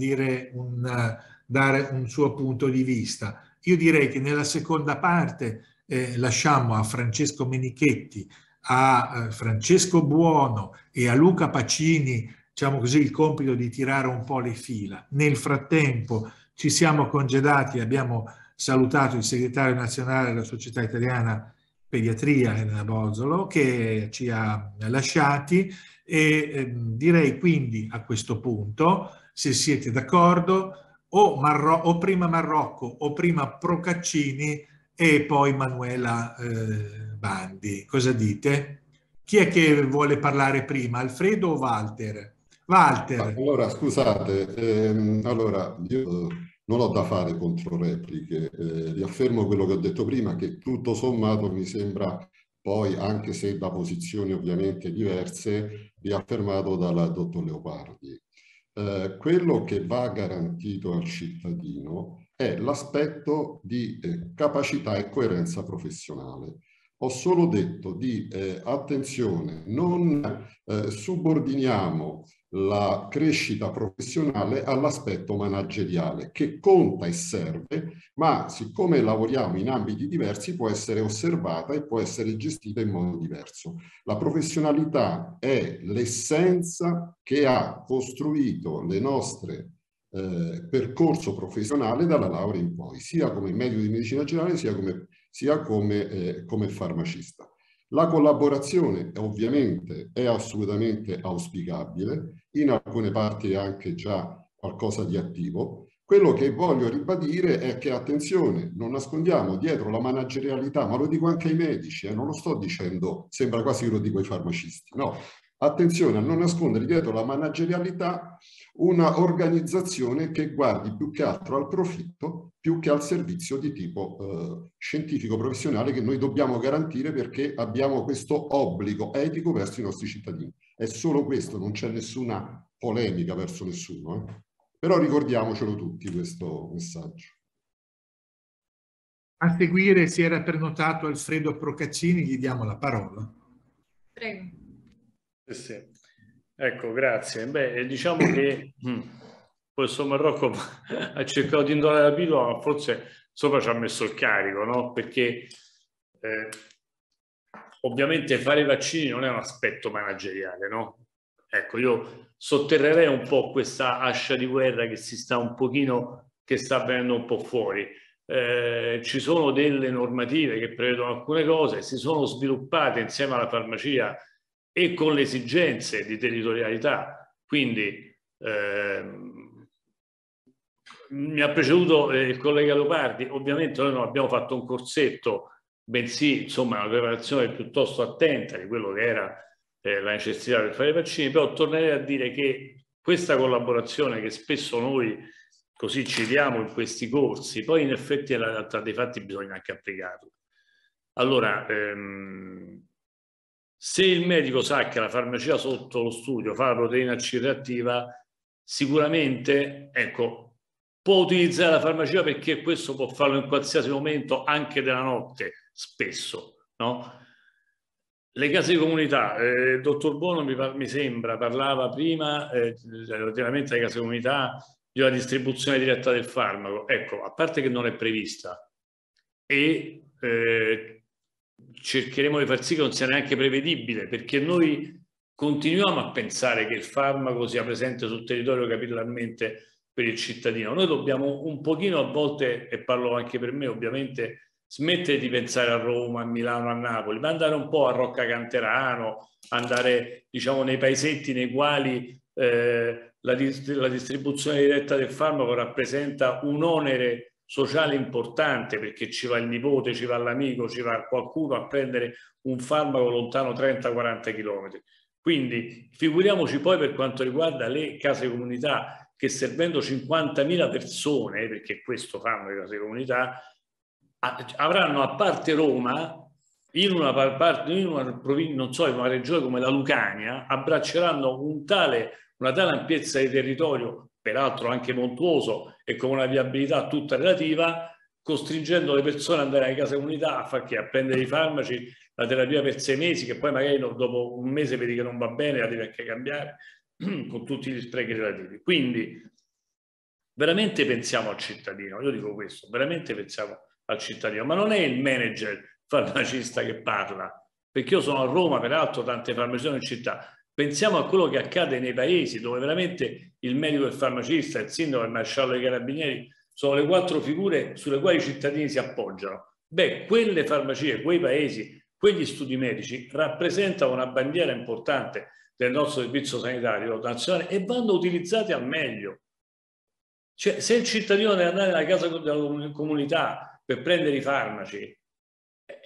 un, dare un suo punto di vista. Io direi che nella seconda parte eh, lasciamo a Francesco Menichetti a eh, Francesco Buono e a Luca Pacini, diciamo così, il compito di tirare un po' le fila. Nel frattempo ci siamo congedati, abbiamo salutato il segretario nazionale della Società Italiana Pediatria Elena Bozzolo che ci ha lasciati e eh, direi quindi a questo punto, se siete d'accordo, o, Marro o prima Marrocco o prima Procaccini e poi Manuela eh, Bandi. Cosa dite? Chi è che vuole parlare prima, Alfredo o Walter? Walter. Allora, scusate, ehm, allora io non ho da fare contro repliche, eh, riaffermo quello che ho detto prima, che tutto sommato mi sembra poi, anche se da posizioni ovviamente diverse, riaffermato dal dottor Leopardi. Eh, quello che va garantito al cittadino è l'aspetto di eh, capacità e coerenza professionale. Ho solo detto di eh, attenzione, non eh, subordiniamo la crescita professionale all'aspetto manageriale che conta e serve, ma siccome lavoriamo in ambiti diversi può essere osservata e può essere gestita in modo diverso. La professionalità è l'essenza che ha costruito le nostre eh, percorso professionale dalla laurea in poi, sia come medico di medicina generale sia come, sia come, eh, come farmacista. La collaborazione ovviamente è assolutamente auspicabile, in alcune parti è anche già qualcosa di attivo. Quello che voglio ribadire è che attenzione, non nascondiamo dietro la managerialità, ma lo dico anche ai medici, eh, non lo sto dicendo, sembra quasi che lo dico ai farmacisti, no, attenzione a non nascondere dietro la managerialità una organizzazione che guardi più che altro al profitto più che al servizio di tipo eh, scientifico professionale che noi dobbiamo garantire perché abbiamo questo obbligo etico verso i nostri cittadini. È solo questo, non c'è nessuna polemica verso nessuno. Eh? Però ricordiamocelo tutti questo messaggio. A seguire si era prenotato Alfredo Procaccini, gli diamo la parola. Prego. Sì. Ecco, grazie. Beh, diciamo che mm, questo Marocco ha cercato di indorare la pillola, ma forse sopra ci ha messo il carico, no? Perché eh, ovviamente fare i vaccini non è un aspetto manageriale, no? Ecco, io sotterrerei un po' questa ascia di guerra che si sta un pochino, che sta venendo un po' fuori. Eh, ci sono delle normative che prevedono alcune cose, si sono sviluppate insieme alla farmacia e con le esigenze di territorialità. Quindi ehm, mi ha preceduto eh, il collega Leopardi, ovviamente noi non abbiamo fatto un corsetto, bensì insomma una preparazione piuttosto attenta di quello che era eh, la necessità per fare i vaccini, però tornerei a dire che questa collaborazione che spesso noi così ci diamo in questi corsi, poi in effetti nella realtà dei fatti bisogna anche applicarla. Allora, ehm, se il medico sa che la farmacia sotto lo studio fa la proteina C reattiva, sicuramente, ecco, può utilizzare la farmacia perché questo può farlo in qualsiasi momento, anche della notte, spesso, no? Le case di comunità, eh, il dottor Bono mi, mi, sembra parlava prima eh, relativamente alle case di comunità di una distribuzione diretta del farmaco. Ecco, a parte che non è prevista e eh, cercheremo di far sì che non sia neanche prevedibile perché noi continuiamo a pensare che il farmaco sia presente sul territorio capillarmente per il cittadino. Noi dobbiamo un pochino a volte, e parlo anche per me ovviamente, smettere di pensare a Roma, a Milano, a Napoli, ma andare un po' a Rocca Canterano, andare diciamo nei paesetti nei quali eh, la, la distribuzione diretta del farmaco rappresenta un onere sociale importante perché ci va il nipote, ci va l'amico, ci va qualcuno a prendere un farmaco lontano 30-40 km. Quindi figuriamoci poi per quanto riguarda le case comunità che servendo 50.000 persone, perché questo fanno le case comunità, avranno a parte Roma, in una, parte, in una non so, in una regione come la Lucania, abbracceranno un tale, una tale ampiezza di territorio, peraltro anche montuoso e con una viabilità tutta relativa, costringendo le persone ad andare alle case comunità a far che? A prendere i farmaci, la terapia per sei mesi, che poi magari dopo un mese vedi che non va bene, la devi anche cambiare, con tutti gli sprechi relativi. Quindi veramente pensiamo al cittadino, io dico questo, veramente pensiamo al cittadino, ma non è il manager farmacista che parla, perché io sono a Roma, peraltro tante farmacie in città, pensiamo a quello che accade nei paesi dove veramente il medico e il farmacista, il sindaco e il maresciallo dei carabinieri sono le quattro figure sulle quali i cittadini si appoggiano. Beh, quelle farmacie, quei paesi, quegli studi medici rappresentano una bandiera importante del nostro servizio sanitario nazionale e vanno utilizzati al meglio. Cioè, se il cittadino deve andare nella casa della comunità per prendere i farmaci e,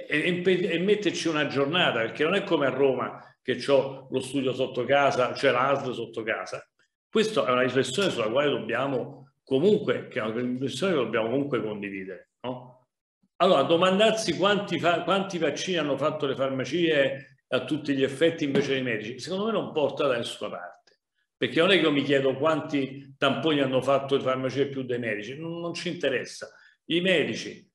e, e, metterci una giornata, perché non è come a Roma che ho lo studio sotto casa, cioè l'ASL sotto casa. Questa è una riflessione sulla quale dobbiamo comunque, che è una riflessione che dobbiamo comunque condividere. No? Allora, domandarsi quanti, quanti vaccini hanno fatto le farmacie a tutti gli effetti invece dei medici, secondo me non porta da nessuna parte. Perché non è che io mi chiedo quanti tamponi hanno fatto le farmacie più dei medici, non, non ci interessa. I medici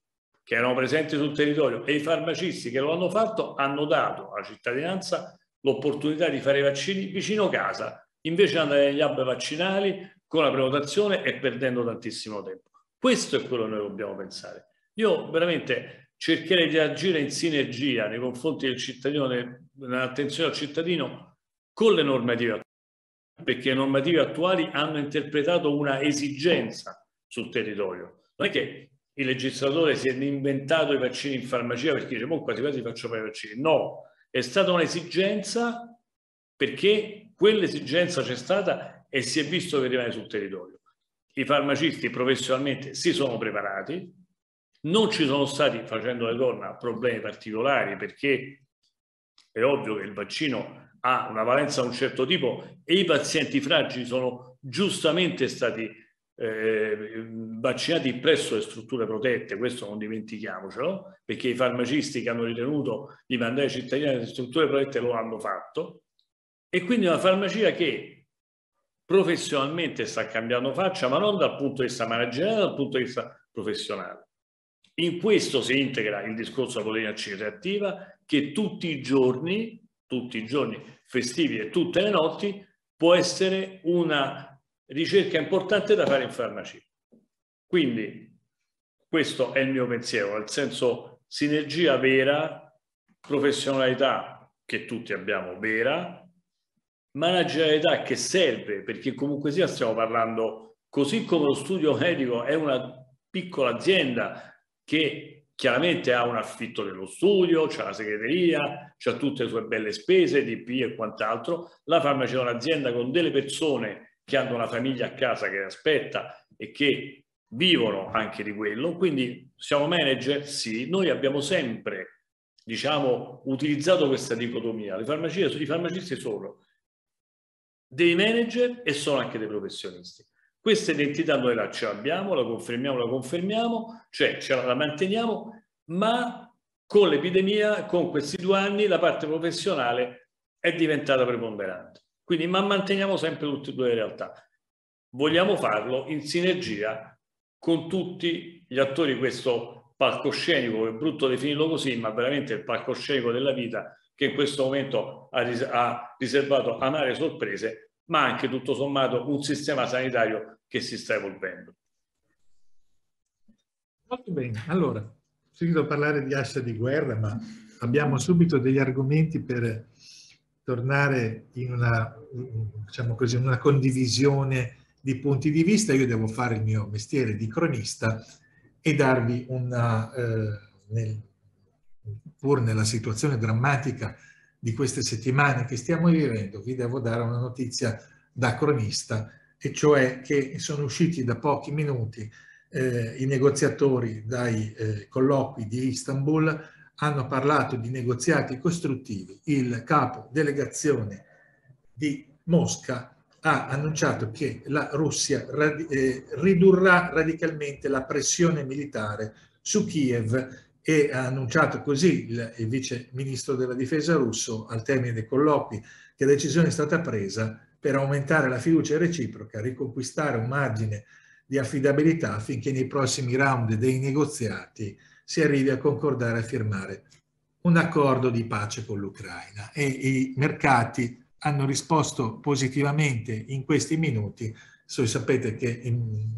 che erano presenti sul territorio e i farmacisti che lo hanno fatto hanno dato alla cittadinanza l'opportunità di fare i vaccini vicino casa, invece andare negli hub vaccinali con la prenotazione e perdendo tantissimo tempo. Questo è quello che noi dobbiamo pensare. Io veramente cercherei di agire in sinergia nei confronti del cittadino, nell'attenzione al cittadino con le normative attuali, perché le normative attuali hanno interpretato una esigenza sul territorio. Non è che il legislatore si è inventato i vaccini in farmacia perché dice, quasi quasi faccio fare i vaccini. No, è stata un'esigenza perché quell'esigenza c'è stata e si è visto che rimane sul territorio. I farmacisti professionalmente si sono preparati, non ci sono stati, facendo le corna, problemi particolari perché è ovvio che il vaccino ha una valenza di un certo tipo e i pazienti fragili sono giustamente stati eh, vaccinati presso le strutture protette, questo non dimentichiamocelo, perché i farmacisti che hanno ritenuto di mandare i cittadini alle strutture protette lo hanno fatto, e quindi una farmacia che professionalmente sta cambiando faccia, ma non dal punto di vista manageriale, dal punto di vista professionale. In questo si integra il discorso della C reattiva che tutti i giorni, tutti i giorni festivi e tutte le notti può essere una ricerca importante da fare in farmacia. Quindi questo è il mio pensiero, nel senso sinergia vera, professionalità che tutti abbiamo vera, managerialità che serve perché comunque sia stiamo parlando, così come lo studio medico è una piccola azienda che chiaramente ha un affitto dello studio, c'è la segreteria, c'ha tutte le sue belle spese, DP e quant'altro, la farmacia è un'azienda con delle persone che hanno una famiglia a casa che aspetta e che vivono anche di quello. Quindi siamo manager? Sì, noi abbiamo sempre diciamo, utilizzato questa dicotomia. Le farmacie, i farmacisti sono dei manager e sono anche dei professionisti. Questa identità noi la ce l'abbiamo, la confermiamo, la confermiamo, cioè ce la manteniamo, ma con l'epidemia, con questi due anni, la parte professionale è diventata preponderante. Quindi, ma manteniamo sempre tutte e due le realtà. Vogliamo farlo in sinergia con tutti gli attori di questo palcoscenico, è brutto definirlo così, ma veramente il palcoscenico della vita che in questo momento ha, ris ha riservato amare sorprese, ma anche tutto sommato un sistema sanitario che si sta evolvendo. Molto bene, allora, ho sentito parlare di ascia di guerra, ma abbiamo subito degli argomenti per tornare in una, diciamo così, una condivisione di punti di vista. Io devo fare il mio mestiere di cronista e darvi una, eh, nel, pur nella situazione drammatica di queste settimane che stiamo vivendo, vi devo dare una notizia da cronista, e cioè che sono usciti da pochi minuti eh, i negoziatori dai eh, colloqui di Istanbul, hanno parlato di negoziati costruttivi. Il capo delegazione di Mosca ha annunciato che la Russia radi eh, ridurrà radicalmente la pressione militare su Kiev e ha annunciato così il, il vice ministro della difesa russo al termine dei colloqui che la decisione è stata presa per aumentare la fiducia reciproca, riconquistare un margine di affidabilità affinché nei prossimi round dei negoziati si arrivi a concordare a firmare un accordo di pace con l'Ucraina e i mercati hanno risposto positivamente in questi minuti. So, sapete che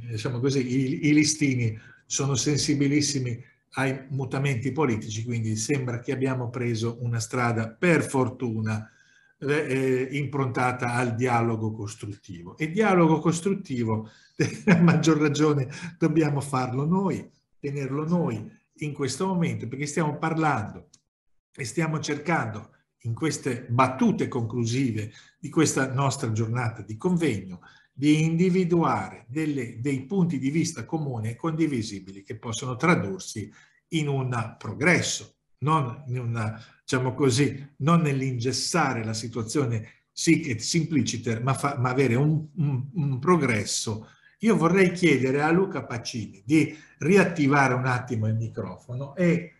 diciamo così, i, i listini sono sensibilissimi ai mutamenti politici, quindi sembra che abbiamo preso una strada, per fortuna, eh, improntata al dialogo costruttivo. E dialogo costruttivo, a maggior ragione, dobbiamo farlo noi, tenerlo noi in questo momento, perché stiamo parlando e stiamo cercando in queste battute conclusive di questa nostra giornata di convegno di individuare delle, dei punti di vista comuni e condivisibili che possono tradursi in un progresso, non, una, diciamo così, non nell'ingessare la situazione sic et simpliciter, ma, fa, ma avere un, un, un progresso. Io vorrei chiedere a Luca Pacini di riattivare un attimo il microfono e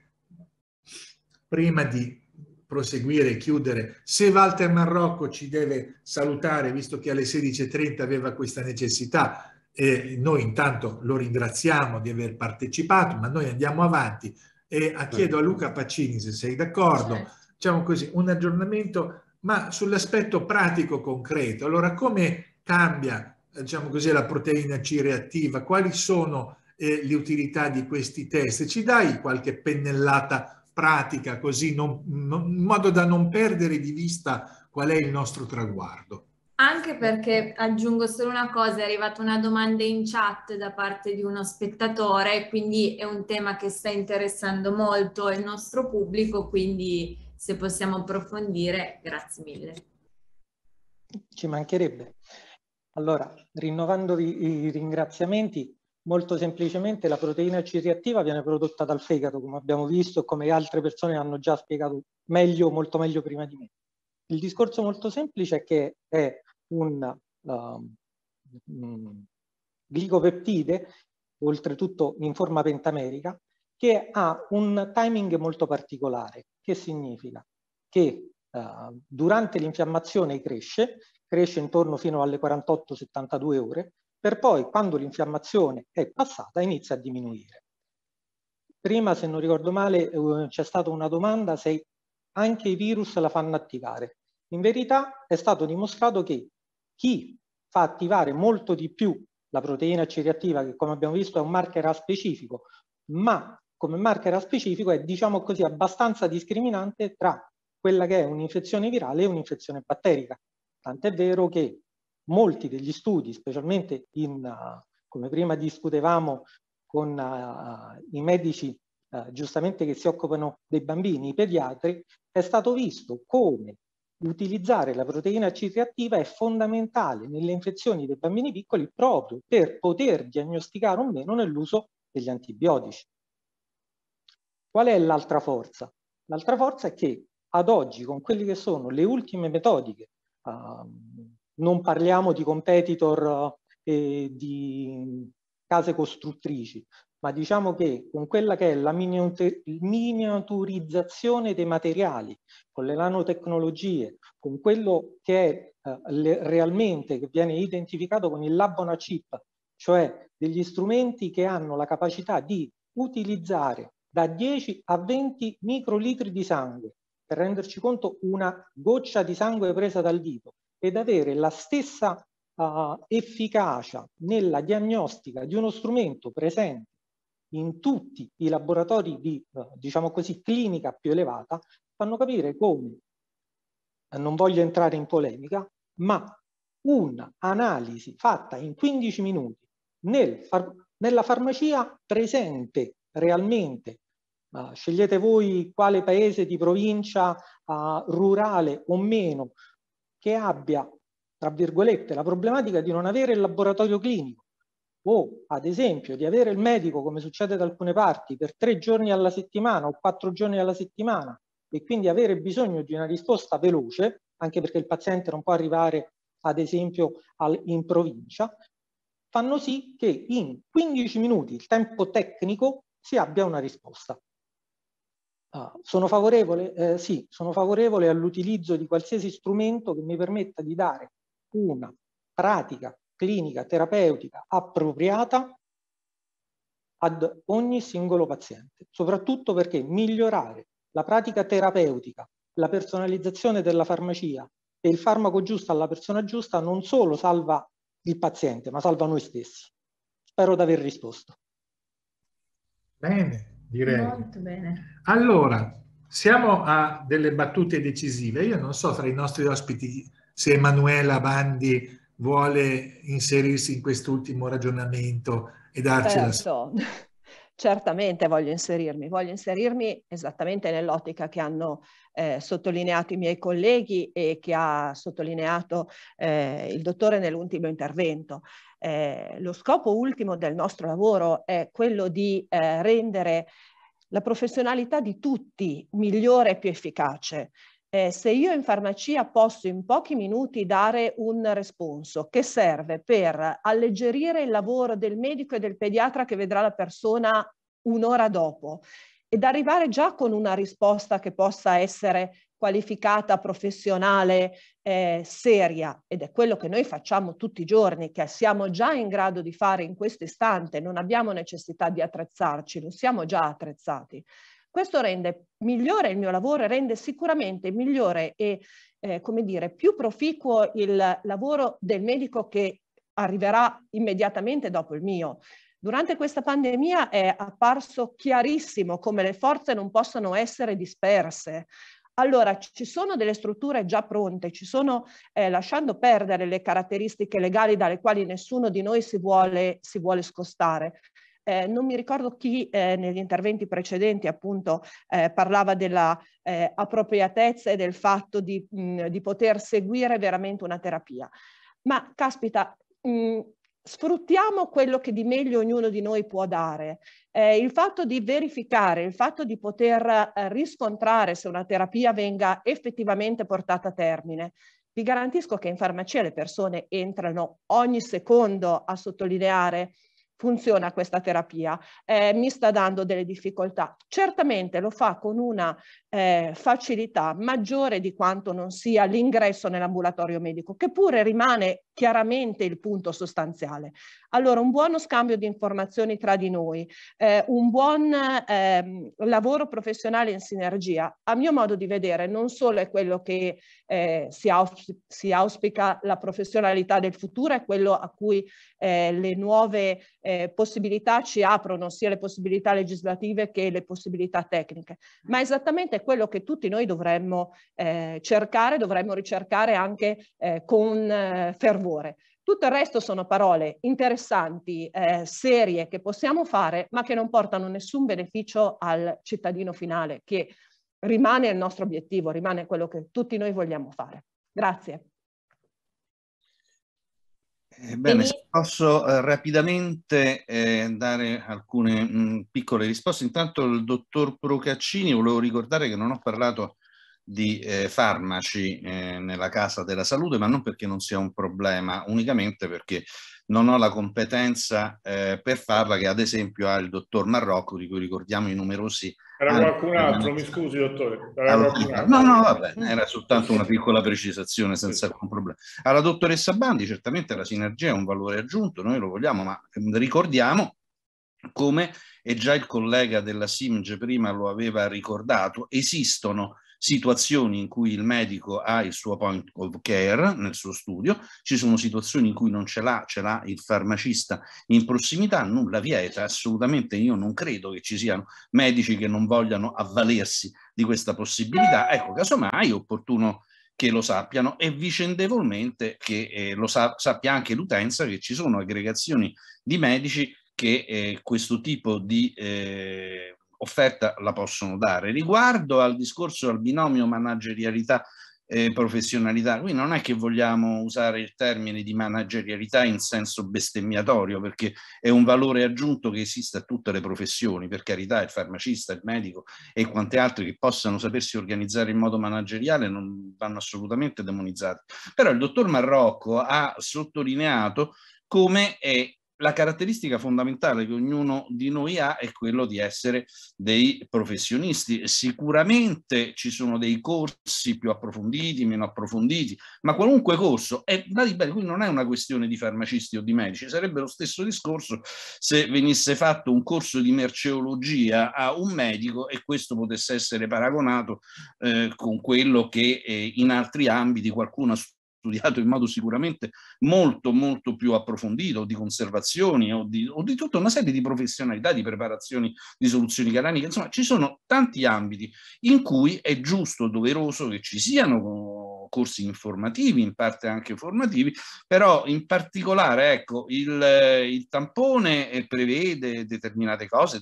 prima di proseguire e chiudere, se Walter Marrocco ci deve salutare, visto che alle 16.30 aveva questa necessità, eh, noi intanto lo ringraziamo di aver partecipato, ma noi andiamo avanti e chiedo a Luca Pacini se sei d'accordo, certo. diciamo così, un aggiornamento, ma sull'aspetto pratico concreto. Allora, come cambia, diciamo così, la proteina C reattiva? Quali sono eh, le utilità di questi test? Ci dai qualche pennellata pratica così, non, non, in modo da non perdere di vista qual è il nostro traguardo. Anche perché aggiungo solo una cosa, è arrivata una domanda in chat da parte di uno spettatore, quindi è un tema che sta interessando molto il nostro pubblico, quindi se possiamo approfondire, grazie mille. Ci mancherebbe. Allora, rinnovandovi i ringraziamenti, Molto semplicemente la proteina C reattiva viene prodotta dal fegato, come abbiamo visto e come altre persone hanno già spiegato meglio, molto meglio prima di me. Il discorso molto semplice è che è un um, um, glicopeptide, oltretutto in forma pentamerica, che ha un timing molto particolare. Che significa? Che uh, durante l'infiammazione cresce, cresce intorno fino alle 48-72 ore, per poi, quando l'infiammazione è passata, inizia a diminuire. Prima, se non ricordo male, eh, c'è stata una domanda se anche i virus la fanno attivare. In verità è stato dimostrato che chi fa attivare molto di più la proteina C reattiva, che come abbiamo visto è un marker specifico, ma come marker specifico è, diciamo così, abbastanza discriminante tra quella che è un'infezione virale e un'infezione batterica. Tant'è vero che molti degli studi, specialmente in, uh, come prima discutevamo con uh, i medici uh, giustamente che si occupano dei bambini, i pediatri, è stato visto come utilizzare la proteina C reattiva è fondamentale nelle infezioni dei bambini piccoli proprio per poter diagnosticare o meno nell'uso degli antibiotici. Qual è l'altra forza? L'altra forza è che ad oggi con quelle che sono le ultime metodiche uh, non parliamo di competitor e di case costruttrici, ma diciamo che con quella che è la miniaturizzazione dei materiali, con le nanotecnologie, con quello che è eh, realmente che viene identificato con il lab on a chip, cioè degli strumenti che hanno la capacità di utilizzare da 10 a 20 microlitri di sangue, per renderci conto una goccia di sangue presa dal dito, ed avere la stessa uh, efficacia nella diagnostica di uno strumento presente in tutti i laboratori di, uh, diciamo così, clinica più elevata, fanno capire come, eh, non voglio entrare in polemica, ma un'analisi fatta in 15 minuti nel far nella farmacia presente realmente, scegliete voi quale paese di provincia uh, rurale o meno, che abbia, tra virgolette, la problematica di non avere il laboratorio clinico o ad esempio di avere il medico, come succede da alcune parti, per tre giorni alla settimana o quattro giorni alla settimana e quindi avere bisogno di una risposta veloce, anche perché il paziente non può arrivare ad esempio al, in provincia, fanno sì che in 15 minuti, il tempo tecnico, si abbia una risposta. Uh, sono favorevole? Eh, sì, sono favorevole all'utilizzo di qualsiasi strumento che mi permetta di dare una pratica clinica terapeutica appropriata ad ogni singolo paziente, soprattutto perché migliorare la pratica terapeutica, la personalizzazione della farmacia e il farmaco giusto alla persona giusta non solo salva il paziente, ma salva noi stessi. Spero di aver risposto. Bene, direi. Molto bene. Allora, siamo a delle battute decisive. Io non so fra i nostri ospiti se Emanuela Bandi vuole inserirsi in quest'ultimo ragionamento e darci certo. Certamente voglio inserirmi, voglio inserirmi esattamente nell'ottica che hanno eh, sottolineato i miei colleghi e che ha sottolineato eh, il dottore nell'ultimo intervento. Eh, lo scopo ultimo del nostro lavoro è quello di eh, rendere la professionalità di tutti migliore e più efficace. Eh, se io in farmacia posso in pochi minuti dare un responso che serve per alleggerire il lavoro del medico e del pediatra che vedrà la persona un'ora dopo ed arrivare già con una risposta che possa essere qualificata, professionale, eh, seria ed è quello che noi facciamo tutti i giorni, che siamo già in grado di fare in questo istante, non abbiamo necessità di attrezzarci, lo siamo già attrezzati. Questo rende migliore il mio lavoro e rende sicuramente migliore e, eh, come dire, più proficuo il lavoro del medico che arriverà immediatamente dopo il mio. Durante questa pandemia è apparso chiarissimo come le forze non possano essere disperse. Allora, ci sono delle strutture già pronte, ci sono, eh, lasciando perdere le caratteristiche legali dalle quali nessuno di noi si vuole, si vuole scostare. Eh, non mi ricordo chi eh, negli interventi precedenti appunto eh, parlava della eh, appropriatezza e del fatto di, mh, di, poter seguire veramente una terapia. Ma caspita, mh, sfruttiamo quello che di meglio ognuno di noi può dare. Eh, il fatto di verificare, il fatto di poter eh, riscontrare se una terapia venga effettivamente portata a termine. Vi garantisco che in farmacia le persone entrano ogni secondo a sottolineare funziona questa terapia, eh, mi sta dando delle difficoltà. Certamente lo fa con una eh, facilità maggiore di quanto non sia l'ingresso nell'ambulatorio medico, che pure rimane chiaramente il punto sostanziale. Allora, un buono scambio di informazioni tra di noi, eh, un buon eh, lavoro professionale in sinergia, a mio modo di vedere, non solo è quello che eh, si, aus si, auspica la professionalità del futuro, è quello a cui eh, le nuove eh, possibilità ci aprono, sia le possibilità legislative che le possibilità tecniche, ma esattamente quello che tutti noi dovremmo eh, cercare, dovremmo ricercare anche con fervore favore. Tutto il resto sono parole interessanti, eh, serie che possiamo fare, ma che non portano nessun beneficio al cittadino finale, che rimane il nostro obiettivo, rimane quello che tutti noi vogliamo fare. Grazie. Eh, bene, se posso eh, rapidamente eh, dare alcune mh, piccole risposte. Intanto il dottor Procaccini, volevo ricordare che non ho parlato di eh, farmaci eh, nella casa della salute, ma non perché non sia un problema, unicamente perché non ho la competenza eh, per farla che ad esempio ha il dottor Marrocco, di cui ricordiamo i numerosi... Era qualcun altro, mi scusi dottore. Era no, no, va bene, era soltanto una piccola precisazione senza alcun problema. Alla dottoressa Bandi, certamente la sinergia è un valore aggiunto, noi lo vogliamo, ma ricordiamo come, e già il collega della SIMGE prima lo aveva ricordato, esistono situazioni in cui il medico ha il suo point of care nel suo studio, ci sono situazioni in cui non ce l'ha, ce l'ha il farmacista in prossimità, nulla vieta, assolutamente io non credo che ci siano medici che non vogliano avvalersi di questa possibilità. Ecco, casomai è opportuno che lo sappiano e vicendevolmente che eh, lo sa sappia anche l'utenza che ci sono aggregazioni di medici che eh, questo tipo di eh, offerta la possono dare. Riguardo al discorso al binomio managerialità e professionalità, qui non è che vogliamo usare il termine di managerialità in senso bestemmiatorio, perché è un valore aggiunto che esiste a tutte le professioni, per carità il farmacista, il medico e quante altre che possano sapersi organizzare in modo manageriale non vanno assolutamente demonizzati. Però il dottor Marrocco ha sottolineato come è la caratteristica fondamentale che ognuno di noi ha è quello di essere dei professionisti. Sicuramente ci sono dei corsi più approfonditi, meno approfonditi, ma qualunque corso è da libero, quindi non è una questione di farmacisti o di medici, sarebbe lo stesso discorso se venisse fatto un corso di merceologia a un medico e questo potesse essere paragonato eh, con quello che eh, in altri ambiti qualcuno ha studiato in modo sicuramente molto molto più approfondito di conservazioni o di, o di tutta una serie di professionalità, di preparazioni di soluzioni cananiche, insomma ci sono tanti ambiti in cui è giusto, doveroso che ci siano corsi informativi, in parte anche formativi, però in particolare ecco, il, il tampone prevede determinate cose,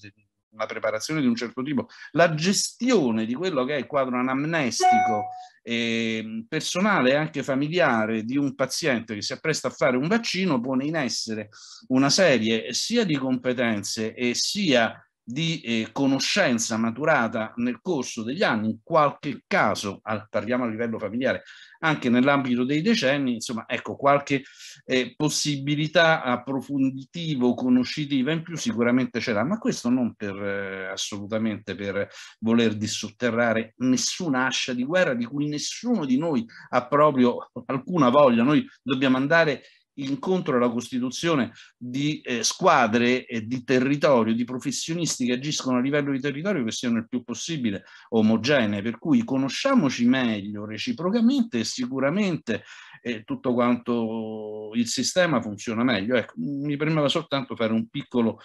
una preparazione di un certo tipo, la gestione di quello che è il quadro anamnestico eh, personale e anche familiare di un paziente che si appresta a fare un vaccino pone in essere una serie sia di competenze e sia di eh, conoscenza maturata nel corso degli anni, in qualche caso, al, parliamo a livello familiare, anche nell'ambito dei decenni, insomma, ecco, qualche eh, possibilità approfonditiva o conoscitiva in più sicuramente c'era, ma questo non per eh, assolutamente per voler dissotterrare nessuna ascia di guerra di cui nessuno di noi ha proprio alcuna voglia, noi dobbiamo andare incontro alla costituzione di eh, squadre e di territorio, di professionisti che agiscono a livello di territorio che siano il più possibile omogenee, per cui conosciamoci meglio reciprocamente e sicuramente eh, tutto quanto il sistema funziona meglio. Ecco, mi premeva soltanto fare un piccolo,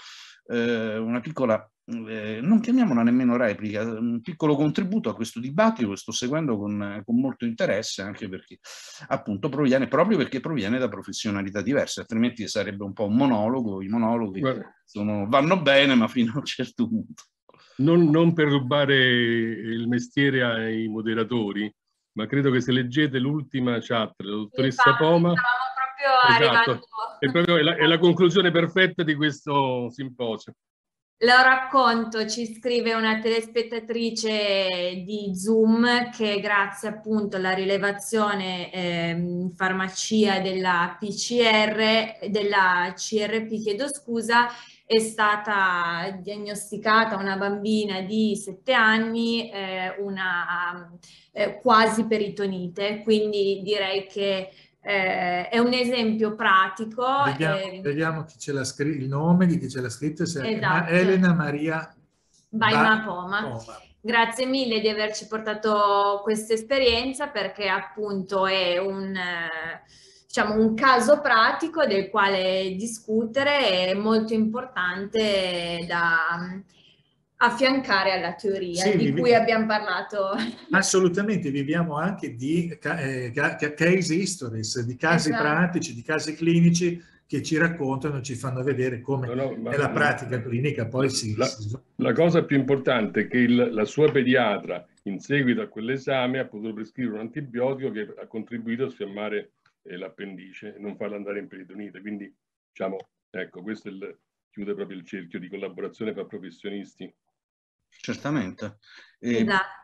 eh, una piccola eh, non chiamiamola nemmeno replica, un piccolo contributo a questo dibattito che sto seguendo con, con, molto interesse, anche perché appunto proviene, proprio perché proviene da professionalità diverse, altrimenti sarebbe un po' un monologo, i monologhi sono, vanno bene ma fino a un certo punto. Non, non per rubare il mestiere ai moderatori, ma credo che se leggete l'ultima chat della dottoressa Infatti, Poma... Esatto, è, proprio, è, la, è la conclusione perfetta di questo simposio. Lo racconto, ci scrive una telespettatrice di Zoom che grazie appunto alla rilevazione eh, in farmacia della PCR, della CRP, chiedo scusa, è stata diagnosticata una bambina di 7 anni, eh, una eh, quasi peritonite, quindi direi che eh, è un esempio pratico. Vediamo, eh, vediamo chi ce l'ha scritto, il nome di chi ce l'ha scritto, se esatto. Elena Maria Baima Poma. Grazie mille di averci portato questa esperienza perché appunto è un, diciamo, un caso pratico del quale discutere è molto importante da affiancare alla teoria sì, di cui abbiamo parlato. Assolutamente, viviamo anche di eh, case histories, di casi esatto. pratici, di casi clinici che ci raccontano, ci fanno vedere come no, no, nella pratica clinica poi si... La, la, cosa più importante è che il, la sua pediatra, in seguito a quell'esame, ha potuto prescrivere un antibiotico che ha contribuito a sfiammare eh, l'appendice e non farla andare in peritonite. Quindi, diciamo, ecco, questo il, chiude proprio il cerchio di collaborazione fra professionisti Certamente. E esatto.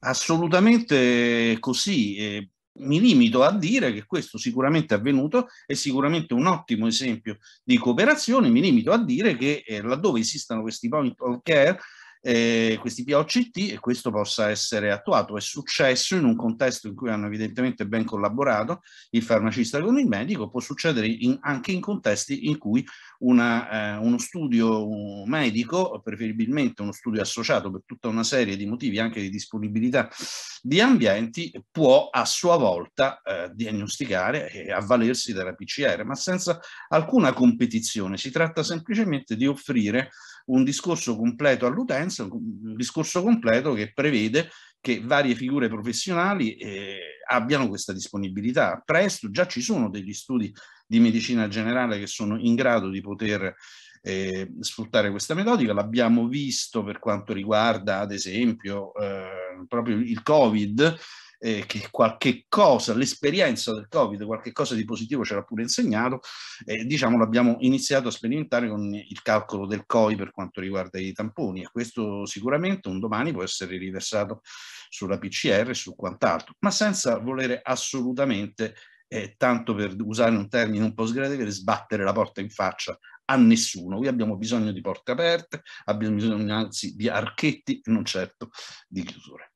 Assolutamente così. Eh, mi limito a dire che questo sicuramente è avvenuto, è sicuramente un ottimo esempio di cooperazione, mi limito a dire che eh, laddove esistano questi point of care eh, questi POCT e questo possa essere attuato. È successo in un contesto in cui hanno evidentemente ben collaborato il farmacista con il medico, può succedere in, anche in contesti in cui una, eh, uno studio medico, preferibilmente uno studio associato per tutta una serie di motivi anche di disponibilità di ambienti, può a sua volta eh, diagnosticare e avvalersi della PCR, ma senza alcuna competizione. Si tratta semplicemente di offrire un discorso completo all'utenza, un discorso completo che prevede che varie figure professionali eh, abbiano questa disponibilità. Presto già ci sono degli studi di medicina generale che sono in grado di poter eh, sfruttare questa metodica. L'abbiamo visto per quanto riguarda, ad esempio, eh, proprio il Covid, eh, che qualche cosa, l'esperienza del Covid, qualche cosa di positivo ce l'ha pure insegnato, eh, diciamo l'abbiamo iniziato a sperimentare con il calcolo del COI per quanto riguarda i tamponi e questo sicuramente un domani può essere riversato sulla PCR e su quant'altro, ma senza volere assolutamente eh, tanto per usare un termine un po' sgradevole, sbattere la porta in faccia a nessuno. Qui abbiamo bisogno di porte aperte, abbiamo bisogno anzi di archetti non certo di chiusure.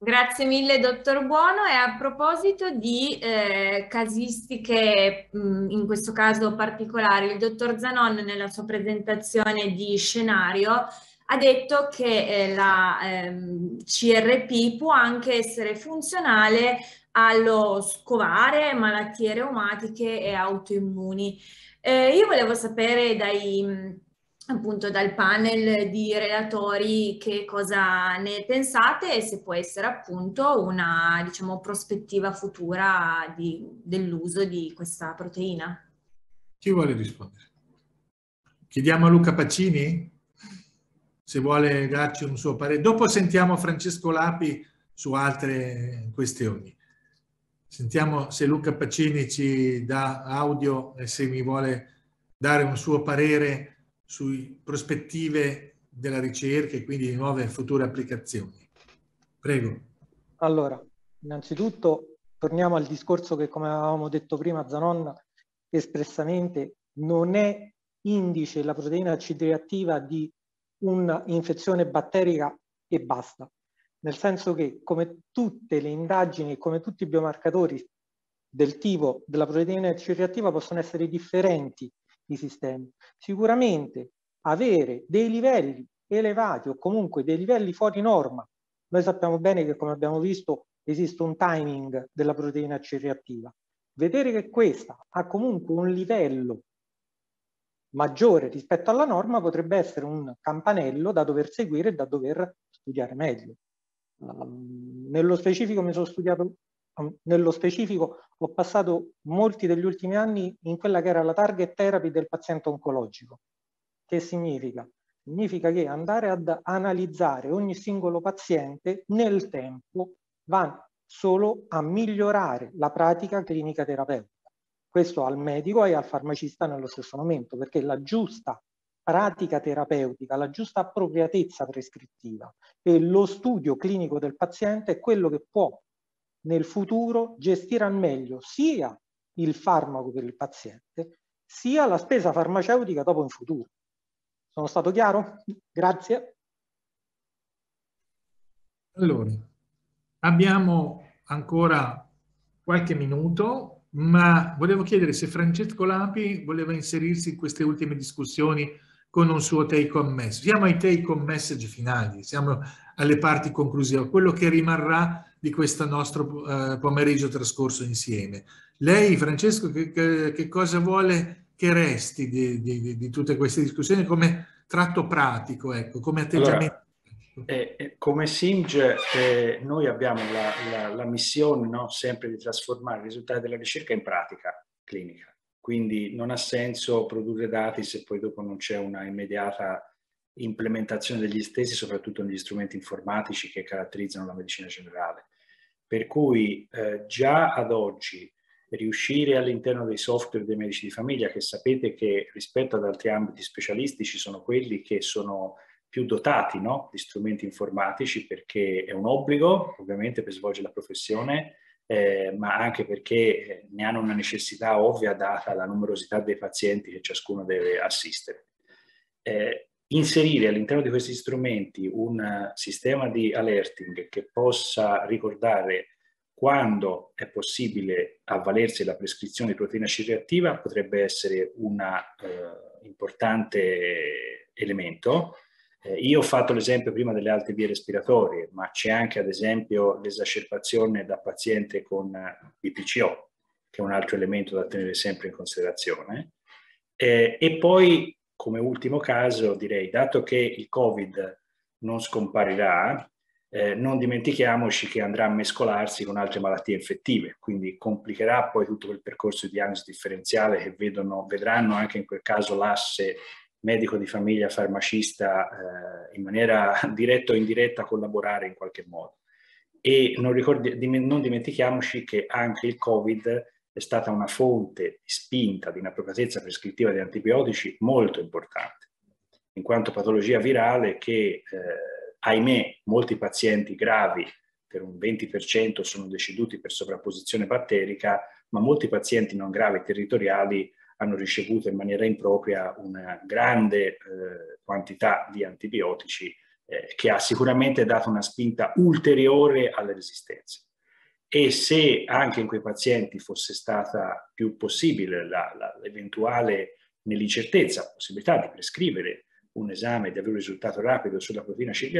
Grazie mille, dottor Buono. E a proposito di eh, casistiche, mh, in questo caso particolari, il dottor Zanon nella sua presentazione di scenario ha detto che eh, la ehm, CRP può anche essere funzionale allo scovare malattie reumatiche e autoimmuni. Eh, io volevo sapere dai appunto dal panel di relatori che cosa ne pensate e se può essere appunto una diciamo prospettiva futura di, dell'uso di questa proteina. Chi vuole rispondere? Chiediamo a Luca Pacini se vuole darci un suo parere. Dopo sentiamo Francesco Lapi su altre questioni. Sentiamo se Luca Pacini ci dà audio e se mi vuole dare un suo parere su prospettive della ricerca e quindi di nuove future applicazioni. Prego. Allora, innanzitutto torniamo al discorso che come avevamo detto prima Zanon espressamente non è indice la proteina C reattiva di un'infezione batterica e basta. Nel senso che come tutte le indagini come tutti i biomarcatori del tipo della proteina C reattiva possono essere differenti i sistemi. Sicuramente avere dei livelli elevati o comunque dei livelli fuori norma. Noi sappiamo bene che, come abbiamo visto, esiste un timing della proteina C reattiva. Vedere che questa ha comunque un livello maggiore rispetto alla norma potrebbe essere un campanello da dover seguire e da dover studiare meglio. Um, nello specifico mi sono studiato nello specifico ho passato molti degli ultimi anni in quella che era la target therapy del paziente oncologico. Che significa? Significa che andare ad analizzare ogni singolo paziente nel tempo va solo a migliorare la pratica clinica terapeutica. Questo al medico e al farmacista nello stesso momento, perché la giusta pratica terapeutica, la giusta appropriatezza prescrittiva e lo studio clinico del paziente è quello che può nel futuro gestire al meglio sia il farmaco per il paziente, sia la spesa farmaceutica dopo in futuro. Sono stato chiaro? Grazie. Allora, abbiamo ancora qualche minuto, ma volevo chiedere se Francesco Lapi voleva inserirsi in queste ultime discussioni con un suo take home message. Siamo ai take home message finali, siamo alle parti conclusive, quello che rimarrà di questo nostro eh, pomeriggio trascorso insieme. Lei, Francesco, che, che, che cosa vuole che resti di, di, di, tutte queste discussioni come tratto pratico, ecco, come atteggiamento? Allora, eh, eh, come SIMG eh, noi abbiamo la, la, la missione no, sempre di trasformare i risultati della ricerca in pratica clinica. Quindi non ha senso produrre dati se poi dopo non c'è una immediata implementazione degli stessi, soprattutto negli strumenti informatici che caratterizzano la medicina generale. Per cui eh, già ad oggi riuscire all'interno dei software dei medici di famiglia, che sapete che rispetto ad altri ambiti specialistici sono quelli che sono più dotati no? di strumenti informatici perché è un obbligo ovviamente per svolgere la professione, eh, ma anche perché eh, ne hanno una necessità ovvia data la numerosità dei pazienti che ciascuno deve assistere. Eh, inserire all'interno di questi strumenti un sistema di alerting che possa ricordare quando è possibile avvalersi della prescrizione di proteina C reattiva potrebbe essere un eh, importante elemento eh, io ho fatto l'esempio prima delle alte vie respiratorie, ma c'è anche ad esempio l'esacerbazione da paziente con BPCO, che è un altro elemento da tenere sempre in considerazione. Eh, e poi, come ultimo caso, direi, dato che il Covid non scomparirà, eh, non dimentichiamoci che andrà a mescolarsi con altre malattie infettive, quindi complicherà poi tutto quel percorso di diagnosi differenziale che vedono, vedranno anche in quel caso l'asse medico di famiglia, farmacista, eh, in maniera diretta o indiretta collaborare in qualche modo. E non, ricordi, non dimentichiamoci che anche il Covid è stata una fonte di spinta di un'appropriatezza prescrittiva di antibiotici molto importante, in quanto patologia virale che, eh, ahimè, molti pazienti gravi, per un 20% sono deceduti per sovrapposizione batterica, ma molti pazienti non gravi territoriali hanno ricevuto in maniera impropria una grande eh, quantità di antibiotici eh, che ha sicuramente dato una spinta ulteriore alle resistenze. E se anche in quei pazienti fosse stata più possibile l'eventuale nell'incertezza, possibilità di prescrivere un esame di avere un risultato rapido sulla proteina C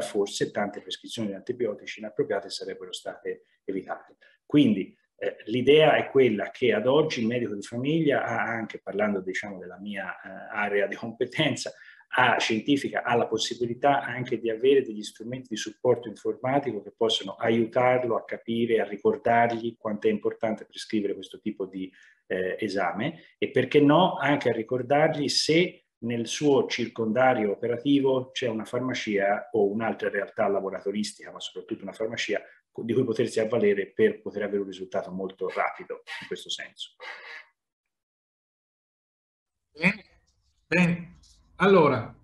forse tante prescrizioni di antibiotici inappropriate sarebbero state evitate. Quindi eh, l'idea è quella che ad oggi il medico di famiglia ha anche, parlando diciamo della mia eh, area di competenza, ha, scientifica ha la possibilità anche di avere degli strumenti di supporto informatico che possono aiutarlo a capire, a ricordargli quanto è importante prescrivere questo tipo di eh, esame e perché no anche a ricordargli se nel suo circondario operativo c'è una farmacia o un'altra realtà laboratoristica, ma soprattutto una farmacia di cui potersi avvalere per poter avere un risultato molto rapido in questo senso. Bene, bene. Allora,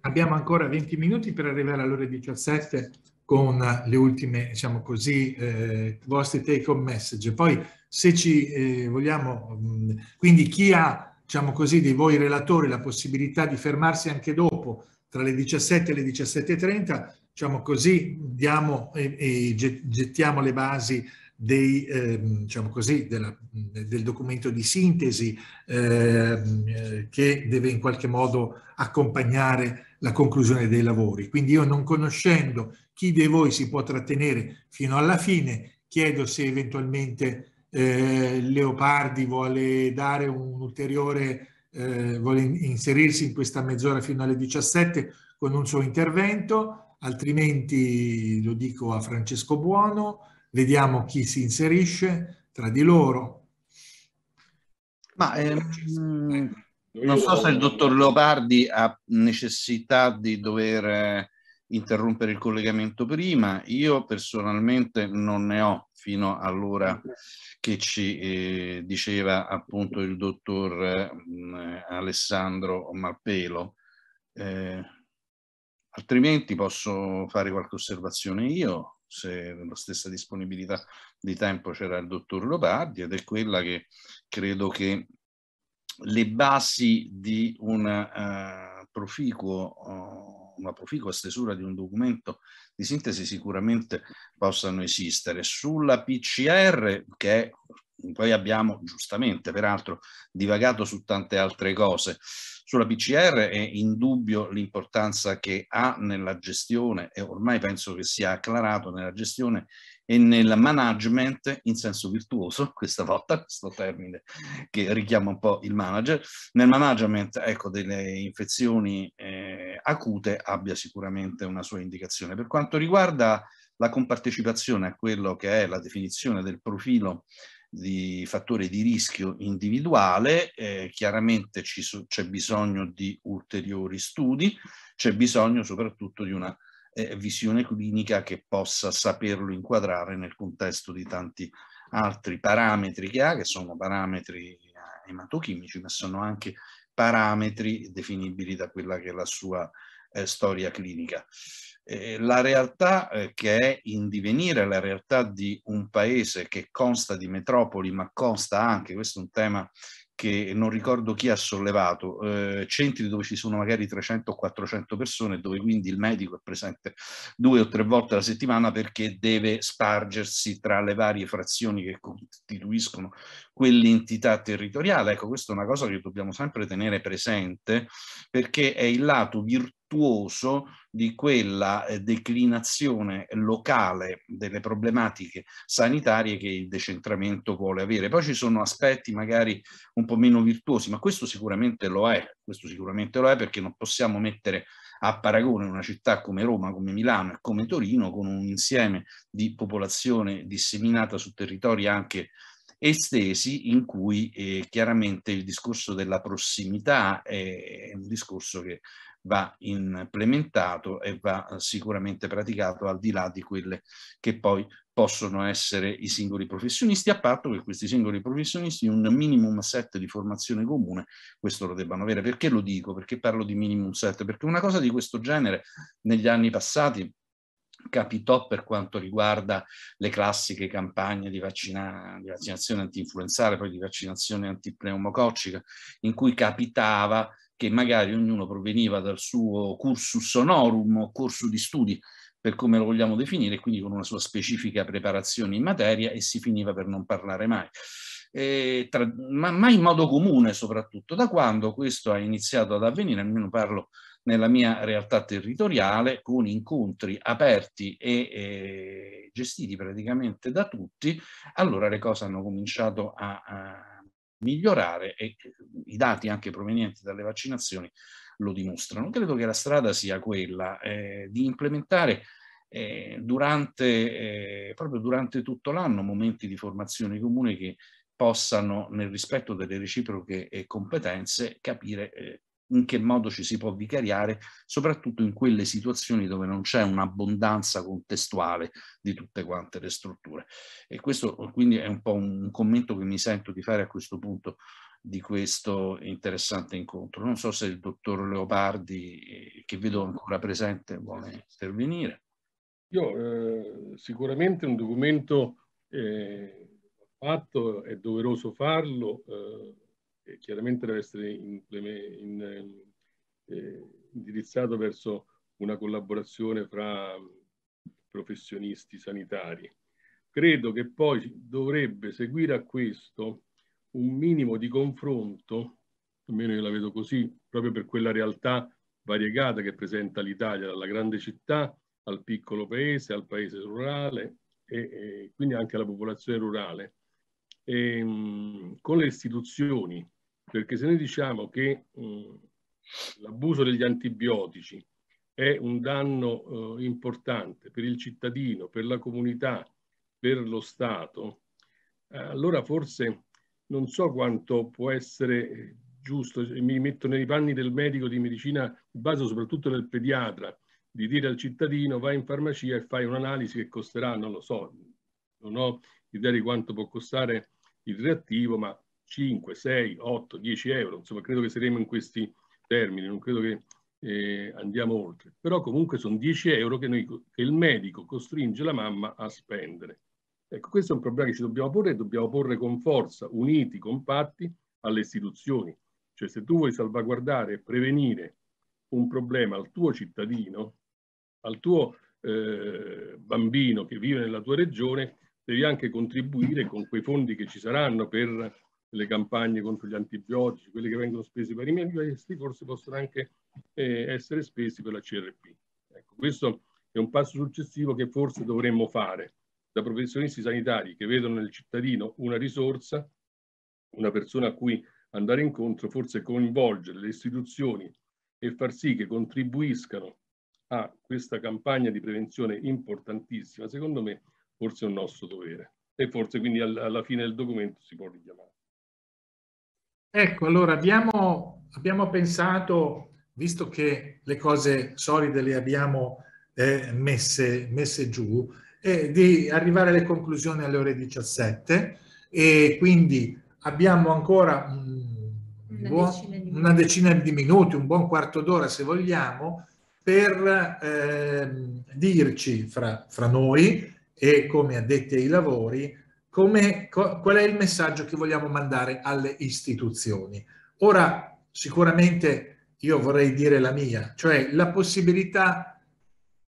abbiamo ancora 20 minuti per arrivare alle ore 17 con le ultime, diciamo così, eh, vostri take home message. Poi se ci eh, vogliamo, mh, quindi chi ha, diciamo così, di voi relatori la possibilità di fermarsi anche dopo, tra le 17 e le 17.30, diciamo così, diamo e, e gettiamo le basi dei, eh, diciamo così, della, del documento di sintesi eh, che deve in qualche modo accompagnare la conclusione dei lavori. Quindi io non conoscendo chi di voi si può trattenere fino alla fine, chiedo se eventualmente eh, Leopardi vuole dare un ulteriore, eh, vuole inserirsi in questa mezz'ora fino alle 17 con un suo intervento altrimenti lo dico a Francesco Buono, vediamo chi si inserisce tra di loro. Ma ehm, non so se il dottor Leopardi ha necessità di dover eh, interrompere il collegamento prima, io personalmente non ne ho fino all'ora che ci eh, diceva appunto il dottor eh, Alessandro Malpelo. Eh, Altrimenti posso fare qualche osservazione io, se nella stessa disponibilità di tempo c'era il dottor Lopardi, ed è quella che credo che le basi di una, uh, proficuo, uh, una proficua stesura di un documento di sintesi sicuramente possano esistere. Sulla PCR, che poi abbiamo giustamente peraltro divagato su tante altre cose, sulla PCR è indubbio l'importanza che ha nella gestione e ormai penso che sia acclarato nella gestione e nel management in senso virtuoso, questa volta questo termine che richiama un po' il manager, nel management ecco, delle infezioni eh, acute abbia sicuramente una sua indicazione. Per quanto riguarda la compartecipazione a quello che è la definizione del profilo di fattore di rischio individuale, eh, chiaramente c'è bisogno di ulteriori studi, c'è bisogno soprattutto di una eh, visione clinica che possa saperlo inquadrare nel contesto di tanti altri parametri che ha, che sono parametri eh, ematochimici, ma sono anche parametri definibili da quella che è la sua eh, storia clinica. Eh, la realtà eh, che è in divenire, la realtà di un paese che consta di metropoli, ma consta anche, questo è un tema che non ricordo chi ha sollevato, eh, centri dove ci sono magari 300 o 400 persone, dove quindi il medico è presente due o tre volte alla settimana perché deve spargersi tra le varie frazioni che costituiscono quell'entità territoriale. Ecco, questa è una cosa che dobbiamo sempre tenere presente perché è il lato virtuoso di quella eh, declinazione locale delle problematiche sanitarie che il decentramento vuole avere. Poi ci sono aspetti magari un po' meno virtuosi, ma questo sicuramente lo è, questo sicuramente lo è perché non possiamo mettere a paragone una città come Roma, come Milano e come Torino con un insieme di popolazione disseminata su territori anche estesi in cui eh, chiaramente il discorso della prossimità è un discorso che va implementato e va sicuramente praticato al di là di quelle che poi possono essere i singoli professionisti, a patto che questi singoli professionisti un minimum set di formazione comune, questo lo debbano avere. Perché lo dico? Perché parlo di minimum set? Perché una cosa di questo genere negli anni passati capitò per quanto riguarda le classiche campagne di, vaccina, di vaccinazione anti-influenzale, poi di vaccinazione antipneumococcica, in cui capitava che magari ognuno proveniva dal suo cursus honorum o corso di studi, per come lo vogliamo definire, quindi con una sua specifica preparazione in materia e si finiva per non parlare mai. Eh, tra, ma, ma in modo comune soprattutto, da quando questo ha iniziato ad avvenire, almeno parlo nella mia realtà territoriale con incontri aperti e eh, gestiti praticamente da tutti, allora le cose hanno cominciato a, a migliorare e i dati anche provenienti dalle vaccinazioni lo dimostrano. Credo che la strada sia quella eh, di implementare eh, durante, eh, proprio durante tutto l'anno momenti di formazione comune che possano, nel rispetto delle reciproche eh, competenze, capire eh, in che modo ci si può vicariare, soprattutto in quelle situazioni dove non c'è un'abbondanza contestuale di tutte quante le strutture. E questo quindi è un po' un commento che mi sento di fare a questo punto di questo interessante incontro. Non so se il dottor Leopardi, che vedo ancora presente, vuole intervenire. Io eh, sicuramente un documento eh, fatto, è doveroso farlo, eh, chiaramente deve essere in, in, eh, indirizzato verso una collaborazione fra professionisti sanitari. Credo che poi dovrebbe seguire a questo un minimo di confronto, almeno io la vedo così, proprio per quella realtà variegata che presenta l'Italia, dalla grande città al piccolo paese, al paese rurale e, e quindi anche alla popolazione rurale, e, ehm, con le istituzioni perché se noi diciamo che l'abuso degli antibiotici è un danno eh, importante per il cittadino, per la comunità, per lo Stato, eh, allora forse non so quanto può essere giusto, mi metto nei panni del medico di medicina di base, soprattutto del pediatra, di dire al cittadino vai in farmacia e fai un'analisi che costerà, non lo so, non ho idea di quanto può costare il reattivo, ma 5, 6, 8, 10 euro, insomma credo che saremo in questi termini, non credo che eh, andiamo oltre, però comunque sono 10 euro che, noi, che il medico costringe la mamma a spendere. Ecco, questo è un problema che ci dobbiamo porre e dobbiamo porre con forza, uniti, compatti, alle istituzioni. Cioè se tu vuoi salvaguardare e prevenire un problema al tuo cittadino, al tuo eh, bambino che vive nella tua regione, devi anche contribuire con quei fondi che ci saranno per le campagne contro gli antibiotici, quelli che vengono spesi per i medici, forse possono anche eh, essere spesi per la CRP. Ecco, questo è un passo successivo che forse dovremmo fare da professionisti sanitari che vedono nel cittadino una risorsa, una persona a cui andare incontro, forse coinvolgere le istituzioni e far sì che contribuiscano a questa campagna di prevenzione importantissima, secondo me forse è un nostro dovere e forse quindi alla fine del documento si può richiamare. Ecco, allora abbiamo, abbiamo pensato, visto che le cose solide le abbiamo eh, messe, messe, giù, eh, di arrivare alle conclusioni alle ore 17 e quindi abbiamo ancora un, una, buon, decina una, decina di minuti, un buon quarto d'ora se vogliamo, per eh, dirci fra, fra, noi e come addetti ai lavori come, co, qual è il messaggio che vogliamo mandare alle istituzioni. Ora, sicuramente io vorrei dire la mia, cioè la possibilità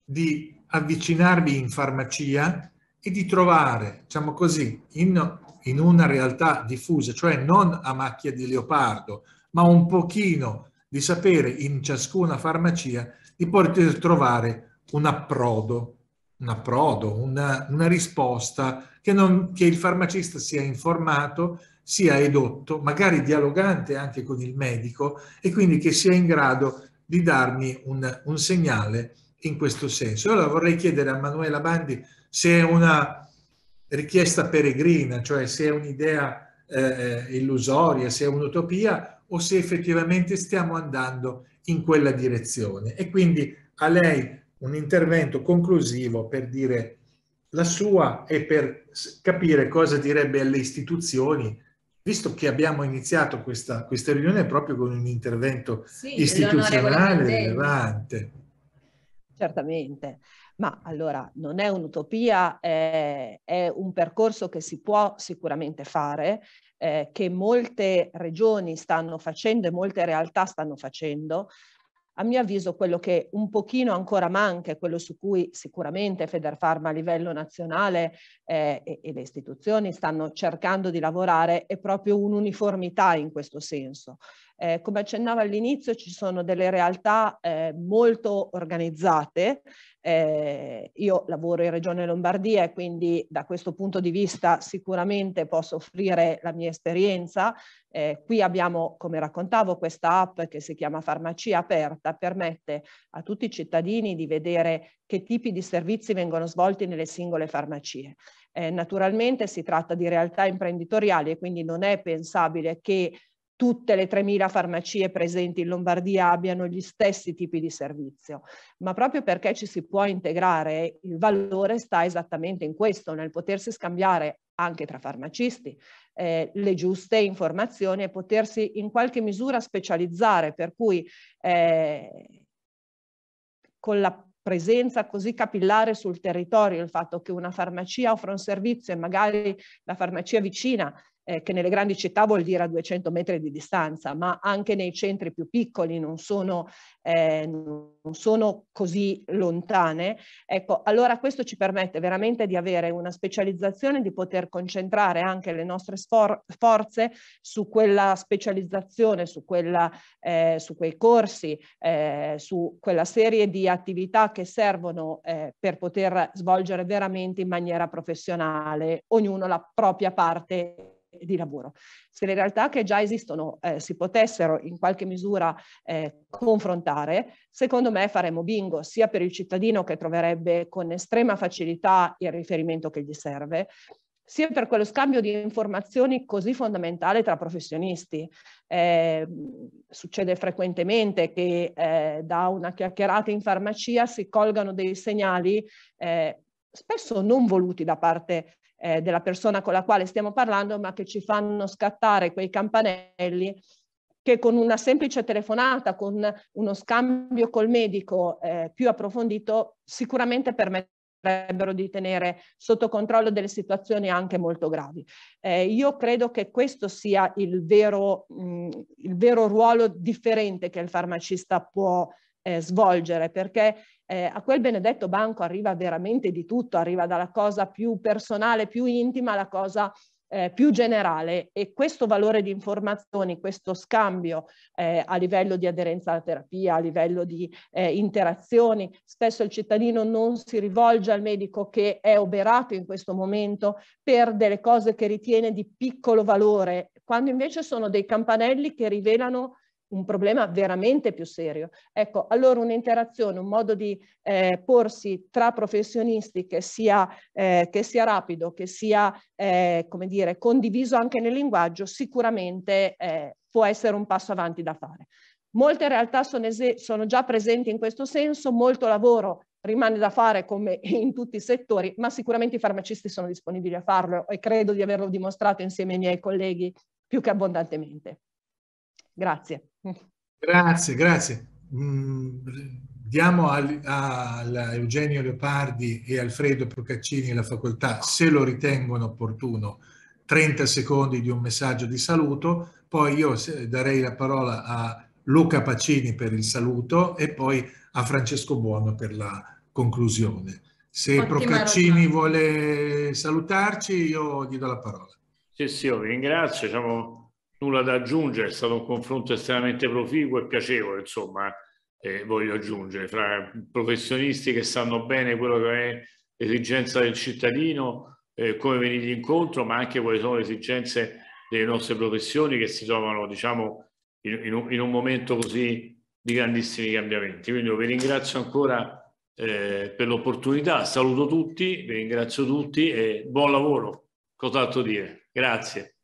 di avvicinarvi in farmacia e di trovare, diciamo così, in, in una realtà diffusa, cioè non a macchia di leopardo, ma un pochino di sapere in ciascuna farmacia di poter trovare un approdo, un approdo, una, una risposta che, non, che il farmacista sia informato, sia edotto, magari dialogante anche con il medico e quindi che sia in grado di darmi un, un segnale in questo senso. Allora vorrei chiedere a Manuela Bandi se è una richiesta peregrina, cioè se è un'idea eh, illusoria, se è un'utopia o se effettivamente stiamo andando in quella direzione. E quindi a lei un intervento conclusivo per dire la sua e per capire cosa direbbe alle istituzioni, visto che abbiamo iniziato questa, questa riunione proprio con un intervento sì, istituzionale rilevante. Certamente, ma allora non è un'utopia, è, è, un percorso che si può sicuramente fare, eh, che molte regioni stanno facendo e molte realtà stanno facendo. A mio avviso quello che un pochino ancora manca, quello su cui sicuramente Federfarma a livello nazionale eh, e, e le istituzioni stanno cercando di lavorare, è proprio un'uniformità in questo senso. Eh, come accennavo all'inizio ci sono delle realtà eh, molto organizzate, eh, io lavoro in Regione Lombardia e quindi da questo punto di vista sicuramente posso offrire la mia esperienza. Eh, qui abbiamo, come raccontavo, questa app che si chiama Farmacia Aperta, permette a tutti i cittadini di vedere che tipi di servizi vengono svolti nelle singole farmacie. Eh, naturalmente si tratta di realtà imprenditoriali e quindi non è pensabile che tutte le 3.000 farmacie presenti in Lombardia abbiano gli stessi tipi di servizio, ma proprio perché ci si può integrare, il valore sta esattamente in questo, nel potersi scambiare anche tra farmacisti eh, le giuste informazioni e potersi in qualche misura specializzare, per cui eh, con la presenza così capillare sul territorio, il fatto che una farmacia offra un servizio e magari la farmacia vicina eh, che nelle grandi città vuol dire a 200 metri di distanza, ma anche nei centri più piccoli non sono, eh, non sono così lontane. Ecco, allora questo ci permette veramente di avere una specializzazione, di poter concentrare anche le nostre forze su quella specializzazizione, su, quella, eh, su quei corsi, eh, su quella serie di attività che servono eh, per poter svolgere veramente in maniera professionale, ognuno la propria parte di lavoro. Se le realtà che già esistono eh, si potessero in qualche misura eh, confrontare, secondo me faremmo bingo sia per il cittadino che troverebbe con estrema facilità il riferimento che gli serve, sia per quello scambio di informazioni così fondamentale tra professionisti. Eh, succede frequentemente che eh, da una chiacchierata in farmacia si colgano dei segnali eh, spesso non voluti da parte eh, della persona con la quale stiamo parlando, ma che ci fanno scattare quei campanelli che con una semplice telefonata, con uno scambio col medico eh, più approfondito, sicuramente permetterebbero di tenere sotto controllo delle situazioni anche molto gravi. Eh, io credo che questo sia il vero, mh, il vero ruolo differente che il farmacista può eh, svolgere, perché eh, a quel benedetto banco arriva veramente di tutto, arriva dalla cosa più personale, più intima, alla cosa eh, più generale. E questo valore di informazioni, questo scambio eh, a livello di aderenza alla terapia, a livello di eh, interazioni, spesso il cittadino non si rivolge al medico che è oberato in questo momento per delle cose che ritiene di piccolo valore, quando invece sono dei campanelli che rivelano un problema veramente più serio. Ecco, allora un'interazione, un modo di eh, porsi tra professionisti che sia, eh, che sia rapido, che sia, eh, come dire, condiviso anche nel linguaggio, sicuramente eh, può essere un passo avanti da fare. Molte realtà sono, sono già presenti in questo senso, molto lavoro rimane da fare come in tutti i settori, ma sicuramente i farmacisti sono disponibili a farlo e credo di averlo dimostrato insieme ai miei colleghi più che abbondantemente. Grazie. Grazie, grazie. Mm, diamo a, a, Eugenio Leopardi e Alfredo Procaccini la facoltà, se lo ritengono opportuno, 30 secondi di un messaggio di saluto, poi io darei la parola a Luca Pacini per il saluto e poi a Francesco Buono per la conclusione. Se Ottima Procaccini ragione. vuole salutarci, io gli do la parola. Sì, sì, io vi ringrazio, diciamo, nulla da aggiungere, è stato un confronto estremamente proficuo e piacevole, insomma, eh, voglio aggiungere, fra professionisti che sanno bene quello che è l'esigenza del cittadino, eh, come venirgli incontro, ma anche quali sono le esigenze delle nostre professioni che si trovano, diciamo, in, in, un, in un momento così di grandissimi cambiamenti. Quindi vi ringrazio ancora eh, per l'opportunità, saluto tutti, vi ringrazio tutti e buon lavoro. Cos'altro dire? Grazie.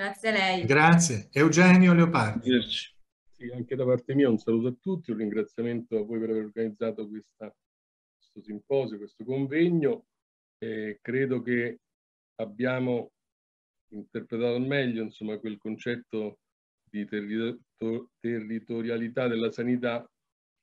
Grazie a lei. Grazie. Eugenio Leopardi. Sì, anche da parte mia un saluto a tutti, un ringraziamento a voi per aver organizzato questa, questo simposio, questo convegno. Eh, credo che abbiamo interpretato al meglio insomma, quel concetto di territorialità della sanità,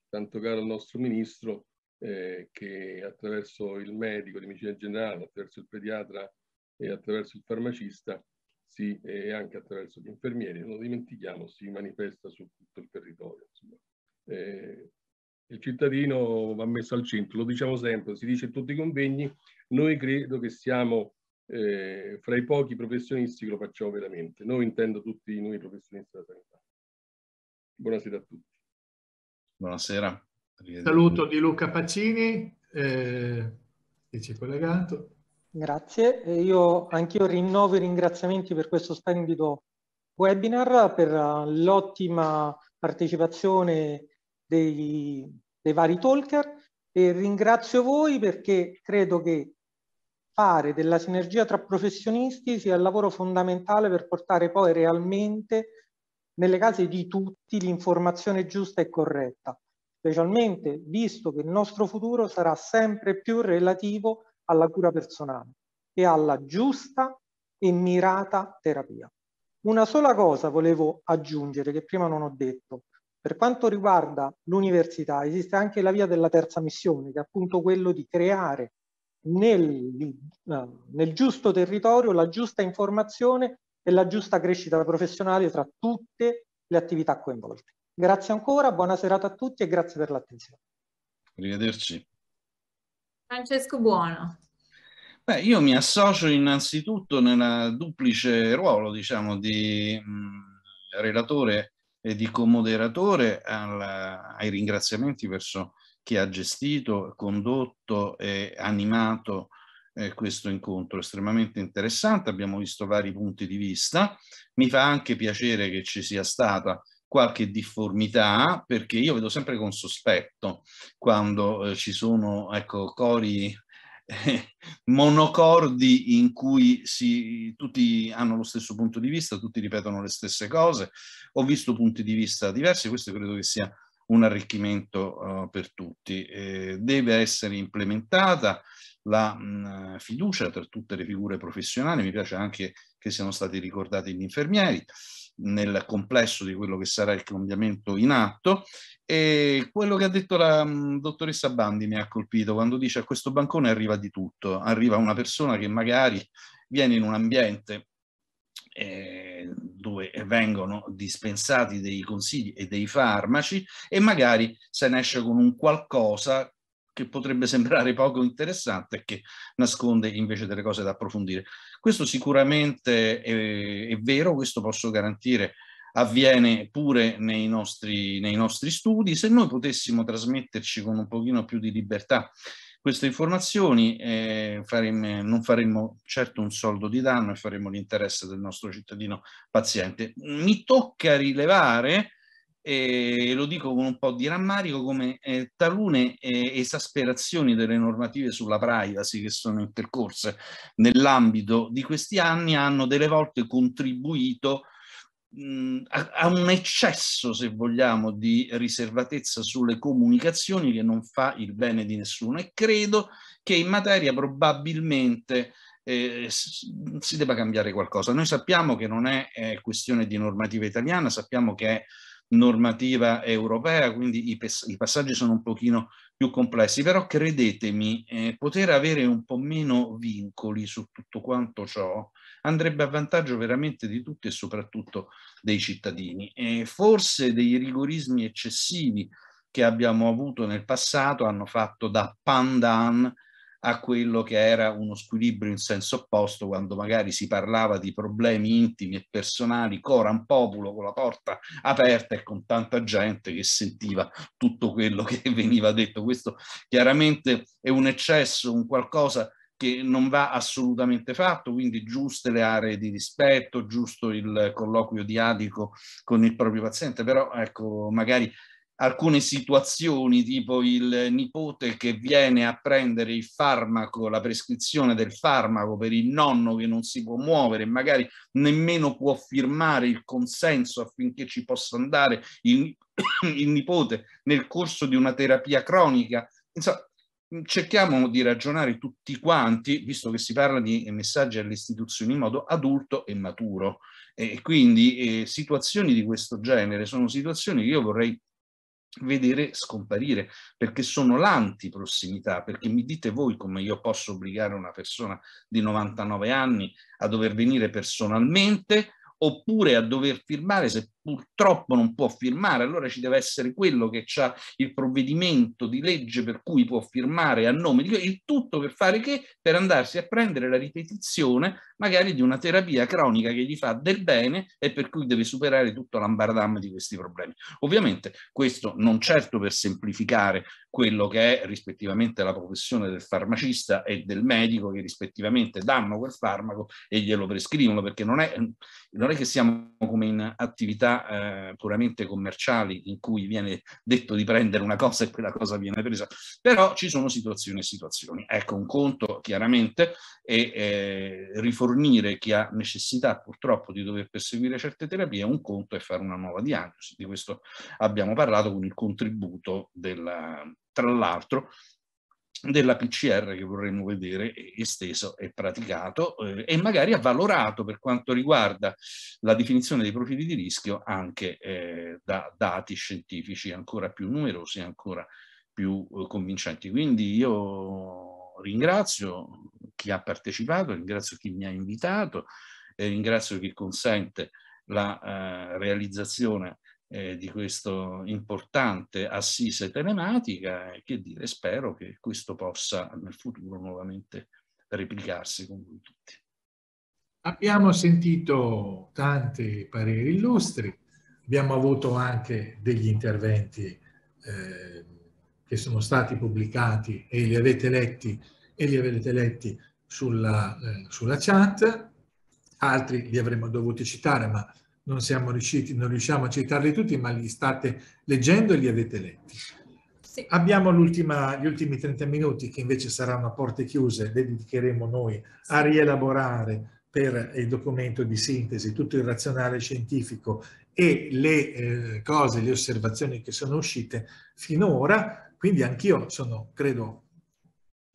tanto caro al nostro ministro, eh, che attraverso il medico di medicina generale, attraverso il pediatra e attraverso il farmacista si, e anche attraverso gli infermieri, non lo dimentichiamo, si manifesta su tutto il territorio. Eh, il cittadino va messo al centro, lo diciamo sempre, si dice in tutti i convegni, noi credo che siamo eh, fra i pochi professionisti che lo facciamo veramente. Noi intendo tutti noi professionisti della sanità. Buonasera a tutti. Buonasera. Saluto di Luca Pacini, eh, che ci è collegato. Grazie, io anch'io rinnovo i ringraziamenti per questo splendido webinar, per l'ottima partecipazione dei, dei vari talker. E ringrazio voi perché credo che fare della sinergia tra professionisti sia il lavoro fondamentale per portare poi realmente nelle case di tutti l'informazione giusta e corretta, specialmente visto che il nostro futuro sarà sempre più relativo alla cura personale e alla giusta e mirata terapia. Una sola cosa volevo aggiungere che prima non ho detto. Per quanto riguarda l'università esiste anche la via della terza missione, che è appunto quello di creare nel, nel giusto territorio la giusta informazione e la giusta crescita professionale tra tutte le attività coinvolte. Grazie ancora, buona serata a tutti e grazie per l'attenzione. Arrivederci. Francesco Buono. Beh, io mi associo innanzitutto nel duplice ruolo, diciamo, di mh, relatore e di comoderatore al, ai ringraziamenti verso chi ha gestito, condotto e animato eh, questo incontro estremamente interessante. Abbiamo visto vari punti di vista. Mi fa anche piacere che ci sia stata qualche difformità perché io vedo sempre con sospetto quando eh, ci sono ecco, cori eh, monocordi in cui si, tutti hanno lo stesso punto di vista, tutti ripetono le stesse cose. Ho visto punti di vista diversi, questo credo che sia un arricchimento uh, per tutti. Eh, deve essere implementata la mh, fiducia tra tutte le figure professionali, mi piace anche che siano stati ricordati gli infermieri nel complesso di quello che sarà il cambiamento in atto. E quello che ha detto la mh, dottoressa Bandi mi ha colpito quando dice a questo bancone arriva di tutto, arriva una persona che magari viene in un ambiente eh, dove vengono dispensati dei consigli e dei farmaci e magari se ne esce con un qualcosa che potrebbe sembrare poco interessante e che nasconde invece delle cose da approfondire. Questo sicuramente è, è vero, questo posso garantire avviene pure nei nostri, nei nostri studi. Se noi potessimo trasmetterci con un pochino più di libertà queste informazioni eh, faremo, non faremmo certo un soldo di danno e faremo l'interesse del nostro cittadino paziente. Mi tocca rilevare, eh, lo dico con un po' di rammarico, come eh, talune eh, esasperazioni delle normative sulla privacy che sono intercorse nell'ambito di questi anni hanno delle volte contribuito a, un eccesso, se vogliamo, di riservatezza sulle comunicazioni che non fa il bene di nessuno e credo che in materia probabilmente eh, si debba cambiare qualcosa. Noi sappiamo che non è, è questione di normativa italiana, sappiamo che è normativa europea, quindi i, i, passaggi sono un pochino più complessi, però credetemi, eh, poter avere un po' meno vincoli su tutto quanto ciò andrebbe a vantaggio veramente di tutti e soprattutto dei cittadini. E forse dei rigorismi eccessivi che abbiamo avuto nel passato hanno fatto da pandan a quello che era uno squilibrio in senso opposto quando magari si parlava di problemi intimi e personali coram populo con la porta aperta e con tanta gente che sentiva tutto quello che veniva detto. Questo chiaramente è un eccesso, un qualcosa che non va assolutamente fatto, quindi giuste le aree di rispetto, giusto il colloquio diadico con il proprio paziente, però ecco, magari alcune situazioni, tipo il nipote che viene a prendere il farmaco, la prescrizione del farmaco per il nonno che non si può muovere, magari nemmeno può firmare il consenso affinché ci possa andare il, il nipote nel corso di una terapia cronica. Insomma, cerchiamo di ragionare tutti quanti, visto che si parla di messaggi alle istituzioni in modo adulto e maturo. E quindi eh, situazioni di questo genere sono situazioni che io vorrei vedere scomparire perché sono l'antiprossimità perché mi dite voi come io posso obbligare una persona di 99 anni a dover venire personalmente oppure a dover firmare se purtroppo non può firmare, allora ci deve essere quello che ha il provvedimento di legge per cui può firmare a nome di il tutto per fare che? Per andarsi a prendere la ripetizione magari di una terapia cronica che gli fa del bene e per cui deve superare tutto l'ambardam di questi problemi. Ovviamente questo non certo per semplificare quello che è rispettivamente la professione del farmacista e del medico che rispettivamente danno quel farmaco e glielo prescrivono perché non è, non è che siamo come in attività eh, puramente commerciali in cui viene detto di prendere una cosa e quella cosa viene presa, però ci sono situazioni e situazioni. Ecco, un conto chiaramente è eh, rifornire chi ha necessità purtroppo di dover perseguire certe terapie, un conto è fare una nuova diagnosi. Di questo abbiamo parlato con il contributo della, tra l'altro della PCR che vorremmo vedere esteso e praticato eh, e magari avvalorato per quanto riguarda la definizione dei profili di rischio anche eh, da dati scientifici ancora più numerosi, ancora più eh, convincenti. Quindi io ringrazio chi ha partecipato, ringrazio chi mi ha invitato, ringrazio chi consente la eh, realizzazione eh, di questo importante assise telematica e che dire, spero che questo possa nel futuro nuovamente replicarsi con voi tutti. Abbiamo sentito tanti pareri illustri, abbiamo avuto anche degli interventi eh, che sono stati pubblicati e li avete letti, li avete letti sulla, eh, sulla chat, altri li avremmo dovuti citare, ma non siamo riusciti, non riusciamo a citarli tutti, ma li state leggendo e li avete letti. Sì. Abbiamo gli ultimi 30 minuti che invece saranno a porte chiuse, le dedicheremo noi a rielaborare per il documento di sintesi tutto il razionale scientifico e le eh, cose, le osservazioni che sono uscite finora. Quindi anch'io sono, credo,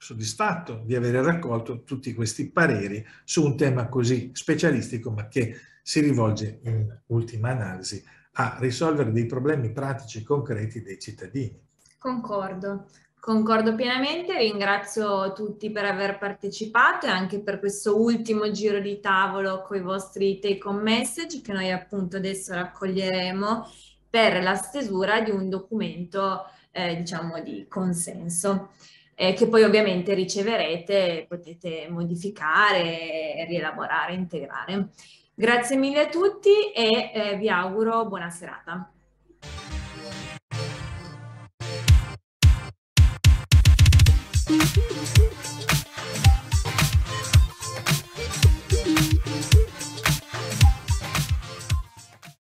soddisfatto di aver raccolto tutti questi pareri su un tema così specialistico, ma che si rivolge in ultima analisi a risolvere dei problemi pratici e concreti dei cittadini. Concordo, concordo pienamente, ringrazio tutti per aver partecipato e anche per questo ultimo giro di tavolo con i vostri take home message che noi appunto adesso raccoglieremo per la stesura di un documento eh, diciamo di consenso. Eh, che poi ovviamente riceverete, potete modificare, rielaborare, integrare. Grazie mille a tutti e eh, vi auguro buona serata.